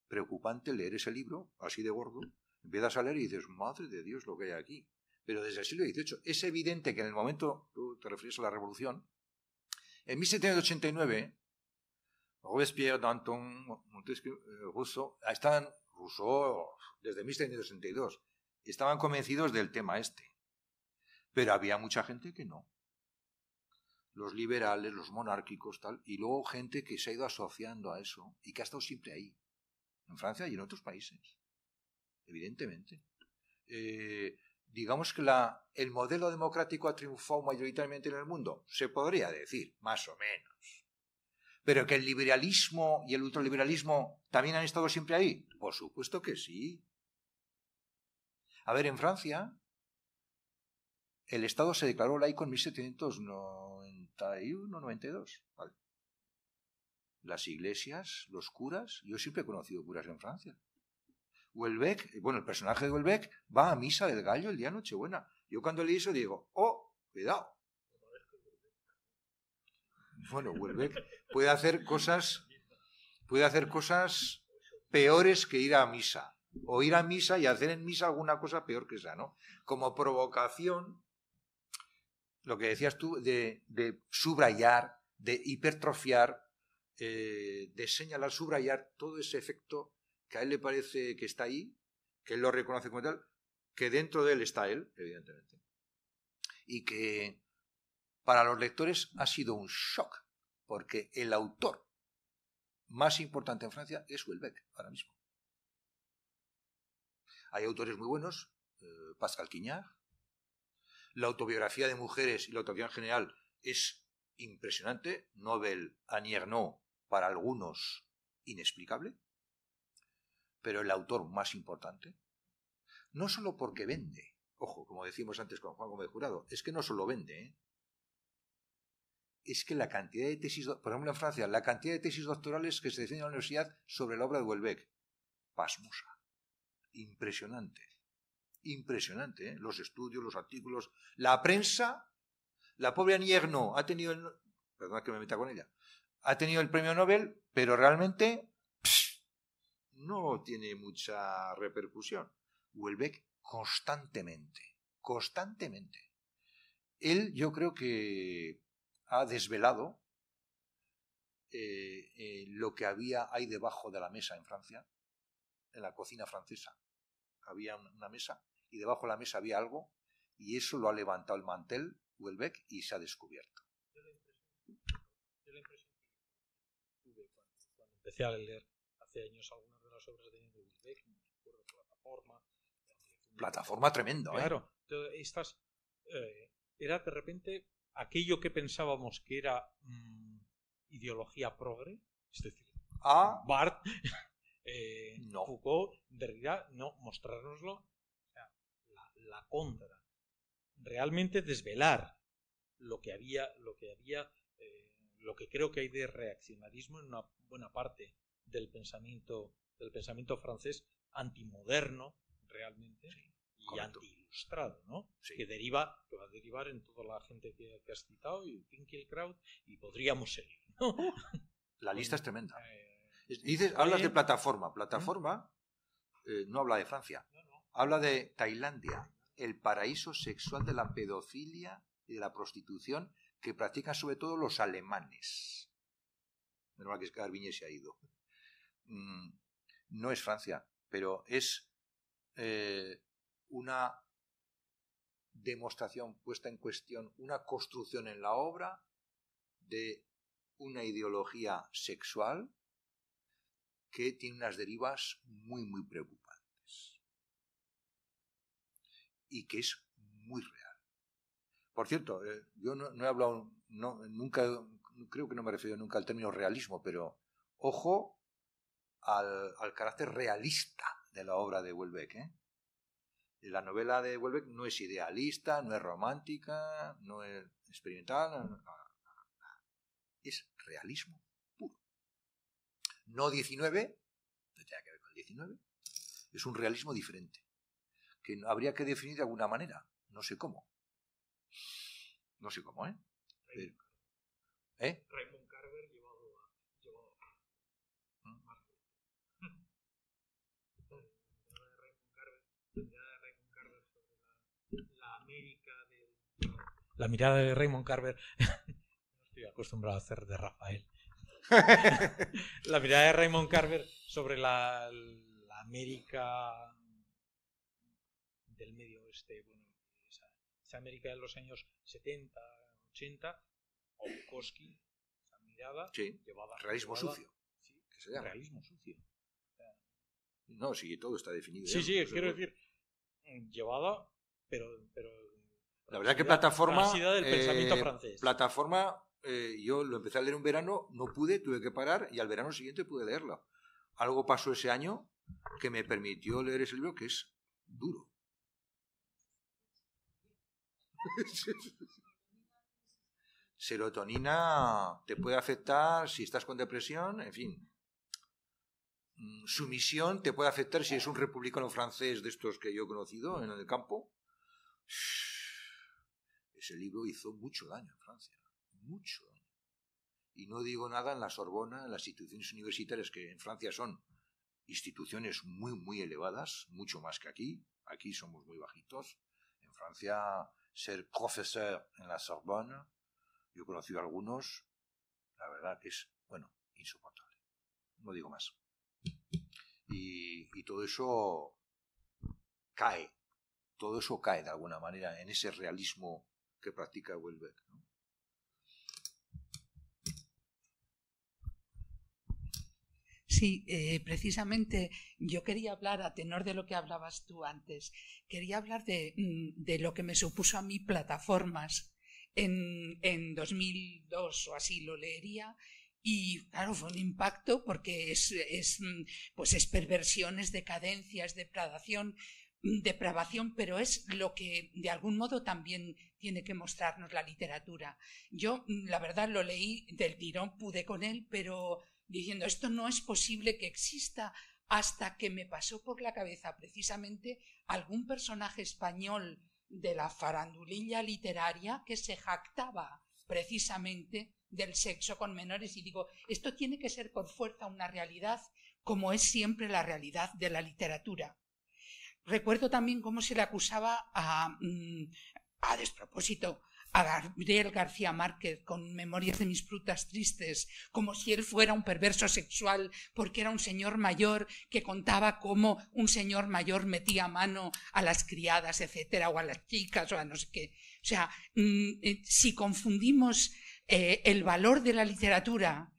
preocupante leer ese libro, así de gordo, empiezas a leer y dices, madre de Dios lo que hay aquí. Pero desde el siglo XVIII es evidente que en el momento, tú te refieres a la Revolución, en 1789, Robespierre, Danton, Montesquieu, eh, Rousseau, estaban, Rousseau desde 1762, estaban convencidos del tema este. Pero había mucha gente que no. Los liberales, los monárquicos, tal, y luego gente que se ha ido asociando a eso y que ha estado siempre ahí, en Francia y en otros países, evidentemente. Eh, digamos que la, el modelo democrático ha triunfado mayoritariamente en el mundo, se podría decir, más o menos. Pero que el liberalismo y el ultraliberalismo también han estado siempre ahí, por supuesto que sí. A ver, en Francia, el Estado se declaró laico en 1791-92. Las iglesias, los curas, yo siempre he conocido curas en Francia. Welbeck, bueno, el personaje de Welbeck va a misa del gallo el día Nochebuena. Yo cuando leí eso digo, oh, cuidado. Bueno, Welbeck puede hacer cosas, puede hacer cosas peores que ir a misa o ir a misa y hacer en misa alguna cosa peor que esa, ¿no? Como provocación, lo que decías tú, de, subrayar, de hipertrofiar, eh, de señalar, subrayar todo ese efecto que a él le parece que está ahí, que él lo reconoce como tal, que dentro de él está él, evidentemente, y que para los lectores ha sido un shock, porque el autor más importante en Francia es Houellebecq, ahora mismo. Hay autores muy buenos, eh, Pascal Quignard. La autobiografía de mujeres y la autobiografía en general es impresionante. Nobel Anierno, para algunos, inexplicable. Pero el autor más importante, no solo porque vende, ojo, como decimos antes con Juan Gómez Jurado, es que no solo vende, ¿eh? es que la cantidad de tesis, por ejemplo en Francia, la cantidad de tesis doctorales que se deciden en la universidad sobre la obra de Houellebecq, pasmosa impresionante. Impresionante, ¿eh? los estudios, los artículos, la prensa. La pobre Anierno ha tenido el. Que me meta con ella. Ha tenido el premio Nobel, pero realmente no tiene mucha repercusión. Welbeck constantemente, constantemente. Él, yo creo que ha desvelado eh, eh, lo que había ahí debajo de la mesa en Francia, en la cocina francesa había una mesa y debajo de la mesa había algo y eso lo ha levantado el mantel, Welbeck, y se ha descubierto. La impresión, que tuve cuando, empecé a leer hace años algunas de las obras de Welbeck, me acuerdo plataforma. Plataforma tremendo, ¿eh? Claro, estas, eh, era de repente aquello que pensábamos que era mm, ideología progre, es decir, ah. Bart [LAUGHS] eh, no. Foucault, realidad no, mostrárnoslo, o sea, la, contra. Realmente desvelar lo que había, lo que había, eh, lo que creo que hay de reaccionarismo en una buena parte del pensamiento, del pensamiento francés antimoderno, realmente, y anti-ilustrado, ¿no? Que deriva, que va a derivar en toda la gente que, has citado, y Finkielkraut, y podríamos seguir, ¿no? [LAUGHS] La lista es tremenda. Eh, Dices, hablas de plataforma. Plataforma eh, no habla de Francia. Habla de Tailandia, el paraíso sexual de la pedofilia y de la prostitución que practican sobre todo los alemanes. Menos mal que Garbiñe se ha ido. Mm, no es Francia, pero es eh, una demostración puesta en cuestión, una construcción en la obra de una ideología sexual que tiene unas derivas muy, muy preocupantes. Y que es muy real. Por cierto, eh, yo no, he hablado, nunca, creo que no me he referido nunca al término realismo, pero ojo al, carácter realista de la obra de Welbeck. ¿eh? La novela de Welbeck no es idealista, no es romántica, no es experimental, es realismo no 19, no tiene que ver con el 19, es un realismo diferente, que habría que definir de alguna manera. No sé cómo. No sé cómo, ¿eh? ¿Eh? Raymond Carver llevado a... Llevado a... ¿Mm? Raymond Carver, la mirada de Raymond Carver sobre la, la América del... La mirada de Raymond Carver... [LAUGHS] no estoy acostumbrado a hacer de Rafael. [LAUGHS] la mirada de Raymond Carver sobre la, la América del medio oeste, bueno, esa, esa, América de los años 70, 80, o Bukowski, esa mirada sí, llevada, realismo llevada, sucio, sí, que se llama. realismo sucio. No, sí, todo está definido. Sí, sí, quiero decir, llevada, pero, pero la verdad que plataforma. Del pensamiento eh, francés. Plataforma, eh, yo lo empecé a leer un verano, no pude, tuve que parar y al verano siguiente pude leerla. Algo pasó ese año que me permitió leer ese libro que es duro. [LAUGHS] Serotonina te puede afectar si estás con depresión, en fin. Mm, Sumisión te puede afectar si es un republicano francés de estos que yo he conocido en el campo. Ese libro hizo mucho daño en Francia, mucho daño. Y no digo nada en la Sorbona, en las instituciones universitarias que en Francia son instituciones muy, muy elevadas, mucho más que aquí. Aquí somos muy bajitos. En Francia, ser profesor en la Sorbonne, yo he conocido a algunos, la verdad que es, bueno, insoportable. No digo más. Y, y todo eso cae, todo eso cae de alguna manera en ese realismo que practica. Sí, eh, precisamente yo quería hablar, a tenor de lo que hablabas tú antes, quería hablar de, mm, lo que me supuso a mí plataformas. En, en 2002 o así lo leería y claro, fue un impacto porque es, mm, pues es perversión, es decadencia, es depravación, mm, depravación, pero es lo que de algún modo también tiene que mostrarnos la literatura. Yo, la verdad, lo leí del tirón, pude con él, pero diciendo esto no es posible que exista hasta que me pasó por la cabeza precisamente algún personaje español de la farandulilla literaria que se jactaba precisamente del sexo con menores y digo, esto tiene que ser por fuerza una realidad como es siempre la realidad de la literatura. Recuerdo también cómo se le acusaba a, mm, a despropósito a Gabriel García Márquez con Memorias de mis frutas tristes, como si él fuera un perverso sexual porque era un señor mayor que contaba cómo un señor mayor metía mano a las criadas, etcétera, o a las chicas, o a no sé qué. O sea, mm, eh, si confundimos eh, el valor de la literatura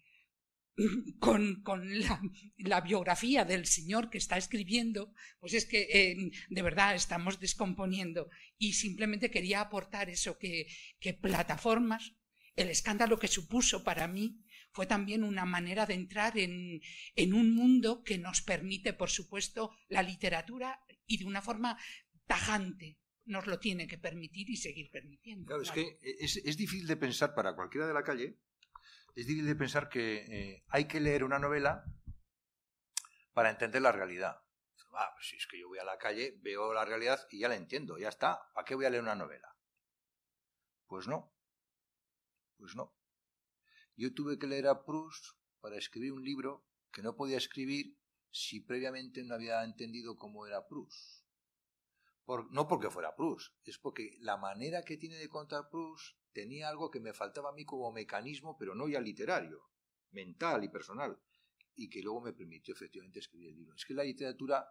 [LAUGHS] con, con la, la, biografía del señor que está escribiendo, pues es que eh, de verdad estamos descomponiendo. Y simplemente quería aportar eso, que, que plataformas, el escándalo que supuso para mí fue también una manera de entrar en, en un mundo que nos permite, por supuesto, la literatura y de una forma tajante nos lo tiene que permitir y seguir permitiendo. Claro, es que es, es difícil de pensar para cualquiera de la calle es difícil de pensar que eh, hay que leer una novela para entender la realidad. Ah, pues si es que yo voy a la calle, veo la realidad y ya la entiendo, ya está. ¿Para qué voy a leer una novela? Pues no. Pues no. Yo tuve que leer a Proust para escribir un libro que no podía escribir si previamente no había entendido cómo era Proust. no porque fuera Proust, es porque la manera que tiene de contar Proust tenía algo que me faltaba a mí como mecanismo, pero no ya literario, mental y personal, y que luego me permitió efectivamente escribir el libro. Es que la literatura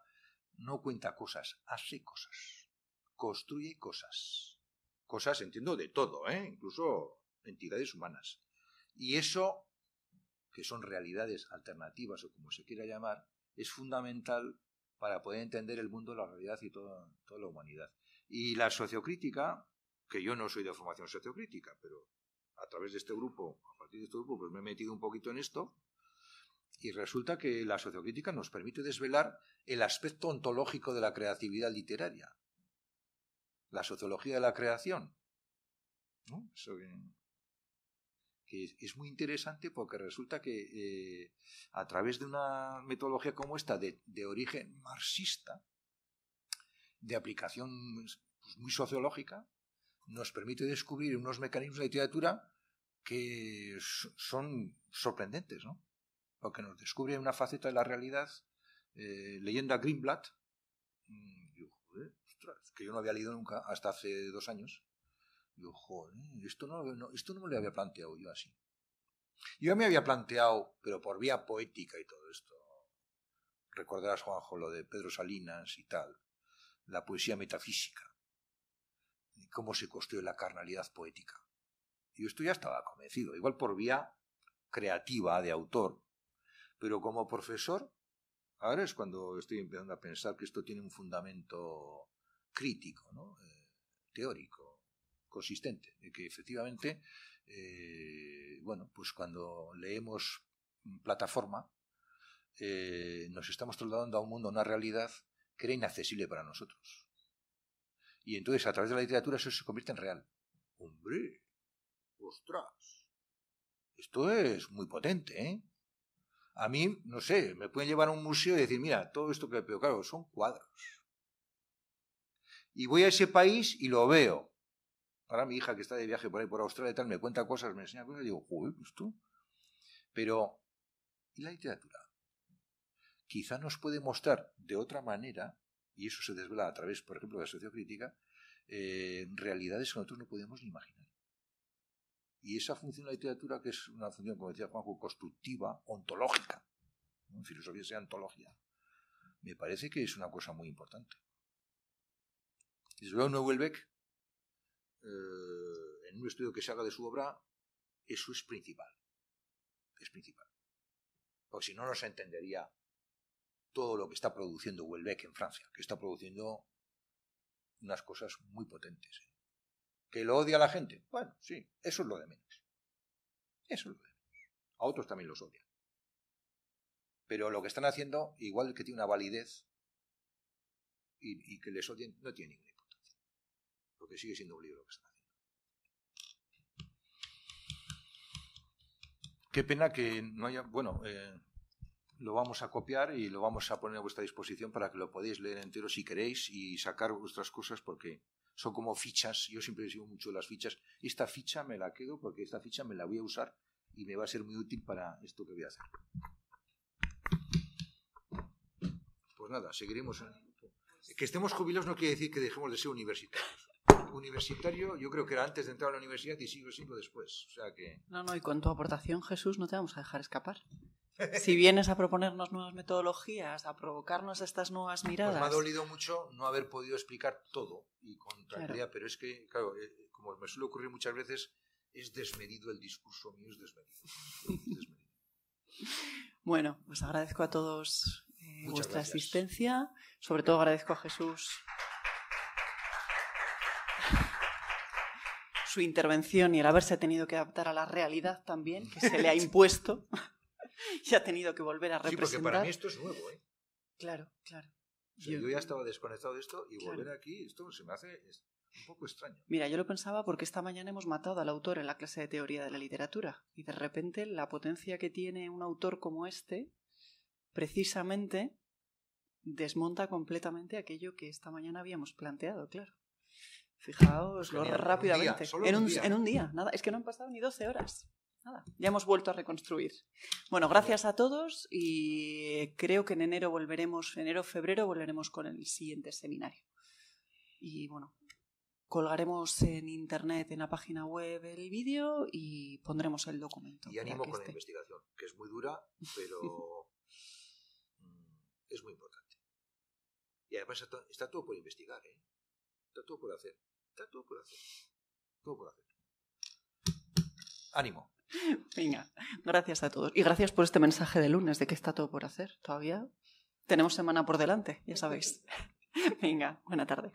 no cuenta cosas, hace cosas, construye cosas. Cosas, entiendo, de todo, ¿eh? incluso entidades humanas. Y eso, que son realidades alternativas o como se quiera llamar, es fundamental para poder entender el mundo, la realidad y toda, toda la humanidad. Y la sociocrítica que yo no soy de formación sociocrítica, pero a través de este grupo, a partir de este grupo, pues me he metido un poquito en esto. Y resulta que la sociocrítica nos permite desvelar el aspecto ontológico de la creatividad literaria. La sociología de la creación. Eso que, es muy interesante porque resulta que eh, a través de una metodología como esta, de, de origen marxista, de aplicación pues, muy sociológica, nos permite descubrir unos mecanismos de literatura que son sorprendentes, ¿no? Porque nos descubre una faceta de la realidad eh, leyendo a Greenblatt, mm, que yo no había leído nunca hasta hace dos años. Yo, joder, esto no, esto no me lo había planteado yo así. Yo me había planteado, pero por vía poética y todo esto. Recordarás, Juanjo, lo de Pedro Salinas y tal, la poesía metafísica, cómo se construye la carnalidad poética. Yo esto ya estaba convencido, igual por vía creativa de autor, pero como profesor, ahora es cuando estoy empezando a pensar que esto tiene un fundamento crítico. Eh, teórico, consistente, de que efectivamente, eh, bueno, pues cuando leemos plataforma, eh, nos estamos trasladando a un mundo, a una realidad que era inaccesible para nosotros. Y entonces, a través de la literatura, eso se convierte en real. ¡Hombre! ¡Ostras! Esto es muy potente, ¿eh? A mí, no sé, me pueden llevar a un museo y decir, mira, todo esto que veo, claro, son cuadros. Y voy a ese país y lo veo. Ahora mi hija que está de viaje por ahí por Australia y tal, me cuenta cosas, me enseña cosas y digo, joder, pues tú. Pero, ¿y la literatura? Quizá nos puede mostrar de otra manera, y eso se desvela a través, por ejemplo, de la sociocrítica, eh, realidades que nosotros no podemos ni imaginar. Y esa función de la literatura, que es una función, como decía Juanjo, constructiva, ontológica, en filosofía sea ontología, me parece que es una cosa muy importante. Desde luego, no Welbeck, eh, en un estudio que se haga de su obra, eso es principal. Es principal. Porque si no, no se entendería todo lo que está produciendo Welbeck en Francia, que está produciendo unas cosas muy potentes. ¿eh? ¿Que lo odia la gente? Bueno, sí, eso es lo de menos. Eso es lo de menos. A otros también los odian. Pero lo que están haciendo, igual que tiene una validez y, que les odien, no tiene ninguna porque sigue siendo un libro que están haciendo. Qué pena que no haya, bueno, eh, lo vamos a copiar y lo vamos a poner a vuestra disposición para que lo podáis leer entero si queréis y sacar vuestras cosas porque son como fichas. Yo siempre sigo mucho las fichas. Esta ficha me la quedo porque esta ficha me la voy a usar y me va a ser muy útil para esto que voy a hacer. Pues nada, seguiremos. Que estemos jubilados no quiere decir que dejemos de ser universitarios universitario, yo creo que era antes de entrar a la universidad y sigo siendo después. O sea que... No, no, y con tu aportación, Jesús, no te vamos a dejar escapar. Si vienes a proponernos nuevas metodologías, a provocarnos estas nuevas miradas. Pues me ha dolido mucho no haber podido explicar todo y con tranquilidad, pero es que, claro, eh, como me suele ocurrir muchas veces, es desmedido el discurso mío, es desmedido. bueno, pues agradezco a todos eh, vuestra asistencia. Sobre todo agradezco a Jesús su intervención y el haberse tenido que adaptar a la realidad también, que se le ha [LAUGHS] impuesto, y ha tenido que volver a representar. Sí, porque para mí esto es nuevo, ¿eh? Claro, claro. yo, ya estaba desconectado de esto y volver aquí, esto se me hace un poco extraño. Mira, yo lo pensaba porque esta mañana hemos matado al autor en la clase de teoría de la literatura y de repente la potencia que tiene un autor como este, precisamente desmonta completamente aquello que esta mañana habíamos planteado, claro. Fijaos lo rápidamente. en, un, en, un, día, nada. Es que no han pasado ni 12 horas. Nada. Ya hemos vuelto a reconstruir. Bueno, gracias a todos y creo que en enero volveremos, enero febrero volveremos con el siguiente seminario. Y bueno, colgaremos en internet, en la página web, el vídeo y pondremos el documento. Y ánimo con la investigación, que es muy dura, pero [LAUGHS] mm, es muy importante. Y además está todo por investigar, ¿eh? Está todo por hacer. Está todo por hacer. Todo por hacer. Ánimo. Venga, gracias a todos. Y gracias por este mensaje de lunes de que está todo por hacer. Todavía tenemos semana por delante, ya sabéis. [LAUGHS] Venga, buena tarde.